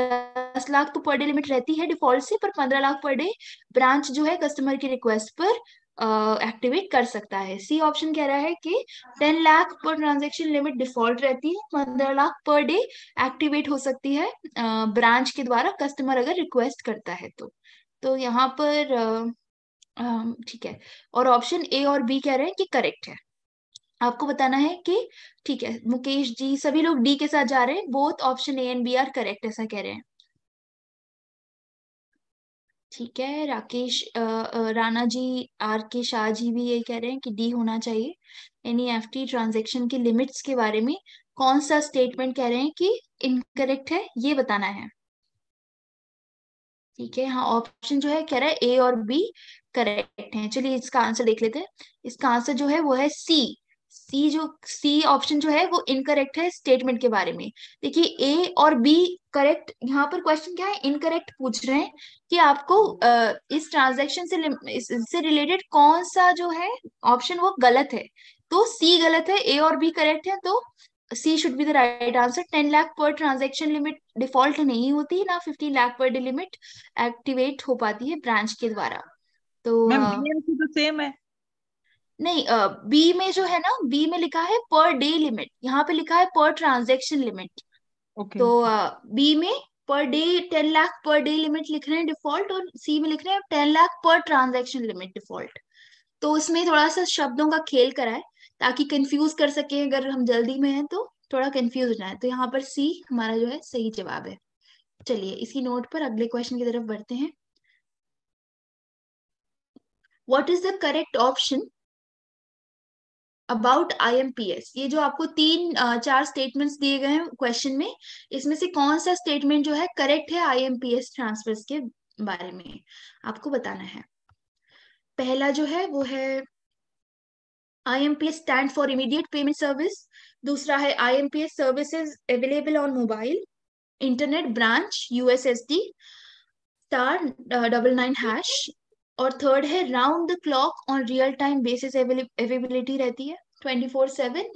दस लाख तो पर डे लिमिट रहती है डिफॉल्ट से पर पंद्रह लाख पर डे ब्रांच जो है कस्टमर की रिक्वेस्ट पर एक्टिवेट कर सकता है सी ऑप्शन कह रहा है कि ten lakh per transaction limit default रहती है पंद्रह लाख पर डे एक्टिवेट हो सकती है ब्रांच के द्वारा कस्टमर अगर रिक्वेस्ट करता है तो तो यहाँ पर ठीक है और ऑप्शन ए और बी कह रहे हैं कि करेक्ट है आपको बताना है कि ठीक है मुकेश जी सभी लोग डी के साथ जा रहे हैं both option A and B are correct ऐसा कह रहे हैं ठीक है राकेश राणा जी आर के शाह जी भी ये कह रहे हैं कि डी होना चाहिए एफ टी ट्रांजेक्शन के लिमिट्स के बारे में कौन सा स्टेटमेंट कह रहे हैं कि इनकरेक्ट है ये बताना है ठीक है हाँ ऑप्शन जो है कह रहा है ए और बी करेक्ट है चलिए इसका आंसर देख लेते हैं इसका आंसर जो है वो है सी सी जो सी ऑप्शन जो है वो इनकरेक्ट है स्टेटमेंट के बारे में देखिए ए और बी करेक्ट यहाँ पर क्वेश्चन क्या है इनकरेक्ट पूछ रहे हैं कि आपको इस ट्रांजेक्शन से इससे रिलेटेड कौन सा जो है ऑप्शन वो गलत है तो सी गलत है ए और बी करेक्ट है तो C should be the right answer ten lakh per transaction limit default नहीं होती ना fifteen lakh per limit activate हो पाती है ब्रांच के द्वारा तो सेम तो है नहीं बी में जो है ना बी में लिखा है पर डे लिमिट यहाँ पे लिखा है पर ट्रांजेक्शन लिमिट तो बी में per day ten lakh per day limit लिख रहे हैं डिफॉल्ट और सी में लिख रहे हैं ten lakh per transaction limit default तो उसमें थोड़ा सा शब्दों का खेल कराए ताकि कंफ्यूज कर सके अगर हम जल्दी में हैं तो थोड़ा कंफ्यूज हो जाए तो यहाँ पर सी हमारा जो है सही जवाब है चलिए इसी नोट पर अगले क्वेश्चन की तरफ बढ़ते हैं what is the correct option about IMPS ये जो आपको तीन चार स्टेटमेंट्स दिए गए हैं क्वेश्चन में इसमें से कौन सा स्टेटमेंट जो है करेक्ट है आईएमपीएस ट्रांसफर्स के बारे में आपको बताना है पहला जो है वो है S stand for immediate payment service दूसरा है S services available on mobile internet branch USSD star double nine hash और थर्ड है round the clock on real time basis availability रहती है ट्वेंटी फोर सेवन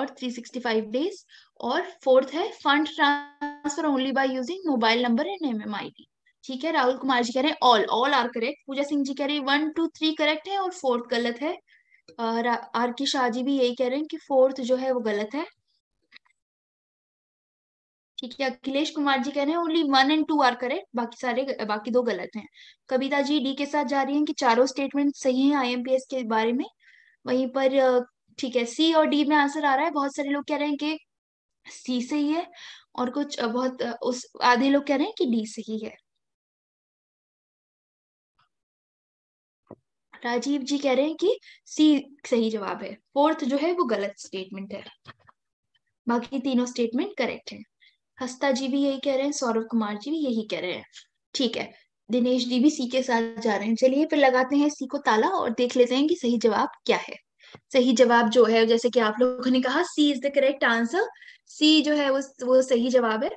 और थ्री सिक्सटी फाइव डेज और fourth है fund transfer only by using mobile number and M M I D ठीक है राहुल कुमार जी कह रहे हैं all all are correct Pooja Singh ji कह रहे हैं वन टू थ्री करेक्ट है और फोर्थ गलत है आर के शाह जी भी यही कह रहे हैं कि फोर्थ जो है वो गलत है ठीक है अखिलेश कुमार जी कह रहे हैं only one and two are correct बाकी सारे बाकी दो गलत हैं कविता जी डी के साथ जा रही हैं कि चारों स्टेटमेंट सही हैं आईएमपीएस के बारे में वहीं पर ठीक है सी और डी में आंसर आ रहा है बहुत सारे लोग कह रहे हैं कि सी सही है और कुछ बहुत उस आधे लोग कह रहे हैं कि डी सही है राजीव जी कह रहे हैं कि सी सही जवाब है फोर्थ जो है वो गलत स्टेटमेंट है बाकी तीनों स्टेटमेंट करेक्ट है हस्ता जी भी यही कह रहे हैं सौरभ कुमार जी भी यही कह रहे हैं ठीक है दिनेश जी भी सी के साथ जा रहे हैं चलिए फिर लगाते हैं सी को ताला और देख लेते हैं कि सही जवाब क्या है सही जवाब जो है जैसे कि आप लोगों ने कहा C is the correct answer C जो है वो वो सही जवाब है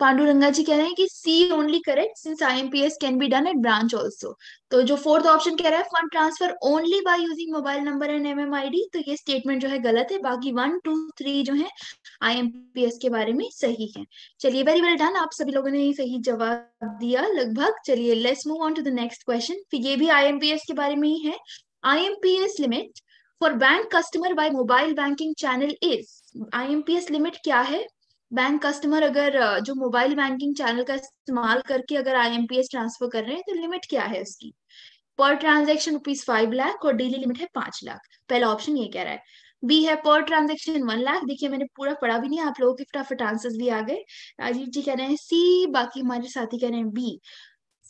पांडुरंगा जी कह रहे हैं कि C only correct since IMPS can be done at branch also तो जो फोर्थ ऑप्शन कह रहा है fund transfer only by using mobile number and MMID तो ये स्टेटमेंट जो है गलत है बाकी वन टू थ्री जो है आईएमपीएस के बारे में सही है चलिए वेरी वेल डन आप सभी लोगों ने ही सही जवाब दिया लगभग चलिए let's move on to the next question फिर ये भी आईएमपीएस के बारे में ही है IMPS limit for bank customer by mobile banking channel is IMPS limit क्या है बैंक कस्टमर अगर जो मोबाइल बैंकिंग चैनल का इस्तेमाल करके अगर आईएमपीएस ट्रांसफर कर रहे हैं तो लिमिट क्या है उसकी per transaction rupees five lakh और डेली लिमिट है पांच लाख पहला ऑप्शन ये कह रहा है बी है पर ट्रांजेक्शन वन लाख देखिए मैंने पूरा पढ़ा भी नहीं आप लोगों के फटाफट आंसर भी आ गए राजीव जी कह रहे हैं सी बाकी हमारे साथी कह रहे हैं बी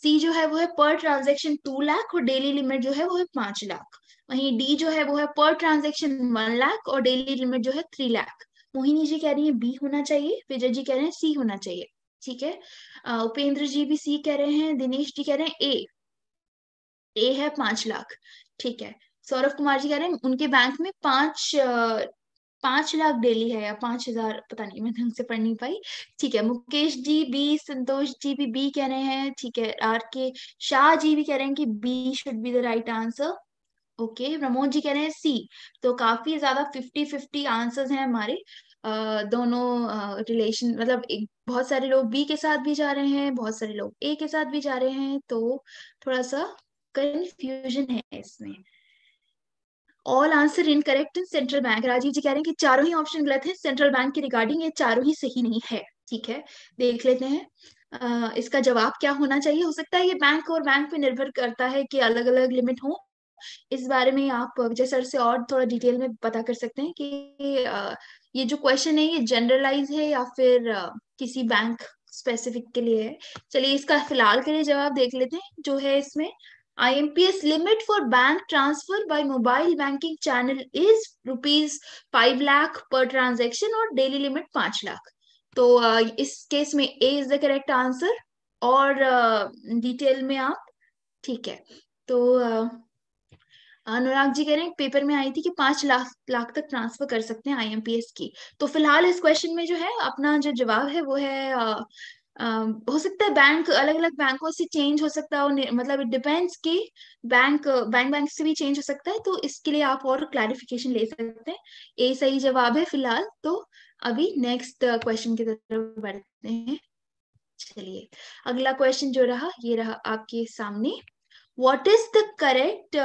सी जो है वो है पर ट्रांजेक्शन टू लाख और डेली लिमिट जो है वो है पांच लाख वहीं डी जो है वो है पर ट्रांजेक्शन वन लाख और डेली लिमिट जो है थ्री लाख मोहिनी जी कह रही है बी होना चाहिए विजय जी कह रहे हैं सी होना चाहिए ठीक है उपेंद्र जी भी सी कह रहे हैं दिनेश जी कह रहे हैं ए ए है पांच लाख ठीक है सौरभ कुमार जी कह रहे हैं उनके बैंक में पांच पांच लाख डेली है या पांच हजार पता नहीं मैं ढंग से पढ़ नहीं पाई ठीक है मुकेश जी बी संतोष जी भी बी कह रहे हैं ठीक है आर के शाह जी भी कह रहे हैं कि B should be the right answer okay Pramod ji कह रहे हैं सी तो काफी ज्यादा फिफ्टी फिफ्टी आंसर्स हैं हमारे दोनों रिलेशन मतलब एक बहुत सारे लोग बी के साथ भी जा रहे हैं बहुत सारे लोग ए के साथ भी जा रहे हैं तो थोड़ा सा कंफ्यूजन
है इसमें
all answer correct in central bank Rajiv ji कह रहे हैं कि चारों ही ऑप्शन गलत है सेंट्रल बैंक के रिगार्डिंग ये चारों ही सही नहीं है ठीक है देख लेते हैं आ, इसका जवाब क्या होना चाहिए हो सकता है ये बैंक और बैंक पे निर्भर करता है कि अलग अलग लिमिट हो इस बारे में आप विजय सर से और थोड़ा डिटेल में पता कर सकते हैं कि आ, ये जो क्वेश्चन है ये जनरलाइज है या फिर किसी बैंक स्पेसिफिक के लिए है चलिए इसका फिलहाल के लिए जवाब देख लेते हैं जो है इसमें IMPS limit for bank transfer by mobile banking channel is rupees 5 lakh per transaction or daily limit 5 lakh. तो इस केस में A is the correct answer और डिटेल में आप ठीक है तो अनुराग जी कह रहे हैं पेपर में आई थी कि पांच लाख लाख तक ट्रांसफर कर सकते हैं आईएमपीएस की तो फिलहाल इस क्वेश्चन में जो है अपना जो जवाब है वो है आ, आ, हो सकता है बैंक अलग अलग बैंकों से चेंज हो सकता है मतलब इट डिपेंड्स कि बैंक बैंक बैंक से भी चेंज हो सकता है तो इसके लिए आप और क्लैरिफिकेशन ले सकते हैं ए सही जवाब है फिलहाल तो अभी नेक्स्ट क्वेश्चन की तरफ बढ़ते हैं चलिए अगला क्वेश्चन जो रहा ये रहा आपके सामने what is the correct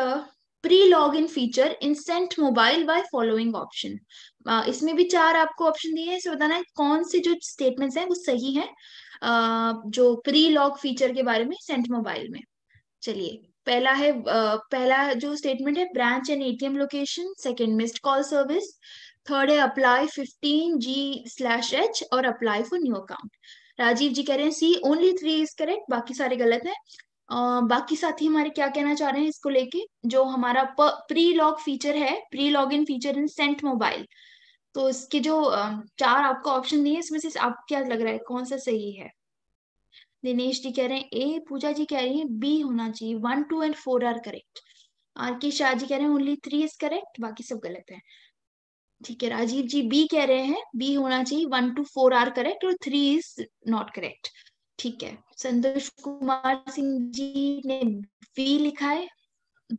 pre login feature in sent mobile by following uh, इसमें भी चार आपको ऑप्शन दिए हैं इसे बताना है कौन से जो स्टेटमेंट्स हैं वो सही हैं uh, जो प्री लॉग फीचर के बारे में सेंट मोबाइल में चलिए पहला है uh, पहला जो स्टेटमेंट है branch and ATM location second missed call service third है apply fifteen G slash H और apply for new account Rajiv ji कह रहे हैं C only three is correct बाकी सारे गलत है बाकी साथी हमारे क्या कहना चाह रहे हैं इसको लेके जो हमारा प्री लॉग फीचर है pre log in feature in Cent mobile तो इसके जो चार आपको ऑप्शन दिए इसमें से आपको क्या लग रहा है कौन सा सही है दिनेश जी कह रहे हैं ए पूजा जी कह रही है बी होना चाहिए one two and four are correct R K Shah ji कह रहे हैं ओनली थ्री इज करेक्ट बाकी सब गलत है ठीक है राजीव जी बी कह रहे हैं बी होना चाहिए one two four are correct और थ्री इज नॉट करेक्ट ठीक है संतोष कुमार सिंह जी ने वी लिखा है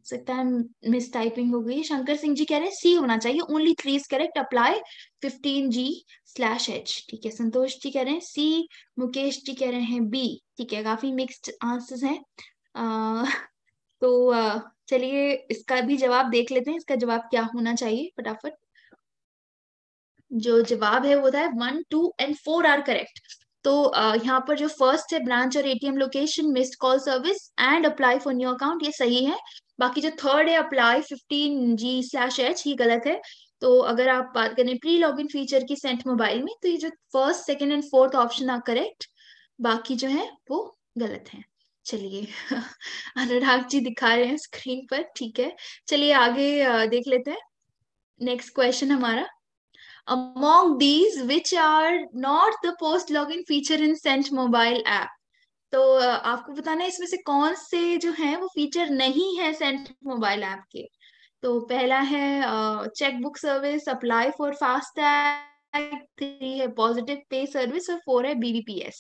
सकता है मिस टाइपिंग हो गई शंकर सिंह जी कह रहे हैं सी होना चाहिए only three is correct apply fifteen G slash H ठीक है संतोष जी कह रहे हैं सी मुकेश जी कह रहे हैं बी ठीक है काफी मिक्स्ड आंसर्स हैं तो चलिए इसका भी जवाब देख लेते हैं इसका जवाब क्या होना चाहिए फटाफट जो जवाब है वो था one two and four are correct तो uh, यहाँ पर जो फर्स्ट है ब्रांच और ATM location missed call service and apply for new account ये सही है बाकी जो थर्ड है apply fifteen G slash H ये गलत है तो अगर आप बात करें प्री लॉग इन फीचर की सेंट मोबाइल में तो ये जो first second and fourth option are correct बाकी जो है वो गलत है चलिए अनुराग जी दिखा रहे हैं स्क्रीन पर ठीक है चलिए आगे देख लेते हैं नेक्स्ट क्वेश्चन हमारा among these which are not the post login feature in Cent mobile app तो आपको बताना है इसमें से कौन से जो है वो फीचर नहीं है सेंट मोबाइल ऐप के तो पहला है check book service apply for fast three है पॉजिटिव पे सर्विस और फोर है बीबीपीएस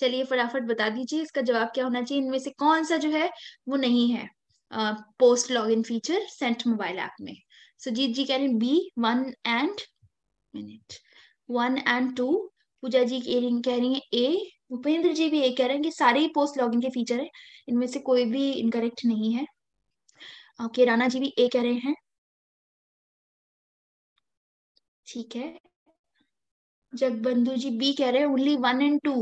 चलिए फटाफट बता दीजिए इसका जवाब क्या होना चाहिए इनमें से कौन सा जो है वो नहीं है post log in feature Cent mobile app में सुजीत जी कह रहे हैं B one and minute one and two Pooja ji कह रही है ए भूपेंद्र जी भी ये कह रहे हैं कि सारे पोस्ट लॉगिंग के फीचर है इनमें से कोई भी इनकरेक्ट नहीं है ओके राणा जी भी ए कह रहे हैं ठीक है जगबंधु जी बी कह रहे हैं only one and two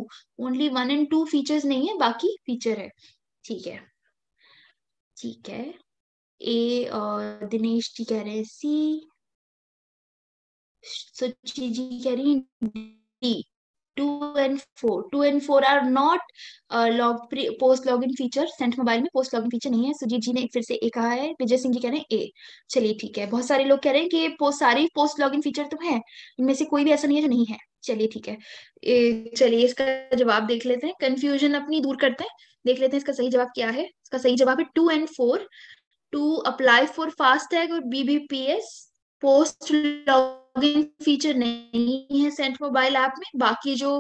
only one and two features नहीं है बाकी फीचर है ठीक है ठीक है ए और दिनेश जी कह रहे हैं सी Suchi ji कह रही पोस्ट लॉग इन फीचर में नहीं है सुजीत जी ने फिर से कहा है विजय सिंह जी कह रहे हैं ए चलिए ठीक है बहुत सारे लोग कह रहे हैं कि सारे पोस्ट लॉग इन फीचर तो है इनमें से कोई भी ऐसा नहीं है जो नहीं है चलिए ठीक है चलिए इसका जवाब देख लेते हैं कंफ्यूजन अपनी दूर करते हैं देख लेते हैं इसका सही जवाब क्या है इसका सही जवाब है two and four to apply for fast tag और BBPS post log login feature नहीं है सेंट मोबाइल ऐप में बाकी जो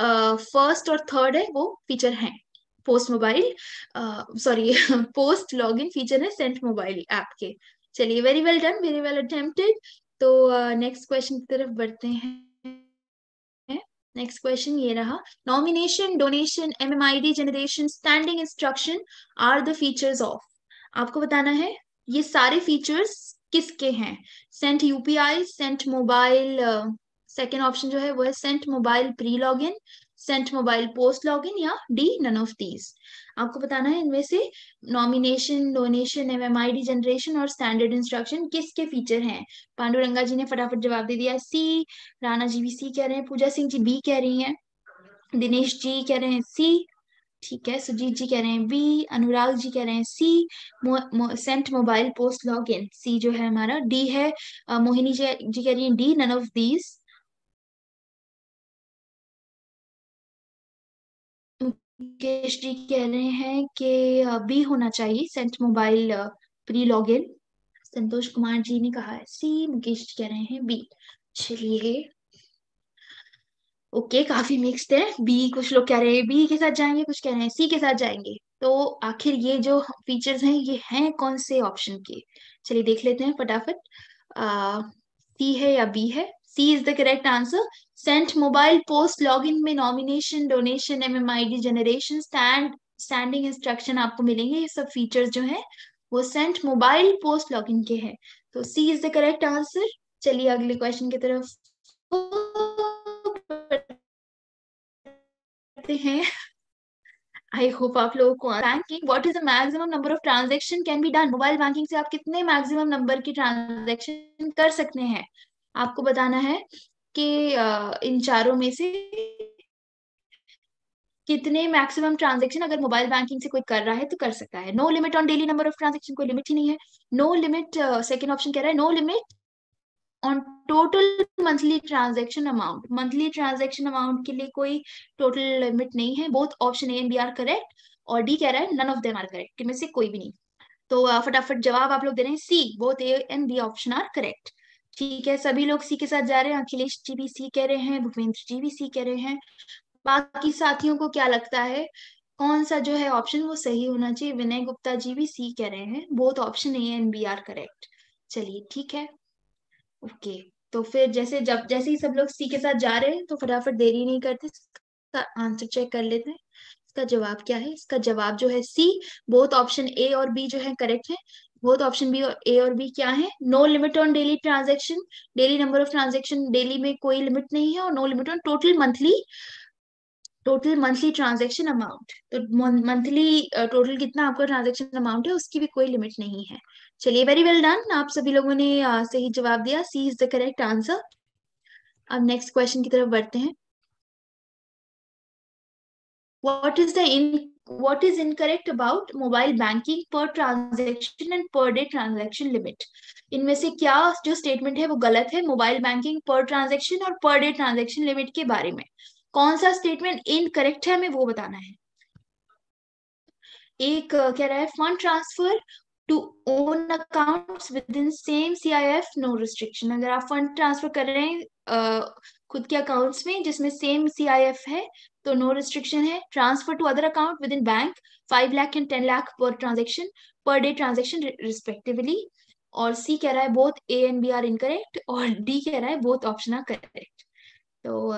फर्स्ट और थर्ड है वो फीचर है post mobile sorry post log in feature है सेंट मोबाइल ऐप के चलिए very well done very well attempted तो नेक्स्ट क्वेश्चन की तरफ बढ़ते हैं नेक्स्ट क्वेश्चन ये रहा nomination donation MMID generation standing instruction are the features of आपको बताना है ये सारे फीचर्स किसके हैं Cent UPI Cent mobile second option जो है वो है Cent mobile pre log in Cent mobile post log in या डी नन ऑफ दीज आपको बताना है इनमें से nomination donation M M I D generation और स्टैंडर्ड इंस्ट्रक्शन किसके फीचर हैं पांडुरंगा जी ने फटाफट जवाब दे दिया सी राणा जी भी सी कह रहे हैं पूजा सिंह जी बी कह रही हैं दिनेश जी कह रहे हैं सी ठीक है सुजीत जी कह रहे हैं बी अनुराग जी कह रहे हैं C Cent mobile post log in C जो है हमारा डी है मोहिनी जी जी कह रही हैं D none of these Mukesh ji कह रहे हैं कि बी होना चाहिए Cent mobile pre log in Santosh Kumar ji ने कहा है सी मुकेश जी कह रहे हैं बी चलिए ओके okay, काफी मिक्स्ड है बी कुछ लोग कह रहे हैं बी के साथ जाएंगे कुछ कह रहे हैं सी के साथ जाएंगे तो आखिर ये जो फीचर्स हैं ये हैं कौन से ऑप्शन के चलिए देख लेते हैं फटाफट सी है या बी है C is the correct answer Cent mobile post login में nomination donation M M I D generation stand standing instruction आपको मिलेंगे ये सब फीचर्स जो है वो सेंट मोबाइल पोस्ट लॉगिन के हैं तो C is the correct answer चलिए अगले क्वेश्चन की तरफ करते हैं आई होप आप लोगों को banking what is the maximum number of transaction can be done mobile banking से आप कितने मैक्सिमम नंबर की ट्रांजेक्शन कर सकते हैं आपको बताना है कि इन चारों में से कितने मैक्सिमम ट्रांजेक्शन अगर मोबाइल बैंकिंग से कोई कर रहा है तो कर सकता है no limit on daily number of transaction कोई लिमिट ही नहीं है नो लिमिट सेकंड ऑप्शन कह रहा है no limit on total monthly transaction amount monthly transaction amount के लिए कोई टोटल लिमिट नहीं है both option A and B are correct और डी कह रहा है none of them are correct इनमें से कोई भी नहीं तो फटाफट जवाब आप लोग दे रहे हैं C both A and B option are correct ठीक है सभी लोग सी के साथ जा रहे हैं अखिलेश जी भी सी कह रहे हैं भूपेंद्र जी भी सी कह रहे हैं बाकी साथियों को क्या लगता है कौन सा जो है ऑप्शन वो सही होना चाहिए विनय गुप्ता जी भी सी कह रहे हैं both option A and B are correct चलिए ठीक है ओके तो फिर जैसे जब जैसे ही सब लोग सी के साथ जा रहे हैं तो फटाफट देरी नहीं करते आंसर चेक कर लेते हैं इसका जवाब क्या है इसका जवाब जो है सी बोथ ऑप्शन ए और बी जो है करेक्ट है बोथ ऑप्शन बी और ए और बी क्या है no limit on daily transaction daily number of transaction daily में कोई लिमिट नहीं है और no limit on total monthly total monthly transaction amount तो मंथली टोटल कितना आपका ट्रांजेक्शन अमाउंट है उसकी भी कोई लिमिट नहीं है चलिए वेरी वेल डन आप सभी लोगों ने सही जवाब दिया C is the correct answer अब नेक्स्ट क्वेश्चन की तरफ बढ़ते हैं what is the in what is incorrect about mobile banking per transaction and per day transaction limit इनमें से क्या जो स्टेटमेंट है वो गलत है मोबाइल बैंकिंग पर ट्रांजेक्शन और पर डे ट्रांजेक्शन लिमिट के बारे में कौन सा स्टेटमेंट इनकरेक्ट है हमें वो बताना है एक कह रहा है fund transfer to own account with in same C I F no restriction अगर आप फंड ट्रांसफर कर रहे हैं खुद के अकाउंट में जिसमें सेम सी आई एफ है तो नो रिस्ट्रिक्शन है transfer to other account with in bank five lakh and ten lakh per transaction per day transaction respectively और सी कह रहा है both A and B are incorrect और डी कह रहा है बोथ ऑप्शन आर करेक्ट तो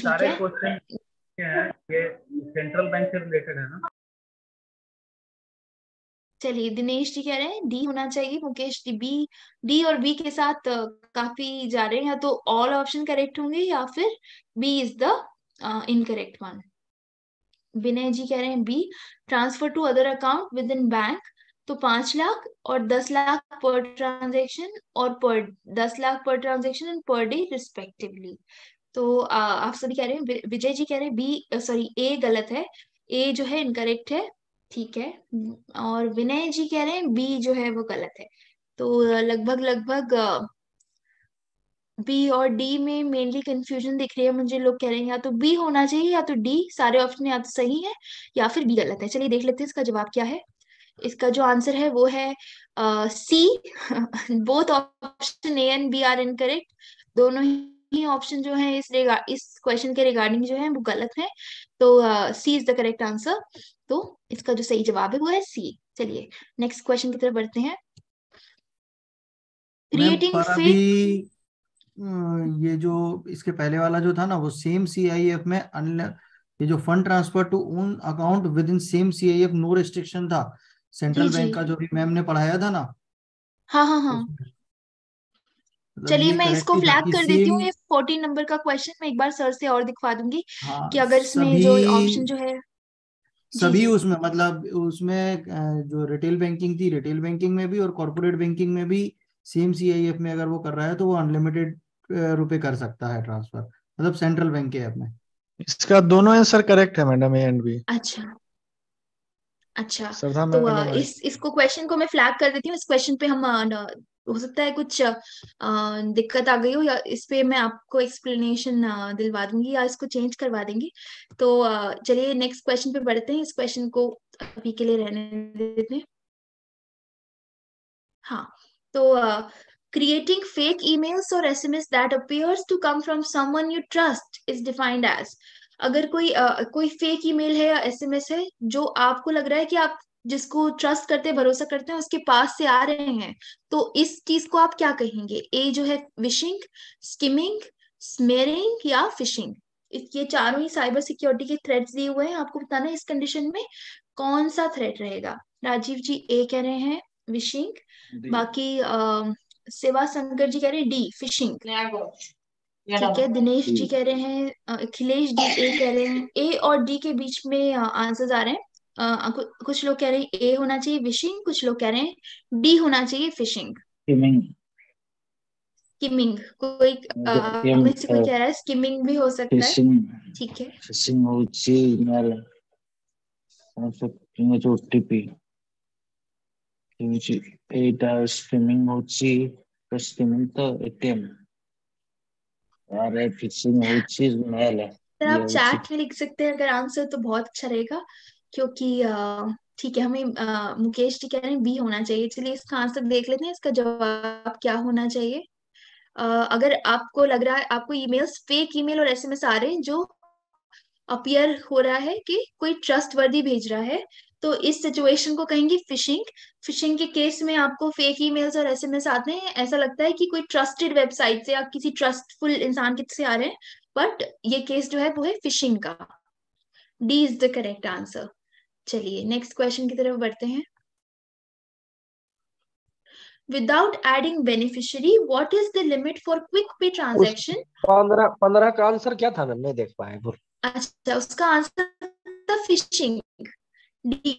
सारे क्वेश्चन ये सेंट्रल बैंक से रिलेटेड है ना
चलिए दिनेश जी कह रहे हैं डी होना चाहिए मुकेश जी बी डी और बी के साथ काफी जा रहे हैं या तो ऑल ऑप्शन करेक्ट होंगे या फिर B is the incorrect one Vinay ji कह रहे हैं B transfer to other account with in bank तो पांच लाख और दस लाख पर ट्रांजेक्शन और पर दस lakh per transaction and per day respectively तो आ, आप सभी कह रहे हैं विजय जी कह रहे हैं बी सॉरी ए गलत है ए जो है इनकरेक्ट है ठीक है और विनय जी कह रहे हैं बी जो है वो गलत है तो लगभग लगभग बी और डी में मेनली कंफ्यूजन दिख रही है मुझे लोग कह रहे हैं या तो बी होना चाहिए या तो डी सारे ऑप्शन या तो सही है या फिर बी गलत है चलिए देख लेते हैं इसका जवाब क्या है इसका जो आंसर है वो है C both option A and B are incorrect दोनों ही ही ऑप्शन जो है इस इस क्वेश्चन के रिगार्डिंग जो है वो गलत है तो C is the correct answer तो इसका जो सही जवाब है वो है सी चलिए नेक्स्ट क्वेश्चन की तरफ बढ़ते हैं क्रिएटिंग
ये जो इसके पहले वाला जो था ना वो सेम सीआईएफ में ये जो fund transfer to own account with in same CIF no restriction था सेंट्रल बैंक का जो भी मैम ने पढ़ाया था ना
हाँ हाँ हाँ
मतलब चलिए मैं इसको फ्लैग कर देती हूँ ये
फोर्टीन नंबर का क्वेश्चन मैं एक बार सर से और दिखवा दूंगी हाँ, कि अगर इसमें जो ऑप्शन जो है
सभी उसमें मतलब उसमें जो रिटेल बैंकिंग थी रिटेल बैंकिंग में भी और कॉर्पोरेट बैंकिंग में भी सेम सीआईएफ में अगर वो कर रहा है तो वो अनलिमिटेड रुपए कर सकता है ट्रांसफर मतलब सेंट्रल बैंक के ऐप में
इसका दोनों आंसर करेक्ट है मैडम ए एंड बी
अच्छा अच्छा तो इस इसको क्वेश्चन को मैं फ्लैग कर देती हूँ इस क्वेश्चन पे हम हो सकता है कुछ दिक्कत आ गई हो या इस पे मैं आपको एक्सप्लेनेशन दिलवा दूंगी या इसको चेंज करवा देंगी तो चलिए नेक्स्ट क्वेश्चन पे बढ़ते हैं इस क्वेश्चन को अभी के लिए रहने देते हैं हाँ तो creating fake emails or sms that appears to come from someone you trust is defined as अगर कोई आ, कोई फेक ईमेल है या एसएमएस है जो आपको लग रहा है कि आप जिसको ट्रस्ट करते भरोसा करते हैं उसके पास से आ रहे हैं तो इस चीज को आप क्या कहेंगे ए जो है विशिंग स्किमिंग स्मेरिंग या फिशिंग ये चारों ही साइबर सिक्योरिटी के थ्रेट दिए हुए हैं आपको बताना इस कंडीशन में कौन सा थ्रेट रहेगा राजीव जी ए कह रहे हैं विशिंग बाकी अः सेवा शंकर जी कह रहे हैं डी फिशिंग ठीक है दिनेश जी कह रहे हैं अखिलेश जी ए कह रहे हैं ए और डी के बीच में आंसर्स आ रहे हैं आ, कुछ लोग कह रहे हैं ए होना चाहिए विशिंग कुछ लोग कह रहे हैं डी होना चाहिए फिशिंग
स्किमिंग
स्किमिंग कोई में से कोई uh, कह रहा है स्किमिंग भी हो
सकता है ठीक है फिशिंग हो चाहिए यार जी ए डाल स्किमिंग हो ସ୍କିମିଂ ହେଉଛି ସ୍କିମିଂ ତ ଏଟିଏମ୍ अरे फिशिंग हो होची मेल आप चैट
में लिख सकते हैं अगर आंसर तो बहुत अच्छा रहेगा क्योंकि ठीक है हमें आ, मुकेश जी कह रहे हैं बी होना चाहिए चलिए इसका आंसर देख लेते हैं इसका जवाब क्या होना चाहिए आ, अगर आपको लग रहा है आपको ईमेल्स फेक ईमेल और एसएमएस आ रहे हैं जो अपियर हो रहा है कि कोई ट्रस्ट वर्दी भेज रहा है तो इस सिचुएशन को कहेंगे फिशिंग फिशिंग के केस में आपको फेक ईमेल्स और एसएमएस आते हैं ऐसा लगता है कि कोई ट्रस्टेड वेबसाइट से या किसी ट्रस्टफुल इंसान के से आ रहे हैं बट ये केस जो है वो है फिशिंग का D is the correct answer चलिए नेक्स्ट क्वेश्चन की तरफ बढ़ते हैं without adding beneficiary what is the limit for quick pay transaction
15 15 का आंसर क्या था मैं नहीं देख पाए बोल
अच्छा उसका आंसर था फिशिंग डी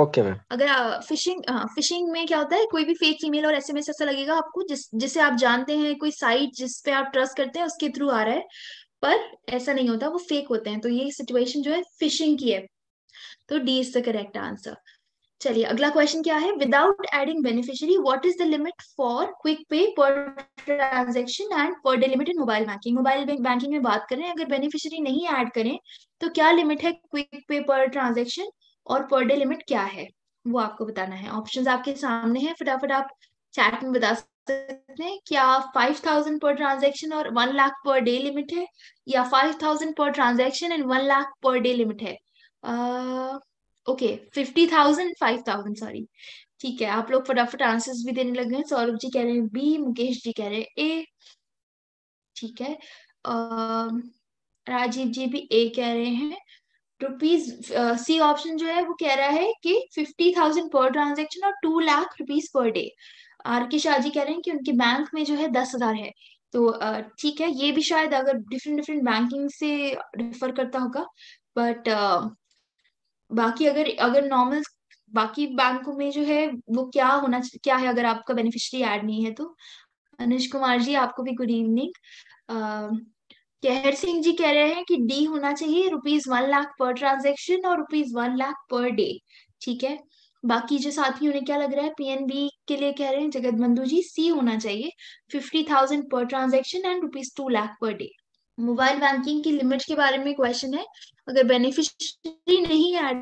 ओके मैम अगर फिशिंग हाँ फिशिंग में क्या होता है कोई भी फेक ईमेल और एसएमएस ऐसा लगेगा आपको जिस जिसे आप जानते हैं कोई साइट जिस पे आप ट्रस्ट करते हैं उसके थ्रू आ रहा है पर ऐसा नहीं होता वो फेक होते हैं तो ये सिचुएशन जो है फिशिंग की है तो D is the correct answer चलिए अगला क्वेश्चन क्या है without adding beneficiary what is the limit for quick pay per transaction and per day limit in mobile banking mobile banking में बात करें अगर बेनिफिशियरी नहीं ऐड करें तो क्या लिमिट है क्विक पे पर ट्रांजेक्शन और पर डे लिमिट क्या है वो आपको बताना है ऑप्शंस आपके सामने है फटाफट आप चैट में बता सकते हैं क्या फाइव थाउजेंड पर ट्रांजेक्शन और one lakh per day limit है या five thousand per transaction and one lakh per day limit है okay fifty thousand five thousand sorry ठीक है आप लोग फटाफट आंसर्स भी देने लगे हैं सौरभ जी कह रहे हैं बी मुकेश जी कह रहे हैं ए ठीक है uh, राजीव जी भी ए कह रहे हैं रुपीज सी ऑप्शन जो है वो कह रहा है कि फिफ्टी थाउजेंड पर ट्रांजेक्शन और two lakh rupees per day R K Shah ji कह रहे हैं कि उनके बैंक में जो है दस हजार है तो ठीक है ये भी शायद अगर डिफरेंट डिफरेंट बैंकिंग से रेफर करता होगा बट बाकी अगर अगर नॉर्मल बाकी बैंकों में जो है वो क्या होना क्या है अगर आपका बेनिफिशियरी ऐड नहीं है तो अनुज कुमार जी आपको भी गुड इवनिंग कहर सिंह जी कह रहे हैं कि डी होना चाहिए rupees one lakh per transaction और rupees one lakh per day ठीक है बाकी जो साथी उन्हें क्या लग रहा है पीएनबी के लिए कह रहे हैं जगत बंधु जी सी होना चाहिए fifty thousand per transaction and rupees two lakh per day mobile banking की लिमिट के बारे में क्वेश्चन है अगर बेनिफिशियरी नहीं है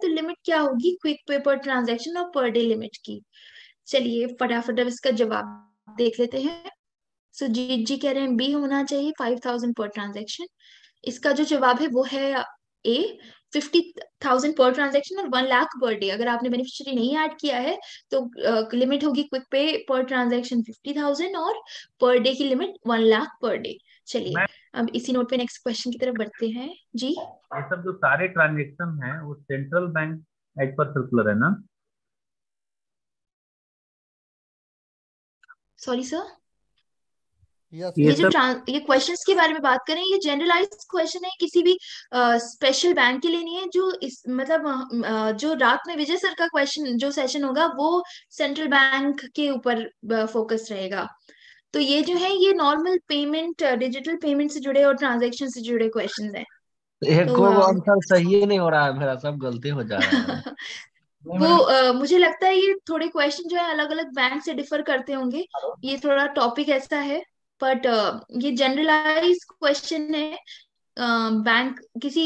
तो लिमिट क्या होगी क्विक पे पर ट्रांजेक्शन और पर डे लिमिट की चलिए फटाफट अब इसका जवाब देख लेते हैं सुजीत जी कह रहे हैं बी होना चाहिए फाइव थाउजेंड पर ट्रांजेक्शन इसका जो जवाब है वो है A fifty thousand per transaction और वन लाख पर डे अगर आपने बेनिफिशियरी नहीं ऐड किया है तो लिमिट uh, होगी quick pay per transaction fifty thousand और पर डे की limit one lakh per day चलिए अब इसी नोट पे नेक्स्ट क्वेश्चन की तरफ बढ़ते हैं जी
ये सब जो सारे ट्रांजेक्शन है वो central bank
as per circular है ना
सॉरी
सर ये, जो ये क्वेश्चंस के बारे में बात करें ये जनरलाइज क्वेश्चन है किसी भी स्पेशल uh, बैंक के लिए नहीं है जो इस मतलब uh, जो रात में विजय सर का क्वेश्चन जो सेशन होगा वो सेंट्रल बैंक के ऊपर फोकस रहेगा तो ये जो है ये नॉर्मल पेमेंट डिजिटल पेमेंट से जुड़े और ट्रांजेक्शन से जुड़े क्वेश्चन है तो
एक तो, आंसर हाँ। सही नहीं हो रहा है मेरा सब गलती हो जा रहा है वो
आ, मुझे लगता है ये थोड़े क्वेश्चन जो है अलग अलग बैंक से डिफर करते होंगे ये थोड़ा टॉपिक ऐसा है बट uh, ये जनरलाइज क्वेश्चन है बैंक uh, किसी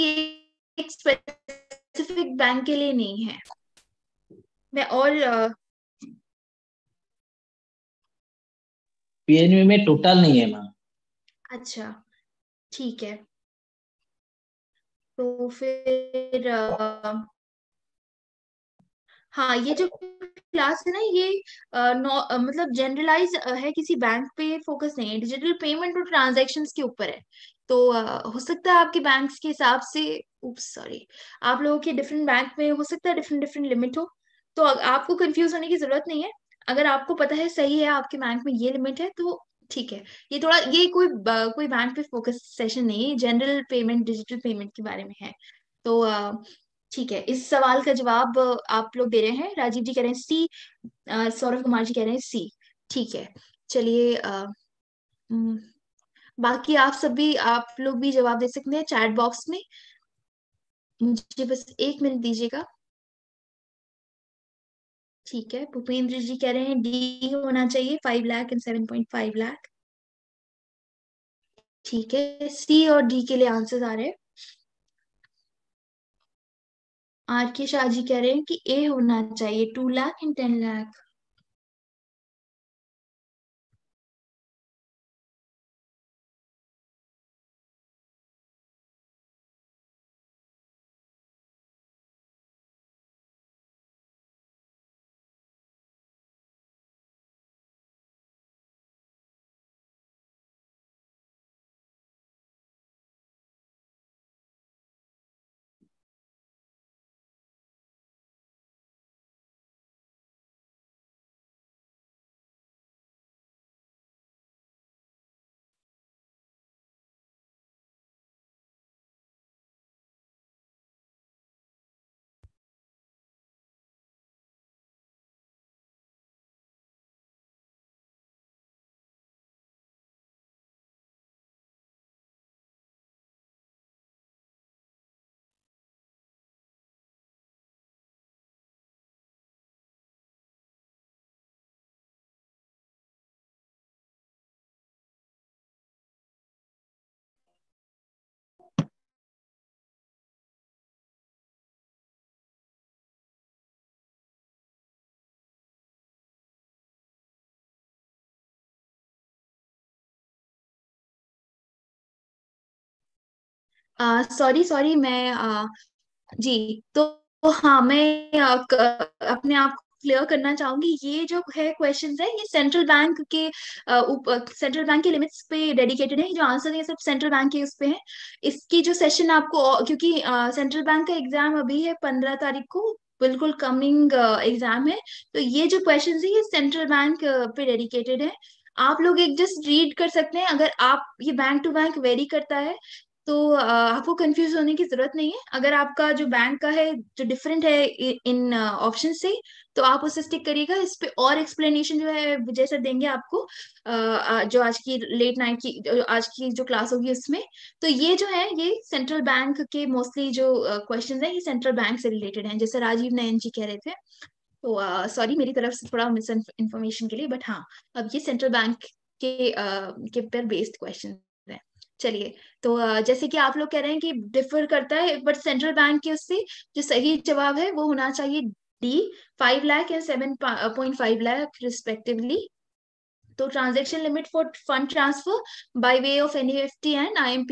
एक स्पेसिफिक बैंक के लिए नहीं है मैं और
पीएनयू uh, में टोटल नहीं है मैम अच्छा ठीक है
तो फिर हाँ ये जो क्लास है ना ये नौ, मतलब जनरलाइज है किसी बैंक पे फोकस नहीं है डिजिटल पेमेंट और ट्रांजेक्शन के ऊपर है तो आ, हो सकता है आपके बैंक के हिसाब से सॉरी आप लोगों के डिफरेंट बैंक में हो सकता है डिफरेंट डिफरेंट लिमिट हो तो आपको कंफ्यूज होने की जरूरत नहीं है अगर आपको पता है सही है आपके बैंक में ये लिमिट है तो ठीक है ये थोड़ा ये कोई कोई बैंक पे फोकस सेशन नहीं है जनरल पेमेंट डिजिटल पेमेंट के बारे में है तो ठीक है इस सवाल का जवाब आप लोग दे रहे हैं राजीव जी कह रहे हैं सी सौरभ कुमार जी कह रहे हैं सी ठीक है चलिए हम्म, बाकी आप सभी आप लोग भी जवाब दे सकते हैं चैट बॉक्स में मुझे बस एक मिनट दीजिएगा ठीक है भूपेंद्र जी कह रहे हैं डी होना चाहिए five lakh and seven point five lakh ठीक है सी और डी के लिए आंसर आ रहे हैं आर के शाह जी कह रहे हैं कि ए होना चाहिए two
lakh and ten lakh sorry uh, sorry
मैं uh, जी तो, तो, हाँ मैं uh, अपने आप क्लियर करना चाहूंगी ये जो है क्वेश्चन है ये सेंट्रल बैंक के सेंट्रल बैंक के लिमिट्स पे डेडिकेटेड है जो आंसर है सब सेंट्रल बैंक के उस पे है इसकी जो सेशन आपको क्योंकि सेंट्रल बैंक का एग्जाम अभी है पंद्रह तारीख को बिल्कुल कमिंग एग्जाम है तो ये जो क्वेश्चन है ये सेंट्रल बैंक पे डेडिकेटेड है आप लोग एक जस्ट रीड कर सकते हैं अगर आप ये बैंक टू बैंक वेरी करता है तो आपको कंफ्यूज होने की जरूरत नहीं है अगर आपका जो बैंक का है जो डिफरेंट है इन ऑप्शन से तो आप उसे स्टिक करिएगा इस पे और एक्सप्लेनेशन जो है सर देंगे आपको जो आज की लेट नाइट की जो आज की जो क्लास होगी उसमें तो ये जो है ये सेंट्रल बैंक के मोस्टली जो क्वेश्चन है ये सेंट्रल बैंक से रिलेटेड है जैसे राजीव नयन जी कह रहे थे तो सॉरी मेरी तरफ से थोड़ा मिस इन्फॉर्मेशन के लिए बट हाँ अब ये सेंट्रल बैंक के uh, के पर बेस्ड क्वेश्चन चलिए तो जैसे कि आप लोग कह रहे हैं कि डिफर करता है बट सेंट्रल बैंक के उससे जो सही जवाब है वो होना चाहिए D five lakh and seven point five lakh respectively तो transaction limit for fund transfer by way of NEFT and I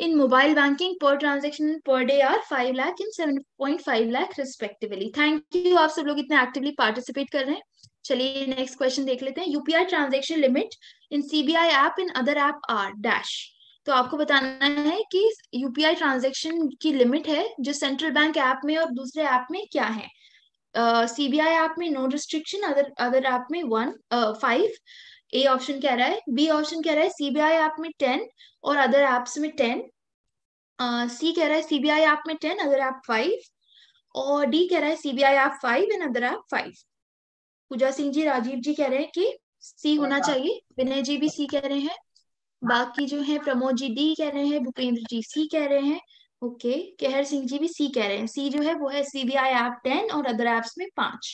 in mobile banking per transaction per day are five lakh and seven point five lakh respectively thank you आप सब लोग इतने actively participate कर रहे हैं चलिए next question देख लेते हैं UPI transaction limit in CBI app in other app are dash तो आपको बताना है कि यूपीआई ट्रांजेक्शन की लिमिट है जो सेंट्रल बैंक ऐप में और दूसरे ऐप में क्या है सीबीआई ऐप में no restriction other other app में वन फाइव ए ऑप्शन कह रहा है बी ऑप्शन कह रहा है सीबीआई ऐप में टेन और अदर ऐप्स में टेन सी uh, कह रहा है सीबीआई ऐप में टेन अदर ऐप फाइव और डी कह रहा है CBI app five and other app five पूजा सिंह जी राजीव जी कह रहे हैं कि सी होना चाहिए विनय जी भी सी कह रहे हैं बाकी जो है प्रमोद जी डी कह रहे हैं भूपेंद्र जी सी कह रहे हैं ओके केहर सिंह जी भी सी कह रहे हैं सी जो है वो है सीबीआई ऐप टेन और अदर ऐप्स में पांच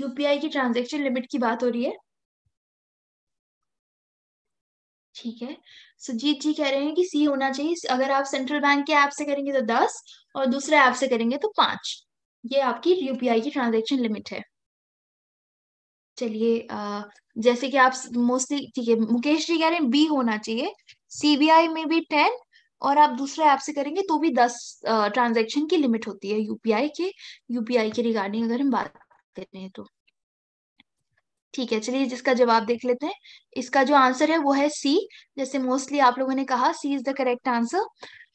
यूपीआई की ट्रांजेक्शन लिमिट की बात हो रही है ठीक है सुजीत जी कह रहे हैं कि सी होना चाहिए अगर आप सेंट्रल बैंक के ऐप से करेंगे तो दस और दूसरे ऐप से करेंगे तो पांच ये आपकी यूपीआई की ट्रांजेक्शन लिमिट है चलिए जैसे कि आप मोस्टली ठीक है मुकेश जी कह रहे हैं बी होना चाहिए सीबीआई में भी टेन और आप दूसरे ऐप से करेंगे तो भी दस ट्रांजेक्शन की लिमिट होती है यूपीआई के यूपीआई के रिगार्डिंग अगर हम बात हैं तो ठीक है चलिए जिसका जवाब देख लेते हैं इसका जो आंसर है वो है सी जैसे मोस्टली आप लोगों ने कहा C is the correct answer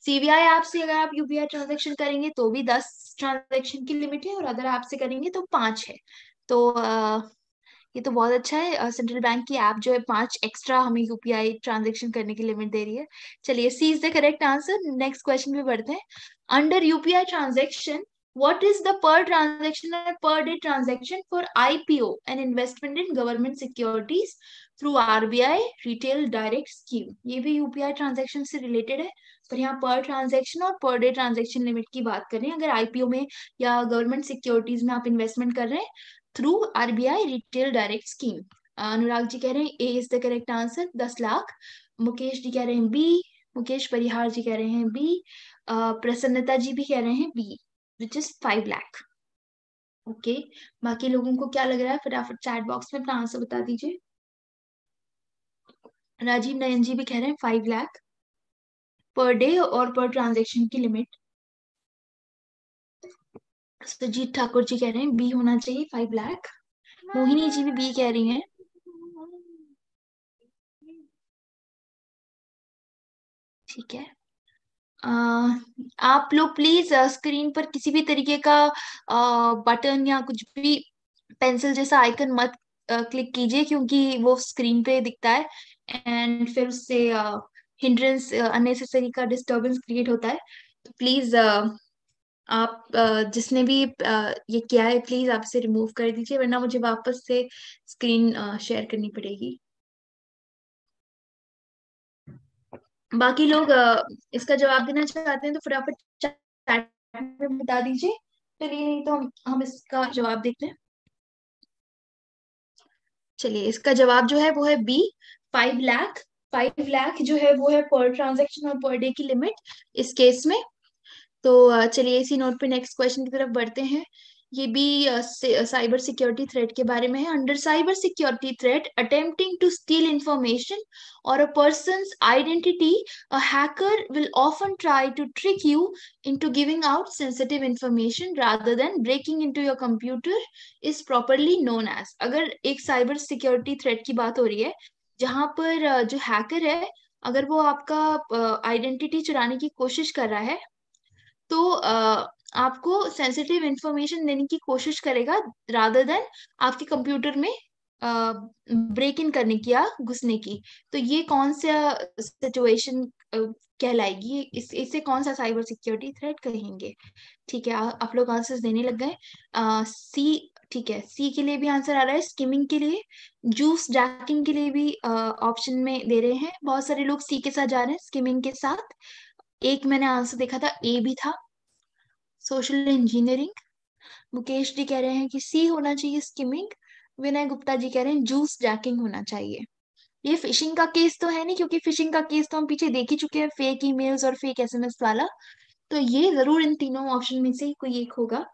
CBI app से अगर आप यूपीआई ट्रांजेक्शन करेंगे तो भी दस ट्रांजेक्शन की लिमिट है और अदर ऐप से करेंगे तो पांच है तो ये तो बहुत अच्छा है सेंट्रल बैंक की ऐप जो है पांच एक्स्ट्रा हमें यूपीआई ट्रांजेक्शन करने की लिमिट दे रही है चलिए C is the correct answer next question भी बढ़ते हैं under UPI transaction what is the per transaction per day transaction for IPO and investment in government securities through RBI retail direct scheme ये भी UPI transaction से related है पर यहाँ पर ट्रांजेक्शन और पर डे ट्रांजेक्शन लिमिट की बात करें अगर आईपीओ में या गवर्नमेंट सिक्योरिटीज में आप इन्वेस्टमेंट कर रहे हैं through RBI retail direct scheme Anurag ji कह रहे हैं A is the correct answer दस लाख मुकेश जी कह रहे हैं बी मुकेश परिहार जी कह रहे हैं बी प्रसन्नता जी भी कह रहे हैं B which is five lakh okay बाकी लोगों को क्या लग रहा है फटाफट चैट बॉक्स में अपना आंसर बता दीजिए राजीव नयन जी भी कह रहे हैं फाइव लाख पर डे और पर ट्रांजेक्शन की लिमिट सजीत ठाकुर जी कह रहे हैं बी होना चाहिए फाइव लाख
मोहिनी जी भी बी कह रही
हैं ठीक है आप लोग प्लीज स्क्रीन पर किसी भी तरीके का बटन या कुछ भी पेंसिल जैसा आइकन मत क्लिक कीजिए क्योंकि वो स्क्रीन पे दिखता है एंड फिर उससे हिंड्रेंस अननेसेसरी का डिस्टरबेंस क्रिएट होता है तो प्लीज आप जिसने भी ये किया है प्लीज आप इसे रिमूव कर दीजिए वरना मुझे वापस से स्क्रीन शेयर करनी पड़ेगी बाकी लोग इसका जवाब देना चाहते हैं तो फटाफट चैट में बता दीजिए चलिए नहीं तो हम हम इसका जवाब देखते हैं चलिए इसका जवाब जो है वो है B five lakh five lakh जो है वो है पर ट्रांजेक्शन और पर डे की लिमिट इस केस में तो चलिए इसी नोट पे नेक्स्ट क्वेश्चन की तरफ बढ़ते हैं ये भी साइबर सिक्योरिटी थ्रेट के बारे में है under cyber security threat attempting to steal information और a person identity a often try to trick you into giving giving out sensitive information rather than breaking into your computer is properly known as अगर एक cyber security threat की बात हो रही है जहां पर जो हैकर है अगर वो आपका आइडेंटिटी चुराने की कोशिश कर रहा है तो uh, आपको सेंसिटिव इंफॉर्मेशन देने की कोशिश करेगा रादर देन आपके कंप्यूटर में ब्रेक uh, इन करने की या घुसने की तो ये कौन सा सिचुएशन कहलाएगी इस इससे कौन सा साइबर सिक्योरिटी थ्रेट कहेंगे ठीक है आप लोग आंसर्स देने लग गए सी ठीक है सी के लिए भी आंसर आ रहा है स्किमिंग के लिए जूस जैकिंग के लिए भी ऑप्शन में दे रहे हैं बहुत सारे लोग सी के साथ जा रहे हैं स्किमिंग के साथ एक मैंने आंसर देखा था ए भी था सोशल इंजीनियरिंग मुकेश जी कह रहे हैं कि सी होना चाहिए स्किमिंग विनय गुप्ता जी कह रहे हैं जूस जैकिंग होना चाहिए ये फिशिंग का केस तो है नहीं क्योंकि फिशिंग का केस तो हम पीछे देख ही चुके हैं फेक ईमेल्स और फेक एसएमएस वाला तो ये जरूर इन तीनों ऑप्शन में से कोई एक होगा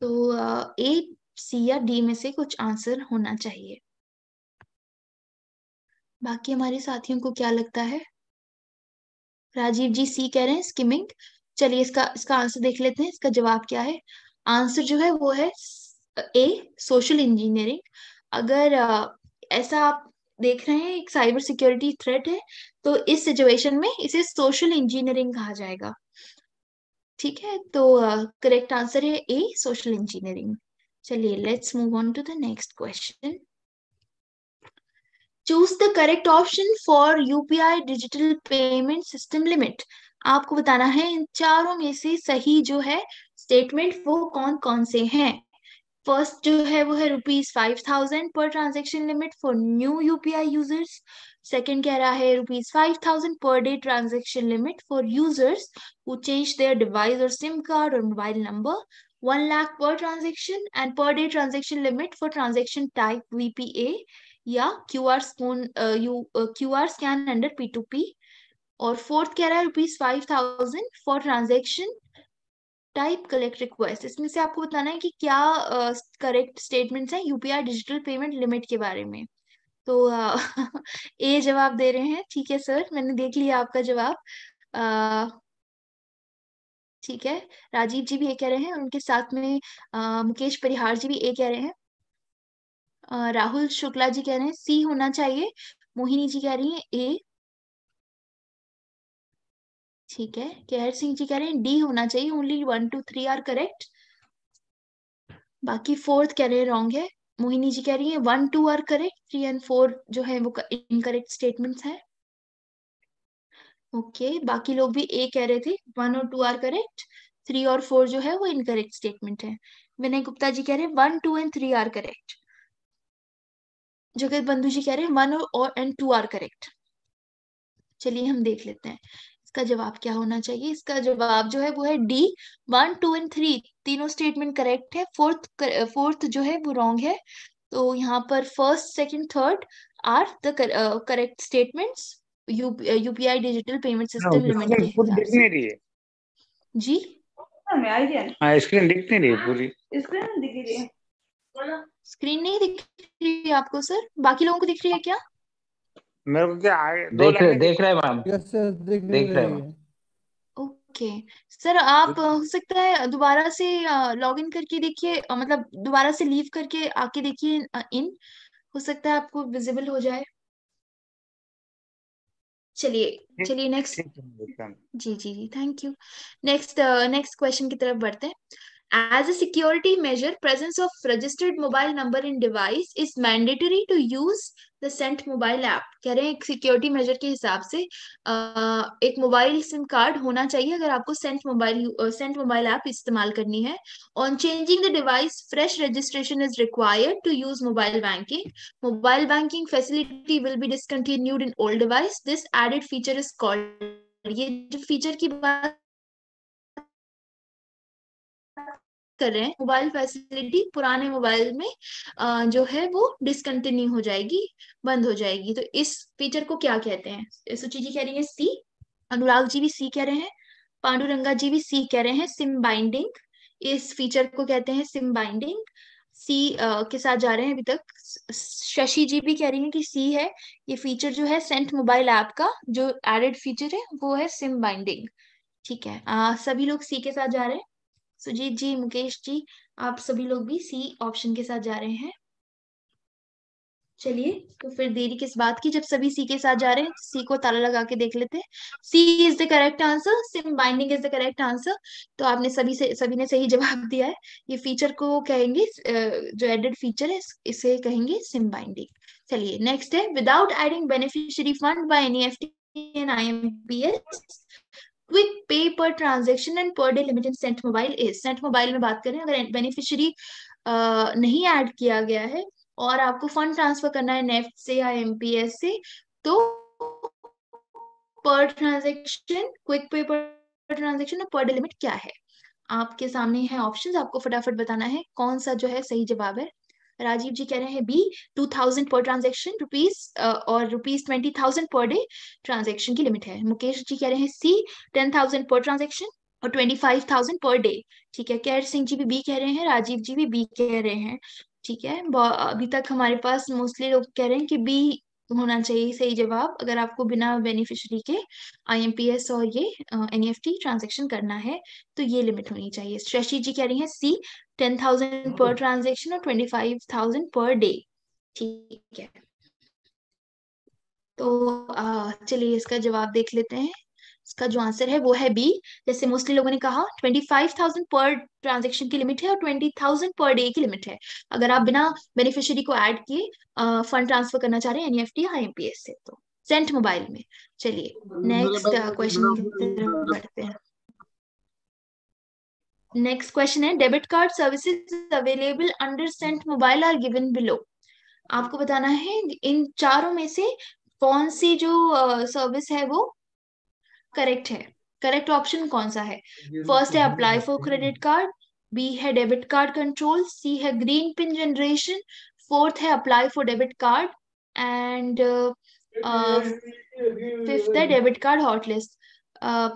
तो ए सी या डी में से कुछ आंसर होना चाहिए बाकी हमारे साथियों को क्या लगता है राजीव जी सी कह रहे हैं स्किमिंग चलिए इसका इसका आंसर देख लेते हैं इसका जवाब क्या है आंसर जो है वो है ए सोशल इंजीनियरिंग अगर ऐसा आप देख रहे हैं एक साइबर सिक्योरिटी थ्रेट है तो इस सिचुएशन में इसे सोशल इंजीनियरिंग कहा जाएगा ठीक है तो करेक्ट uh, आंसर है ए सोशल इंजीनियरिंग चलिए let's move on to the next question choose the correct option for UPI digital payment system limit आपको बताना है इन चारों में से सही जो है स्टेटमेंट वो कौन कौन से हैं फर्स्ट जो है वो है rupees five thousand per transaction limit for new UPI users second कह रहा है rupees five thousand per day transaction limit for users वो चेंज देयर डिवाइस और सिम कार्ड और mobile number one lakh per transaction and per day transaction limit for transaction type VPA या Q R scan U Q R scan under P to P और fourth कह रहा है rupees five thousand for transaction type collect request इसमें से आपको बताना है कि क्या करेक्ट uh, स्टेटमेंट्स हैं यूपीआई डिजिटल पेमेंट लिमिट के बारे में तो uh, जवाब दे रहे हैं ठीक है सर मैंने देख लिया आपका जवाब uh, ठीक है राजीव जी भी ये कह रहे हैं उनके साथ में uh, मुकेश परिहार जी भी ये कह रहे हैं राहुल शुक्ला जी कह रहे हैं सी होना चाहिए मोहिनी जी कह रही है ए ठीक है केहर सिंह जी कह रहे हैं डी होना चाहिए only one two three are correct बाकी फोर्थ कह रहे हैं रॉन्ग है मोहिनी जी कह रही है one two are correct three and four जो है वो इनकरेक्ट स्टेटमेंट्स है ओके okay, बाकी लोग भी ए कह रहे थे वन और टू आर करेक्ट थ्री और फोर जो है वो इनकरेक्ट स्टेटमेंट है विनय गुप्ता जी कह रहे हैं one two and three are correct Jagat Bandhu ji कह रहे हैं वन और एंड टू आर करेक्ट चलिए हम देख लेते हैं इसका जवाब क्या होना चाहिए इसका जवाब जो है वो है D one two and three तीनों स्टेटमेंट करेक्ट है फोर्थ फोर्थ जो है वो रॉन्ग है तो यहाँ पर first second third are the correct statements UPI digital payment system जी आइडिया
आइसक्रीम
दिख नहीं रही पूरी
स्क्रीन दिख रही है स्क्रीन नहीं दिख रही है आपको सर बाकी लोगों को दिख रही है क्या
मेरे को क्या देख रहे देख रहे मैम सर
देख रहे
ओके सर आप हो सकता है दोबारा से लॉग इन करके देखिए मतलब दोबारा से लीव करके आके देखिए इन हो सकता है आपको विजिबल हो जाए चलिए चलिए नेक्स्ट जी जी जी thank you next next question की तरफ बढ़ते हैं As a security measure, presence of registered mobile number in device is mandatory to use the Cent mobile app कह रहे हैं एक सिक्योरिटी मेजर के हिसाब से आ, एक मोबाइल सिम कार्ड होना चाहिए अगर आपको Cent mobile Cent mobile app इस्तेमाल करनी है on changing the device fresh registration is required to use mobile banking mobile banking facility will be discontinued in old device this added feature is called ये जो feature की बात कर रहे हैं मोबाइल फैसिलिटी पुराने मोबाइल में जो है वो डिसकंटिन्यू हो जाएगी बंद हो जाएगी तो इस फीचर को क्या कहते हैं सुची जी कह रही है सी अनुराग जी भी सी कह रहे हैं पांडुरंगा जी भी सी कह रहे हैं सिम बाइंडिंग इस फीचर को कहते हैं सिम बाइंडिंग सी uh, के साथ जा रहे हैं अभी तक शशि जी भी कह रही है कि सी है ये फीचर जो है सेंट मोबाइल ऐप का जो एडेड फीचर है वो है सिम बाइंडिंग ठीक है uh, सभी लोग सी के साथ जा रहे हैं सुजीत जी मुकेश जी आप सभी लोग भी सी ऑप्शन के साथ जा रहे हैं चलिए तो फिर देरी किस बात की जब सभी सी के साथ जा रहे हैं सी तो को ताला लगा के देख लेते हैं C is the correct answer SIM binding is the correct answer तो आपने सभी से सभी ने सही जवाब दिया है ये फीचर को कहेंगे जो एडेड फीचर है इसे कहेंगे सिम बाइंडिंग चलिए नेक्स्ट है without adding beneficiary fund by N F T and I M P S quick pay per transaction and per day limit in Cent mobile is Cent mobile में बात करें अगर beneficiary नहीं add किया गया है और आपको फंड ट्रांसफर करना है नेफ्ट e से या एमपीएस से तो per transaction quick pay per transaction और पर डे लिमिट क्या है आपके सामने है ऑप्शंस आपको फटाफट बताना है कौन सा जो है सही जवाब है राजीव जी कह रहे हैं B two thousand per transaction rupees और rupees twenty thousand per day transaction की लिमिट है मुकेश जी कह रहे हैं C ten thousand per transaction और twenty five thousand per day ठीक है कैर सिंह जी भी बी कह रहे हैं राजीव जी भी बी कह रहे हैं ठीक है अभी तक हमारे पास मोस्टली लोग कह रहे हैं कि बी होना चाहिए सही जवाब अगर आपको बिना बेनिफिशरी के आईएमपीएस और ये एनईएफटी uh, ट्रांजेक्शन करना है तो ये लिमिट होनी चाहिए शशि जी कह रही है C ten thousand per transaction और twenty five thousand per day ठीक है तो uh, चलिए इसका जवाब देख लेते हैं इसका जो आंसर है वो है बी जैसे मोस्टली लोगों ने कहा twenty five thousand per transaction की लिमिट है और ट्वेंटी थाउजेंड पर डे की लिमिट है अगर आप बिना बेनिफिशियरी को ऐड किए फंड ट्रांसफर करना चाह रहे हैं एनईएफटी e या एमपीएस से तो सेंट मोबाइल में चलिए नेक्स्ट uh, क्वेश्चन बढ़ते हैं नेक्स्ट क्वेश्चन है debit card services available under Cent mobile are given below आपको बताना है इन चारों में से कौन सी जो सर्विस uh, है वो करेक्ट है करेक्ट ऑप्शन कौन सा है फर्स्ट तो है apply for credit card B है डेबिट कार्ड कंट्रोल सी है ग्रीन पिन जनरेशन फोर्थ है apply for debit card and
fifth है
डेबिट कार्ड हॉटलिस्ट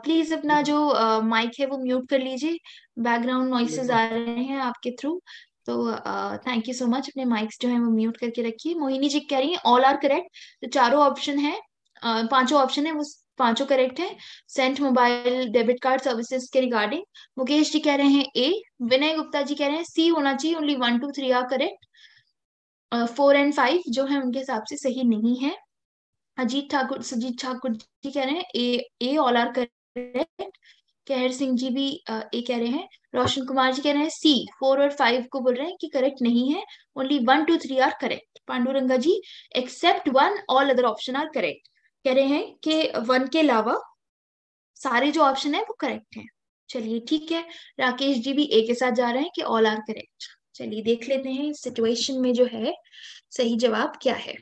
प्लीज अपना जो माइक uh, है वो म्यूट कर लीजिए बैकग्राउंड नॉइसेज आ रहे हैं आपके थ्रू तो थैंक यू सो मच अपने माइक्स जो है वो म्यूट करके रखिए मोहिनी जी कह रही है ऑल आर करेक्ट तो चारों ऑप्शन है uh, पांचों ऑप्शन है वो पांचों करेक्ट है Cent mobile debit card services के रिगार्डिंग मुकेश जी कह रहे हैं ए विनय गुप्ता जी कह रहे हैं सी होना चाहिए only one two three are correct four and five जो है उनके हिसाब से सही नहीं है अजीत ठाकुर सुजीत ठाकुर जी कह रहे हैं A A all are correct कहर सिंह जी भी ए कह रहे हैं रोशन कुमार जी कह रहे हैं सी फोर और फाइव को बोल रहे हैं कि करेक्ट नहीं है only one two three are correct Panduranga ji except one all other option are correct कह रहे हैं कि वन के अलावा सारे जो ऑप्शन है वो करेक्ट है चलिए ठीक है राकेश जी भी ए के साथ जा रहे हैं कि ऑल आर करेक्ट चलिए देख लेते हैं इस सिचुएशन में जो है सही जवाब क्या है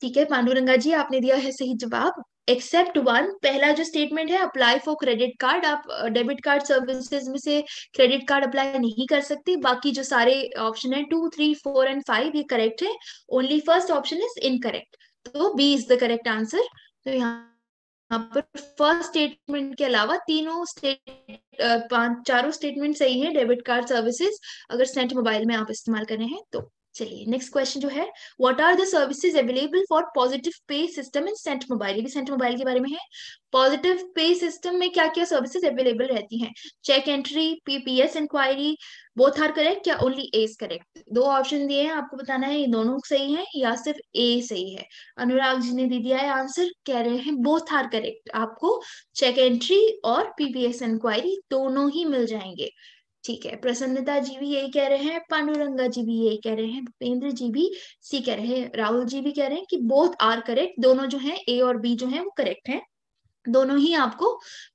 ठीक है पांडुरंगा जी आपने दिया है सही जवाब एक्सेप्ट वन पहला जो स्टेटमेंट है अप्लाई फॉर क्रेडिट कार्ड आप डेबिट कार्ड सर्विसेज में से क्रेडिट कार्ड अप्लाई नहीं कर सकते बाकी जो सारे ऑप्शन है two three four and five ये करेक्ट है only first option is incorrect तो B is the correct answer तो यहाँ पर फर्स्ट स्टेटमेंट के अलावा तीनों स्टेट पांच चारों स्टेटमेंट सही है डेबिट कार्ड सर्विसेज अगर स्नेट मोबाइल में आप इस्तेमाल करें हैं तो चलिए नेक्स्ट क्वेश्चन जो है what are the services available for positive pay system in Cent mobile भी सेंट मोबाइल के बारे में है पॉजिटिव पे सिस्टम में क्या क्या सर्विसेज अवेलेबल रहती हैं cheque entry PPS inquiry both are correct या ओनली ए इज करेक्ट दो ऑप्शन दिए हैं आपको बताना है ये दोनों सही है या सिर्फ ए सही है अनुराग जी ने दे दिया है आंसर कह रहे हैं बोथ आर करेक्ट आपको चेक एंट्री और पीपीएस इंक्वायरी दोनों ही मिल जाएंगे ठीक है प्रसन्नता जी भी यही कह रहे हैं पानुरंगा जी भी यही कह रहे हैं भूपेंद्र जी भी सी कह रहे हैं राहुल जी भी कह रहे हैं कि बोथ आर करेक्ट दोनों जो है ए और बी जो है वो करेक्ट है दोनों ही आपको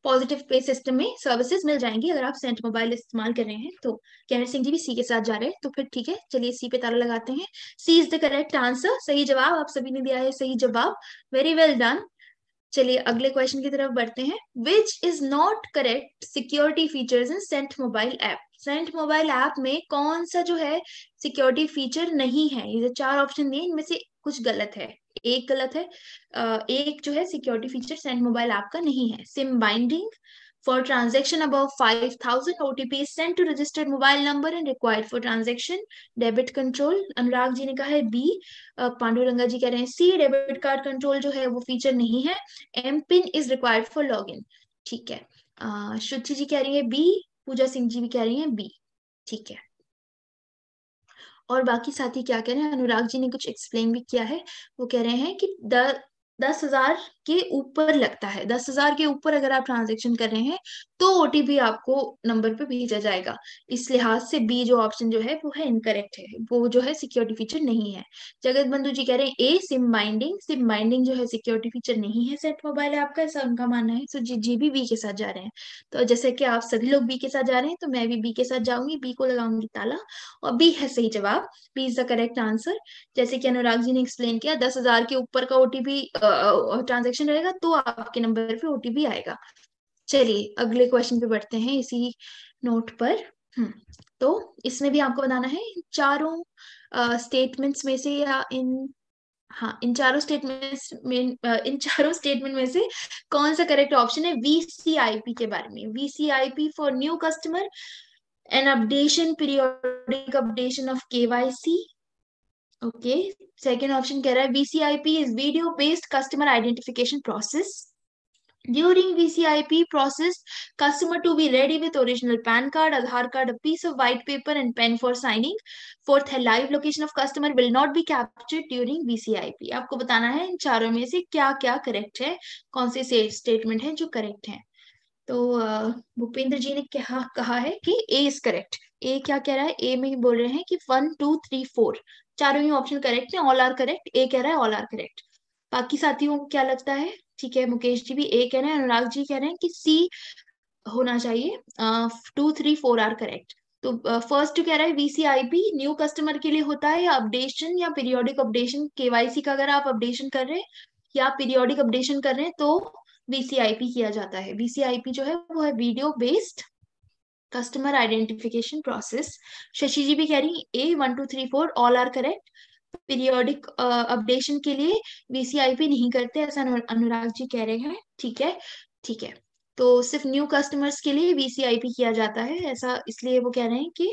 पॉजिटिव पे सिस्टम में सर्विसेज मिल जाएंगी अगर आप सेंट मोबाइल इस्तेमाल कर रहे हैं तो कैर सिंह जी भी सी के साथ जा रहे हैं तो फिर ठीक है चलिए सी पे ताला लगाते हैं C is the correct answer सही जवाब आप सभी ने दिया है सही जवाब वेरी वेल डन चलिए अगले क्वेश्चन की तरफ बढ़ते हैं which is not correct security features in Cent mobile app Cent mobile app में कौन सा जो है सिक्योरिटी फीचर नहीं है ये चार ऑप्शन दिए इनमें से कुछ गलत है एक गलत है एक जो है security feature Cent mobile app का नहीं है SIM binding For transaction above 5,000, OTP is sent to registered mobile number and required for transaction. Debit control, anurag ji ne kaha hai B, panduranga ji keh rahe hain C, debit card control jo hai wo feature nahi hai M pin is required for login. ठीक है. shruti ji keh rahi hai B, pooja singh ji bhi keh rahi है B. theek hai और बाकी साथी क्या कह रहे हैं अनुराग जी ने कुछ एक्सप्लेन भी किया है वो कह रहे हैं कि द दस हजार के ऊपर लगता है दस हजार के ऊपर अगर आप ट्रांजेक्शन कर रहे हैं तो ओटीपी आपको नंबर पे भेजा जाएगा इस लिहाज से बी जो ऑप्शन जो है वो है इनकरेक्ट है वो जो है सिक्योरिटी फीचर नहीं है जगत बंधु जी कह रहे हैं A SIM binding SIM binding जो है सिक्योरिटी फीचर नहीं है सेट मोबाइल ऐप ऐसा उनका मानना है तो जी जी भी बी के साथ जा रहे हैं तो जैसे कि आप सभी लोग बी के साथ जा रहे हैं तो मैं भी बी के साथ जाऊंगी बी को लगाऊंगी ताला और बी है सही जवाब B is the correct answer जैसे कि अनुराग जी ने एक्सप्लेन किया दस हजार के ऊपर का ओटीपी ट्रांजेक्शन सेक्शन रहेगा तो आपके नंबर पे ओटीपी आएगा चलिए अगले क्वेश्चन पे बढ़ते हैं इसी नोट पर हम्म, तो इसमें भी आपको बताना है चारों स्टेटमेंट्स में से या इन हाँ इन चारों स्टेटमेंट्स में इन चारों स्टेटमेंट में से कौन सा करेक्ट ऑप्शन है वीसीआईपी के बारे में VCIP for new customer N updation periodic updation of KYC okay second option कह रहा है VCIP is video based customer identification process during VCIP process customer to be ready with original PAN card Aadhaar card piece of white paper and pen for signing fourth है live location of customer will not be captured during VCIP आपको बताना है इन चारों में से क्या क्या करेक्ट है कौन से स्टेटमेंट है जो करेक्ट है तो भूपेंद्र जी ने कहा, कहा है कि ए इज करेक्ट ए क्या कह रहा है ए में बोल रहे हैं कि वन टू थ्री फोर चारों ही ऑप्शन करेक्ट है ऑल आर करेक्ट ए कह रहा है ऑल आर करेक्ट बाकी साथियों को क्या लगता है ठीक है मुकेश जी भी ए कह रहे हैं अनुराग जी कह रहे हैं कि सी होना चाहिए two three four are correct तो फर्स्ट uh, कह रहा है वीसीआईपी न्यू कस्टमर के लिए होता है या अपडेशन या पीरियोडिक अपडेशन केवाईसी का अगर आप अपडेशन कर रहे हैं या पीरियोडिक अपडेशन कर रहे हैं तो वीसीआईपी किया जाता है वीसीआईपी जो है वो है video based customer identification process Shashi ji भी कह रही A one two three four all are correct periodic updation के लिए वीसीआईपी नहीं करते ऐसा अनुराग जी कह रहे हैं ठीक है ठीक है तो सिर्फ न्यू कस्टमर्स के लिए वीसीआईपी किया जाता है ऐसा इसलिए वो कह रहे हैं कि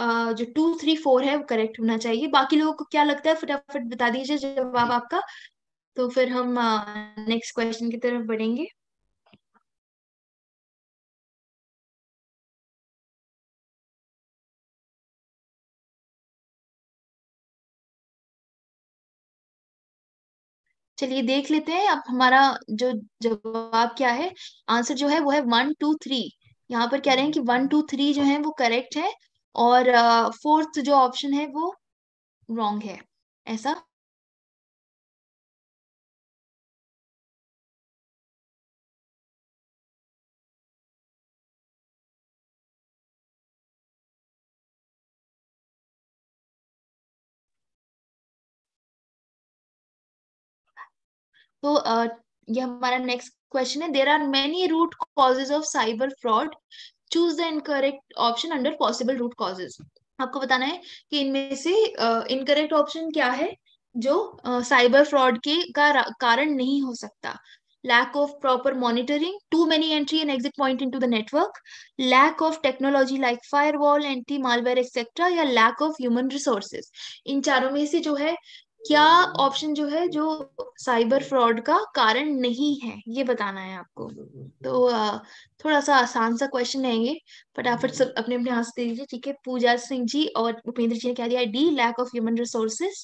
uh, जो टू थ्री फोर है वो करेक्ट होना चाहिए बाकी लोगों को क्या लगता है फटाफट बता दीजिए जवाब आपका तो फिर हम नेक्स्ट uh, क्वेश्चन की तरफ बढ़ेंगे चलिए देख लेते हैं अब हमारा जो जवाब क्या है आंसर जो है वो है वन टू थ्री यहाँ पर कह रहे हैं कि वन टू थ्री जो है वो करेक्ट है और फोर्थ uh, जो ऑप्शन है वो
रॉन्ग है ऐसा
तो ये हमारा नेक्स्ट क्वेश्चन है there are many root causes of cyber fraud choose the incorrect option under possible root causes आपको बताना है कि इनमें से इनकरेक्ट uh, ऑप्शन क्या है जो साइबर uh, फ्रॉड के का कारण नहीं हो सकता lack of proper monitoring too many entry and exit point into the network lack of technology like firewall anti malware etcetera या लैक ऑफ ह्यूमन रिसोर्सेज इन चारों में से जो है क्या ऑप्शन जो है जो साइबर फ्रॉड का कारण नहीं है ये बताना है आपको तो थोड़ा सा आसान सा क्वेश्चन है ये फटाफट हम्म। सब अपने अपने हाथ से दे दीजिए ठीक है पूजा सिंह जी और उपेंद्र जी ने क्या दिया D lack of human resources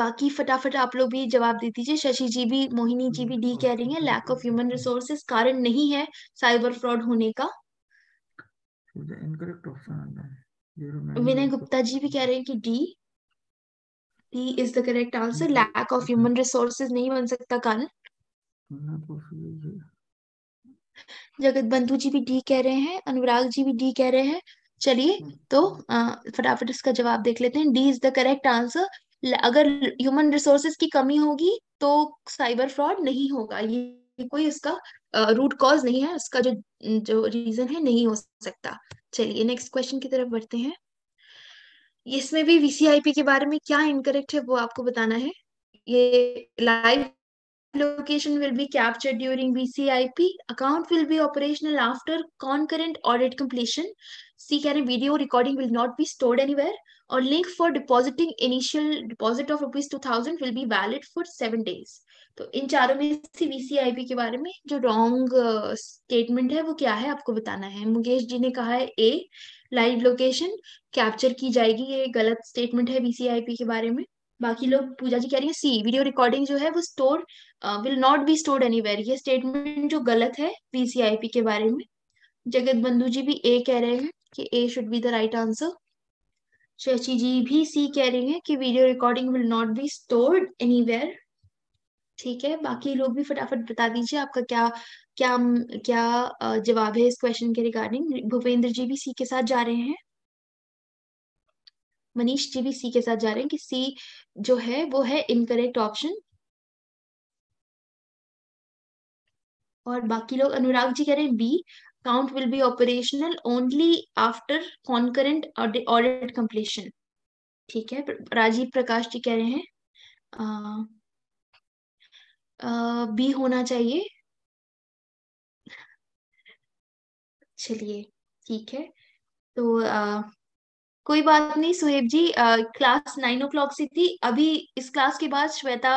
बाकी फटाफट आप लोग भी जवाब दे दीजिए शशि जी भी मोहिनी जी भी डी कह रही है लैक ऑफ ह्यूमन रिसोर्सेस कारण नहीं है साइबर फ्रॉड होने का विनय गुप्ता जी भी कह रहे हैं कि D D is the correct answer lack of human resources नहीं बन सकता कल जगत बंधु जी भी डी कह रहे हैं अनुराग जी भी डी कह रहे हैं चलिए हम्म। तो फटाफट इसका जवाब देख लेते हैं D is the correct answer अगर ह्यूमन रिसोर्सेज की कमी होगी तो साइबर फ्रॉड नहीं होगा ये कोई इसका रूट uh, कॉज नहीं है उसका जो जो रीजन है नहीं हो सकता चलिए नेक्स्ट क्वेश्चन की तरफ बढ़ते हैं इसमें भी वीसीआईपी के बारे में क्या इनकरेक्ट है वो आपको बताना है ये live location will be capture during VCIP account will be operational after concurrent audit completion C can video recording will not be stored anywhere और link for depositing initial deposit of rupees two thousand will be valid for seven days तो इन चारों में से VCIP के बारे में जो रॉन्ग स्टेटमेंट uh, है वो क्या है आपको बताना है मुकेश जी ने कहा है ए लाइव लोकेशन कैप्चर की जाएगी ये गलत स्टेटमेंट है वीसीआईपी के बारे में बाकी लोग पूजा जी कह रही है सी वीडियो रिकॉर्डिंग जो है वो store will not be stored anywhere ये स्टेटमेंट जो गलत है वीसीआईपी के बारे में जगत बंधु जी भी ए कह रहे हैं कि A should be the right answer Shashi ji भी सी कह रही हैं कि video recording will not be stored anywhere ठीक है बाकी लोग भी फटाफट बता दीजिए आपका क्या क्या क्या जवाब है इस क्वेश्चन के रिगार्डिंग भूपेंद्र जी भी सी के साथ जा रहे हैं मनीष जी भी सी के साथ जा रहे हैं कि सी जो है वो है इनकरेक्ट ऑप्शन और बाकी लोग अनुराग जी कह रहे हैं B count will be operational only after concurrent audit completion ठीक है राजीव प्रकाश जी कह रहे हैं बी होना चाहिए चलिए ठीक है तो आ, कोई बात नहीं सुहेब जी आ, क्लास नाइन ओ क्लॉक से थी अभी इस क्लास के बाद श्वेता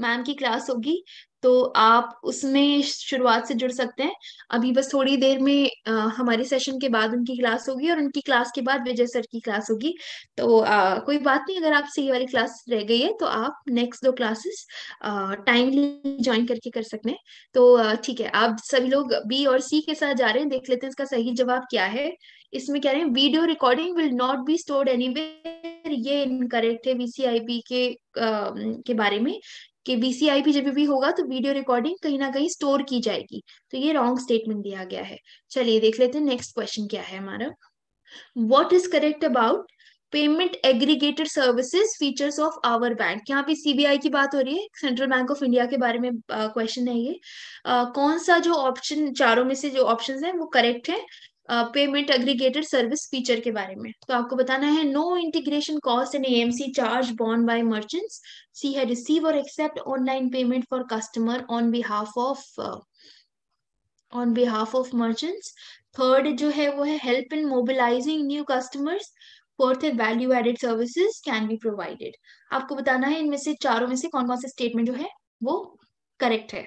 मैम की क्लास होगी तो आप उसमें शुरुआत से जुड़ सकते हैं अभी बस थोड़ी देर में आ, हमारे सेशन के बाद उनकी क्लास होगी और उनकी क्लास के बाद विजय सर की क्लास होगी तो आ, कोई बात नहीं अगर आपसे ये वाली क्लास रह गई है तो आप नेक्स्ट दो क्लासेस टाइमली ज्वाइन करके कर सकते हैं तो ठीक है आप सभी लोग बी और सी के साथ जा रहे हैं देख लेते हैं इसका सही जवाब क्या है इसमें कह रहे हैं video recording will not be stored anywhere ये इनकरेक्ट है वीसीआईपी के आ, के बारे में कि भी जब भी होगा तो वीडियो रिकॉर्डिंग कहीं ना कहीं स्टोर की जाएगी तो ये रॉन्ग स्टेटमेंट दिया गया है चलिए देख लेते हैं नेक्स्ट क्वेश्चन क्या है हमारा what is correct about payment aggregated services features of our bank यहाँ पे सीबीआई की बात हो रही है सेंट्रल बैंक ऑफ इंडिया के बारे में क्वेश्चन है ये uh, कौन सा जो ऑप्शन चारों में से जो ऑप्शन है वो करेक्ट है पेमेंट एग्रीगेटेड सर्विस फीचर के बारे में तो आपको बताना है no integration cost and AMC charge borne by merchants C है रिसीव और accept online payment for customer on behalf of on behalf of merchants third जो है वो है help in mobilising new customers fourth है value added services can be provided आपको बताना है इनमें से चारों में से कौन कौन से स्टेटमेंट जो है वो करेक्ट है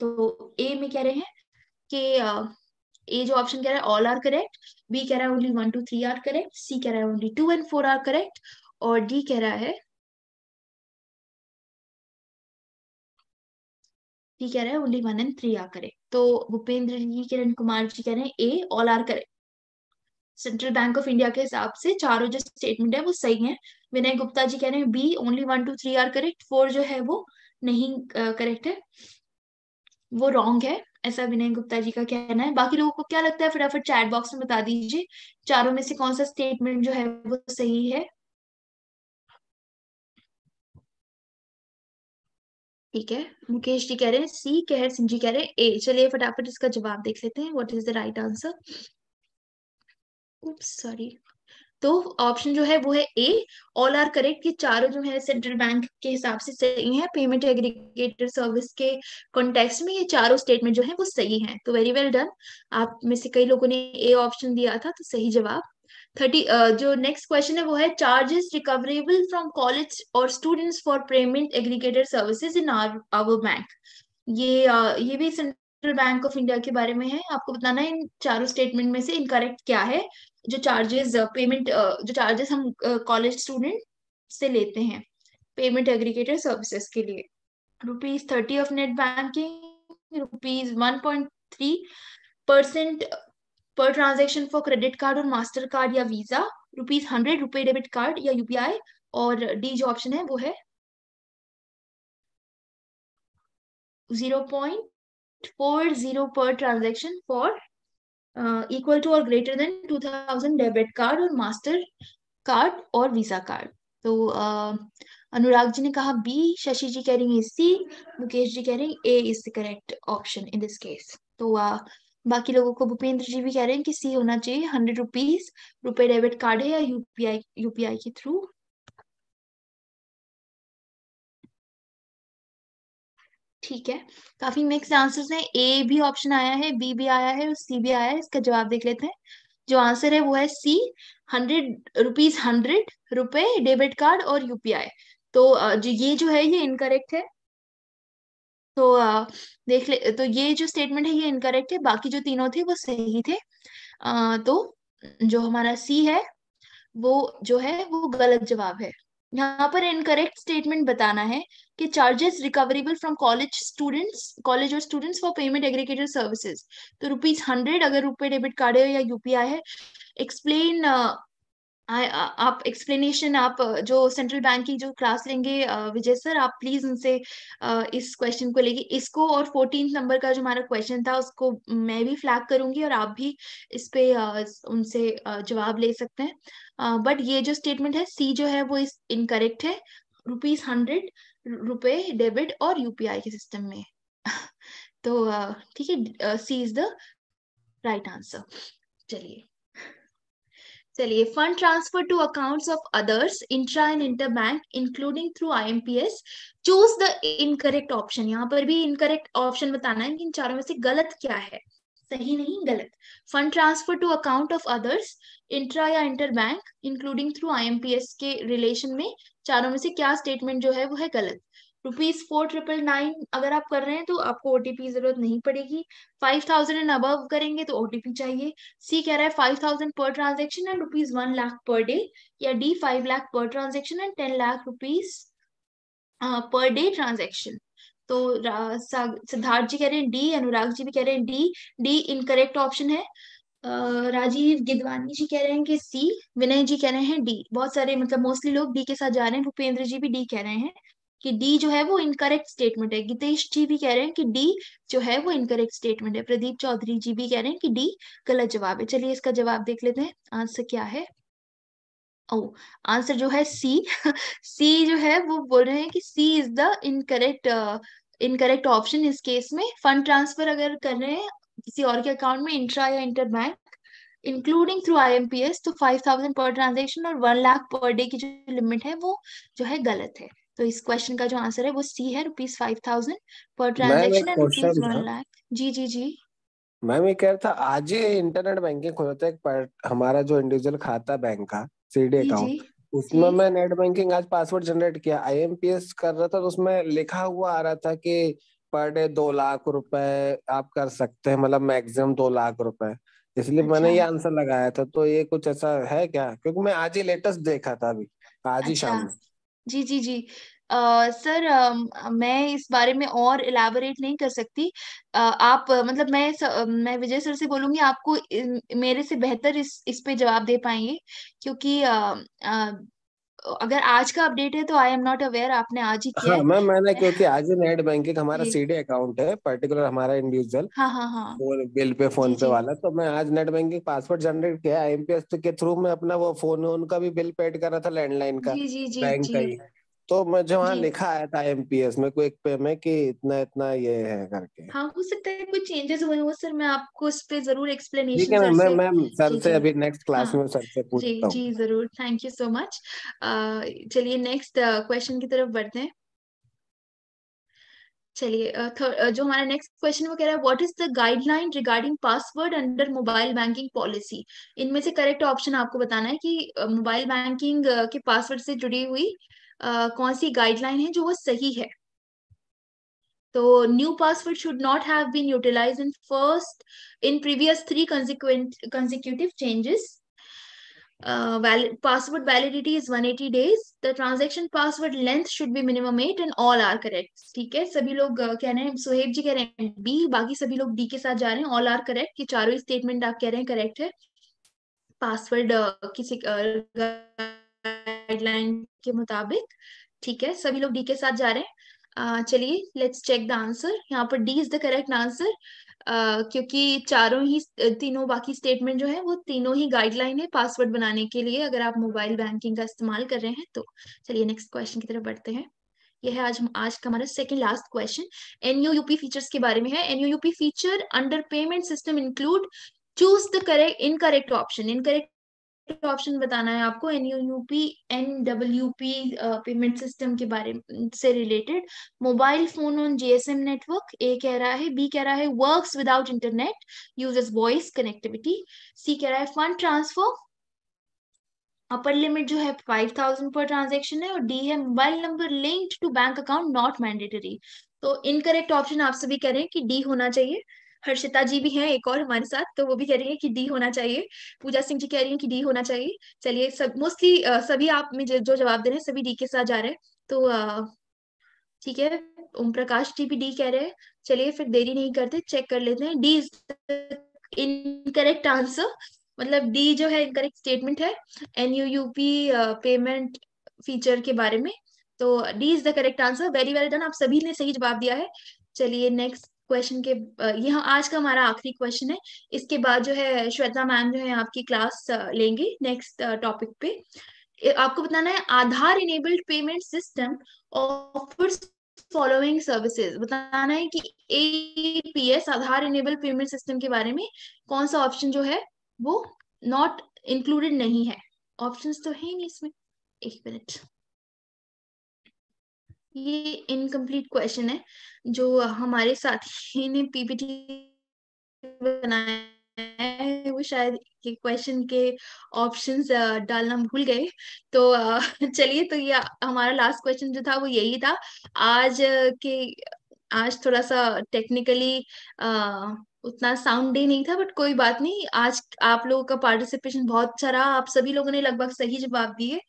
तो ए में कह रहे हैं कि ए जो ऑप्शन कह रहा है ऑल आर करेक्ट बी कह रहा है only one two three are correct C कह रहा है only two and four are correct और डी कह रहा है डी कह रहा है only one and three are correct तो भूपेंद्र जी किरण कुमार जी कह रहे हैं A all are correct central bank of India के हिसाब से चारों जो स्टेटमेंट है वो सही है विनय गुप्ता जी कह रहे हैं B only one two three are correct four जो है वो नहीं करेक्ट uh, है वो रॉन्ग है ऐसा विनय गुप्ता जी का कहना है बाकी लोगों को क्या लगता है फटाफट चैट बॉक्स में बता दीजिए चारों में से कौन सा स्टेटमेंट जो है वो सही है ठीक है मुकेश जी कह रहे हैं सी कहर सिंह जी कह रहे हैं ए चलिए फटाफट इसका जवाब देख लेते हैं what is the right answer sorry तो ऑप्शन जो है वो है ए ऑल आर करेक्ट ये चारों जो है सेंट्रल बैंक के हिसाब से सही है पेमेंट एग्रीगेटर सर्विस के कॉन्टेक्स्ट में ये चारों स्टेटमेंट जो है वो सही है तो वेरी वेल डन आप में से कई लोगों ने ए ऑप्शन दिया था तो सही जवाब थर्टी uh, जो नेक्स्ट क्वेश्चन है वो है चार्जेस रिकवरेबल फ्रॉम कॉलेज और students for payment aggregator services in are our bank ये uh, ये भी सेंट्रल बैंक ऑफ इंडिया के बारे में है आपको बताना है इन चारों स्टेटमेंट में से इनकरेक्ट क्या है जो चार्जेस पेमेंट uh, uh, जो चार्जेस हम कॉलेज uh, स्टूडेंट से लेते हैं पेमेंट एग्रीगेटर सर्विसेज के लिए rupees thirty of net banking rupees one point three percent per transaction for credit card और मास्टर कार्ड या वीजा रुपीज हंड्रेड रुपए डेबिट कार्ड या यूपीआई और डी जो ऑप्शन है वो है zero point four zero per transaction for equal to और greater than two thousand debit card और मास्टर कार्ड और वीजा कार्ड तो uh, अनुराग जी ने कहा बी शशि जी कह रही है सी मुकेश जी कह रहे हैं A is the correct option in this case तो uh, बाकी लोगों को भूपेंद्र जी भी कह रहे हैं कि सी होना चाहिए हंड्रेड रुपीज रुपए डेबिट कार्ड है या यूपीआई यूपीआई के थ्रू ठीक है काफी मिक्स आंसर्स हैं ए भी ऑप्शन आया है बी भी आया है और सी भी आया है इसका जवाब देख लेते हैं जो आंसर है वो है सी हंड्रेड रुपीज हंड्रेड रुपए डेबिट कार्ड और यूपीआई तो जो ये जो है ये इनकरेक्ट है तो देख ले तो ये जो स्टेटमेंट है ये इनकरेक्ट है बाकी जो तीनों थे वो सही थे तो जो हमारा सी है वो जो है वो गलत जवाब है यहाँ पर इनकरेक्ट स्टेटमेंट बताना है कि charges recoverable from college students college और students for payment aggregator services तो रुपीज हंड्रेड अगर रुपए डेबिट कार्ड है या यूपीआई है एक्सप्लेन Uh, आप एक्सप्लेनेशन आप uh, जो सेंट्रल बैंक की जो क्लास लेंगे uh, विजय सर आप प्लीज उनसे इस क्वेश्चन को लेके इसको और फोर्टीन नंबर का जो हमारा क्वेश्चन था उसको मैं भी फ्लैग करूंगी और आप भी इस पे उनसे जवाब ले सकते हैं बट ये जो स्टेटमेंट है सी जो है वो इस इनकरेक्ट है रुपीज हंड्रेड रुपए डेबिट और यूपीआई के सिस्टम में तो ठीक है C is the right answer चलिए चलिए fund transfer to accounts of others intra and inter bank including through IMPS choose the incorrect option यहाँ पर भी इनकरेक्ट ऑप्शन बताना है कि इन चारों में से गलत क्या है सही नहीं गलत fund transfer to account of others intra या inter bank including through IMPS के रिलेशन में चारों में से क्या स्टेटमेंट जो है वो है गलत रुपीज फोर ट्रिपल नाइन अगर आप कर रहे हैं तो आपको ओटीपी जरूरत नहीं पड़ेगी फाइव थाउजेंड एंड अबव करेंगे तो ओटीपी चाहिए सी कह रहा है five thousand per transaction and rupees one lakh per day या D five lakh per transaction and ten lakh rupees per day transaction तो सिद्धार्थ जी कह रहे हैं डी अनुराग जी भी कह रहे हैं डी डी इनकरेक्ट ऑप्शन है राजीव गिदवानी जी कह रहे हैं कि सी विनय जी कह रहे हैं डी बहुत सारे मतलब मोस्टली लोग डी के साथ जा रहे हैं भूपेंद्र जी भी डी कह रहे हैं कि डी जो है वो इनकरेक्ट स्टेटमेंट है गीतेश जी भी कह रहे हैं कि डी जो है वो इनकरेक्ट स्टेटमेंट है प्रदीप चौधरी जी भी कह रहे हैं कि डी गलत जवाब है चलिए इसका जवाब देख लेते हैं आंसर क्या है ओ oh, आंसर जो है सी सी जो है वो बोल रहे हैं कि C is the incorrect incorrect option इस केस में फंड ट्रांसफर अगर कर रहे हैं किसी और के अकाउंट में इंट्रा या inter bank including through S तो थाउजेंड पर ट्रांजेक्शन और वन लाख पर डे की जो लिमिट है वो जो है गलत है तो इस क्वेश्चन का जो आंसर है वो सी है rupees five thousand per transaction and rupees one lakh जी जी जी
मैं ये कह रहा था आज ही इंटरनेट बैंकिंग खोलते पर, हमारा जो इंडिविजुअल खाता बैंक का सीडी अकाउंट उसमें मैं नेट बैंकिंग आज पासवर्ड जनरेट किया आईएमपीएस कर रहा था तो उसमें लिखा हुआ आ रहा था कि पर डे दो लाख रुपए आप कर सकते हैं मतलब मैक्सिमम दो लाख रुपए इसलिए अच्छा। मैंने ये आंसर लगाया था तो ये कुछ ऐसा है क्या क्योंकि मैं आज ही लेटेस्ट देखा था अभी आज ही अच्छा। शाम में
जी, जी, जी। अ, सर अ, मैं इस बारे में और इलाबोरेट नहीं कर सकती। अ, आप मतलब मैं स मैं विजय सर से बोलूंगी आपको इन मेरे से बेहतर इस इस पे जवाब दे पाएंगे क्योंकि अ अ अगर आज का अपडेट है तो आई एम नॉट अवेयर आपने आज ही किया हाँ, मैम
मैंने क्योंकि आज ही नेट बैंकिंग हमारा डी अकाउंट है पर्टिकुलर हमारा इंडिविजुअल
हाँ हाँ हाँ
बिल पे फोन जी, पे जी. वाला तो मैं आज नेट बैंकिंग पासवर्ड जनरेट किया आई एस के थ्रू मैं अपना वो फोन उनका भी बिल पेड कर रहा था लैंडलाइन का जी जी जी बैंक का ही तो मैं जो वहाँ लिखा आया था एम पी एस में क्विक पे में कि इतना इतना ये है करके
हाँ हो सकता है कुछ चेंजेस हुए हो सर मैं आपको उस पर जरूर एक्सप्लेनेशन ठीक मैं
मैं सर से अभी नेक्स्ट क्लास हाँ, में सर से पूछता हूँ जी
जी जरूर थैंक यू सो मच चलिए नेक्स्ट क्वेश्चन की तरफ बढ़ते हैं चलिए जो हमारा नेक्स्ट क्वेश्चन वो कह रहा है what is the guideline regarding password under mobile banking policy इनमें से करेक्ट ऑप्शन आपको बताना है कि मोबाइल बैंकिंग के पासवर्ड से जुड़ी हुई uh, uh, कौन सी गाइडलाइन है जो वो सही है तो new password should not have been utilise in first in previous three consecutive changes password validity is validity is 180 days. The transaction password length should be minimum eight and all are correct. ठीक है सभी लोग कह रहे हैं सुहेब जी कह रहे हैं बी बाकी सभी लोग डी के साथ जा रहे हैं ऑल आर करेक्ट कि चारों स्टेटमेंट आप कह रहे हैं करेक्ट है पासवर्ड uh, किसी uh, गाइडलाइन के मुताबिक ठीक है सभी लोग डी के साथ जा रहे हैं चलिए लेट्स चेक द आंसर यहाँ पर D is the correct answer क्योंकि चारों ही तीनों बाकी स्टेटमेंट जो है वो तीनों ही गाइडलाइन है पासवर्ड बनाने के लिए अगर आप मोबाइल बैंकिंग का इस्तेमाल कर रहे हैं तो चलिए नेक्स्ट क्वेश्चन की तरफ बढ़ते हैं यह है आज आज का हमारा second last question NUUP features के बारे में है NUUP feature under payment system include choose the correct incorrect option incorrect option बताना है आपको N U P N W P payment system के बारे से related mobile phone on GSM network A कह रहा है बी कह रहा है works without internet uses voice connectivity C कह रहा है फंड ट्रांसफर अपर लिमिट जो है फाइव थाउजेंड पर ट्रांजेक्शन है और डी है mobile number linked to bank account not mandatory तो इनकरेक्ट ऑप्शन आप सभी कह रहे हैं कि डी होना चाहिए हर्षिता जी भी हैं एक और हमारे साथ तो वो भी कह रही है कि डी होना चाहिए पूजा सिंह जी कह रही है कि डी होना चाहिए चलिए सब मोस्टली सभी आप में जो जवाब दे रहे हैं सभी डी के साथ जा रहे हैं तो ठीक है ओम प्रकाश जी भी डी कह रहे हैं चलिए फिर देरी नहीं करते चेक कर लेते हैं डी इज इनकरेक्ट आंसर मतलब डी जो है इनकरेक्ट स्टेटमेंट है N U U P payment feature के बारे में तो D is the correct answer very well done आप सभी ने सही जवाब दिया है चलिए नेक्स्ट क्वेश्चन के ये आज का हमारा आखिरी क्वेश्चन है इसके बाद जो है श्वेता मैम जो है आपकी क्लास लेंगे नेक्स्ट टॉपिक पे आपको बताना है Aadhaar enabled payment system offers following services बताना है कि AEPS Aadhaar enabled payment system के बारे में कौन सा ऑप्शन जो है वो नॉट इंक्लूडेड नहीं है ऑप्शंस तो है नहीं इसमें एक मिनट ये इनकम्प्लीट क्वेश्चन है जो हमारे साथी ने पीपीटी बनाया है वो शायद ये क्वेश्चन के ऑप्शंस डालना भूल गए तो चलिए तो ये हमारा लास्ट क्वेश्चन जो था वो यही था आज के आज थोड़ा सा टेक्निकली उतना साउंड ही नहीं था बट कोई बात नहीं आज आप लोगों का पार्टिसिपेशन बहुत अच्छा रहा आप सभी लोगों ने लगभग सही जवाब दिए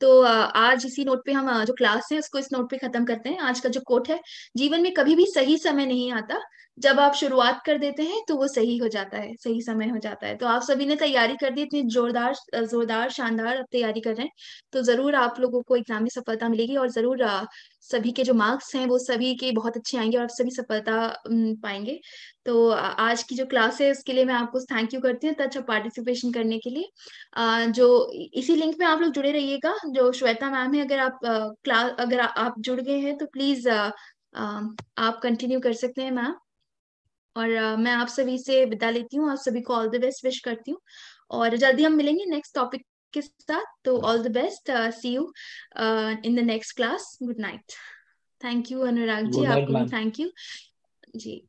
तो आज इसी नोट पे हम जो क्लास है उसको इस नोट पे खत्म करते हैं आज का जो कोट है जीवन में कभी भी सही समय नहीं आता जब आप शुरुआत कर देते हैं तो वो सही हो जाता है सही समय हो जाता है तो आप सभी ने तैयारी कर दी इतनी जोरदार जोरदार शानदार आप तैयारी कर रहे हैं तो जरूर आप लोगों को एग्जाम में सफलता मिलेगी और जरूर सभी के जो मार्क्स हैं वो सभी के बहुत अच्छे आएंगे और सभी सफलता पाएंगे तो आज की जो क्लास है उसके लिए मैं आपको थैंक यू करती हूँ अच्छा पार्टिसिपेशन करने के लिए जो इसी लिंक में आप लोग जुड़े रहिएगा जो श्वेता मैम है अगर आप क्लास अगर आप जुड़ गए हैं तो प्लीज आप कंटिन्यू कर सकते हैं मैम और मैं आप सभी से विदा लेती हूँ आप सभी को ऑल द बेस्ट विश करती हूँ और जल्दी हम मिलेंगे नेक्स्ट टॉपिक के साथ तो all the best see you in the next class good night thank you Anurag ji आपको थैंक यू जी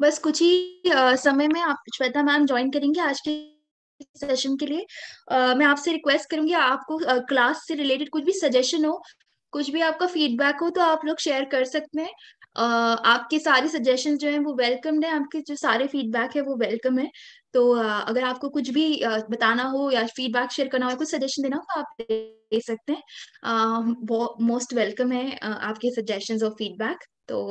बस कुछ ही समय में आप श्वेता मैम ज्वाइन करेंगे आज के सेशन के लिए मैं आपसे रिक्वेस्ट करूंगी आपको क्लास से रिलेटेड कुछ भी सजेशन हो कुछ भी आपका फीडबैक हो तो आप लोग शेयर कर सकते हैं uh, आपके सारे सजेशन जो हैं वो वेलकम्ड है आपके जो सारे फीडबैक है वो वेलकम है तो uh, अगर आपको कुछ भी uh, बताना हो या फीडबैक शेयर करना हो कुछ सजेशन देना हो तो आप दे सकते हैं मोस्ट वेलकम है आपके सजेशन और फीडबैक तो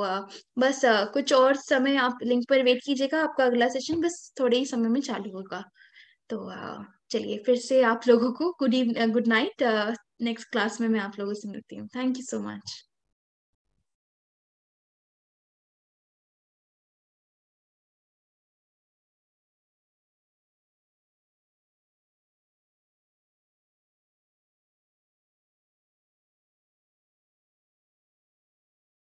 बस कुछ और समय आप लिंक पर वेट कीजिएगा आपका अगला सेशन बस थोड़े ही समय में चालू होगा तो चलिए फिर से आप लोगों को good good night next class में मैं आप लोगों से मिलती हूँ थैंक यू सो मच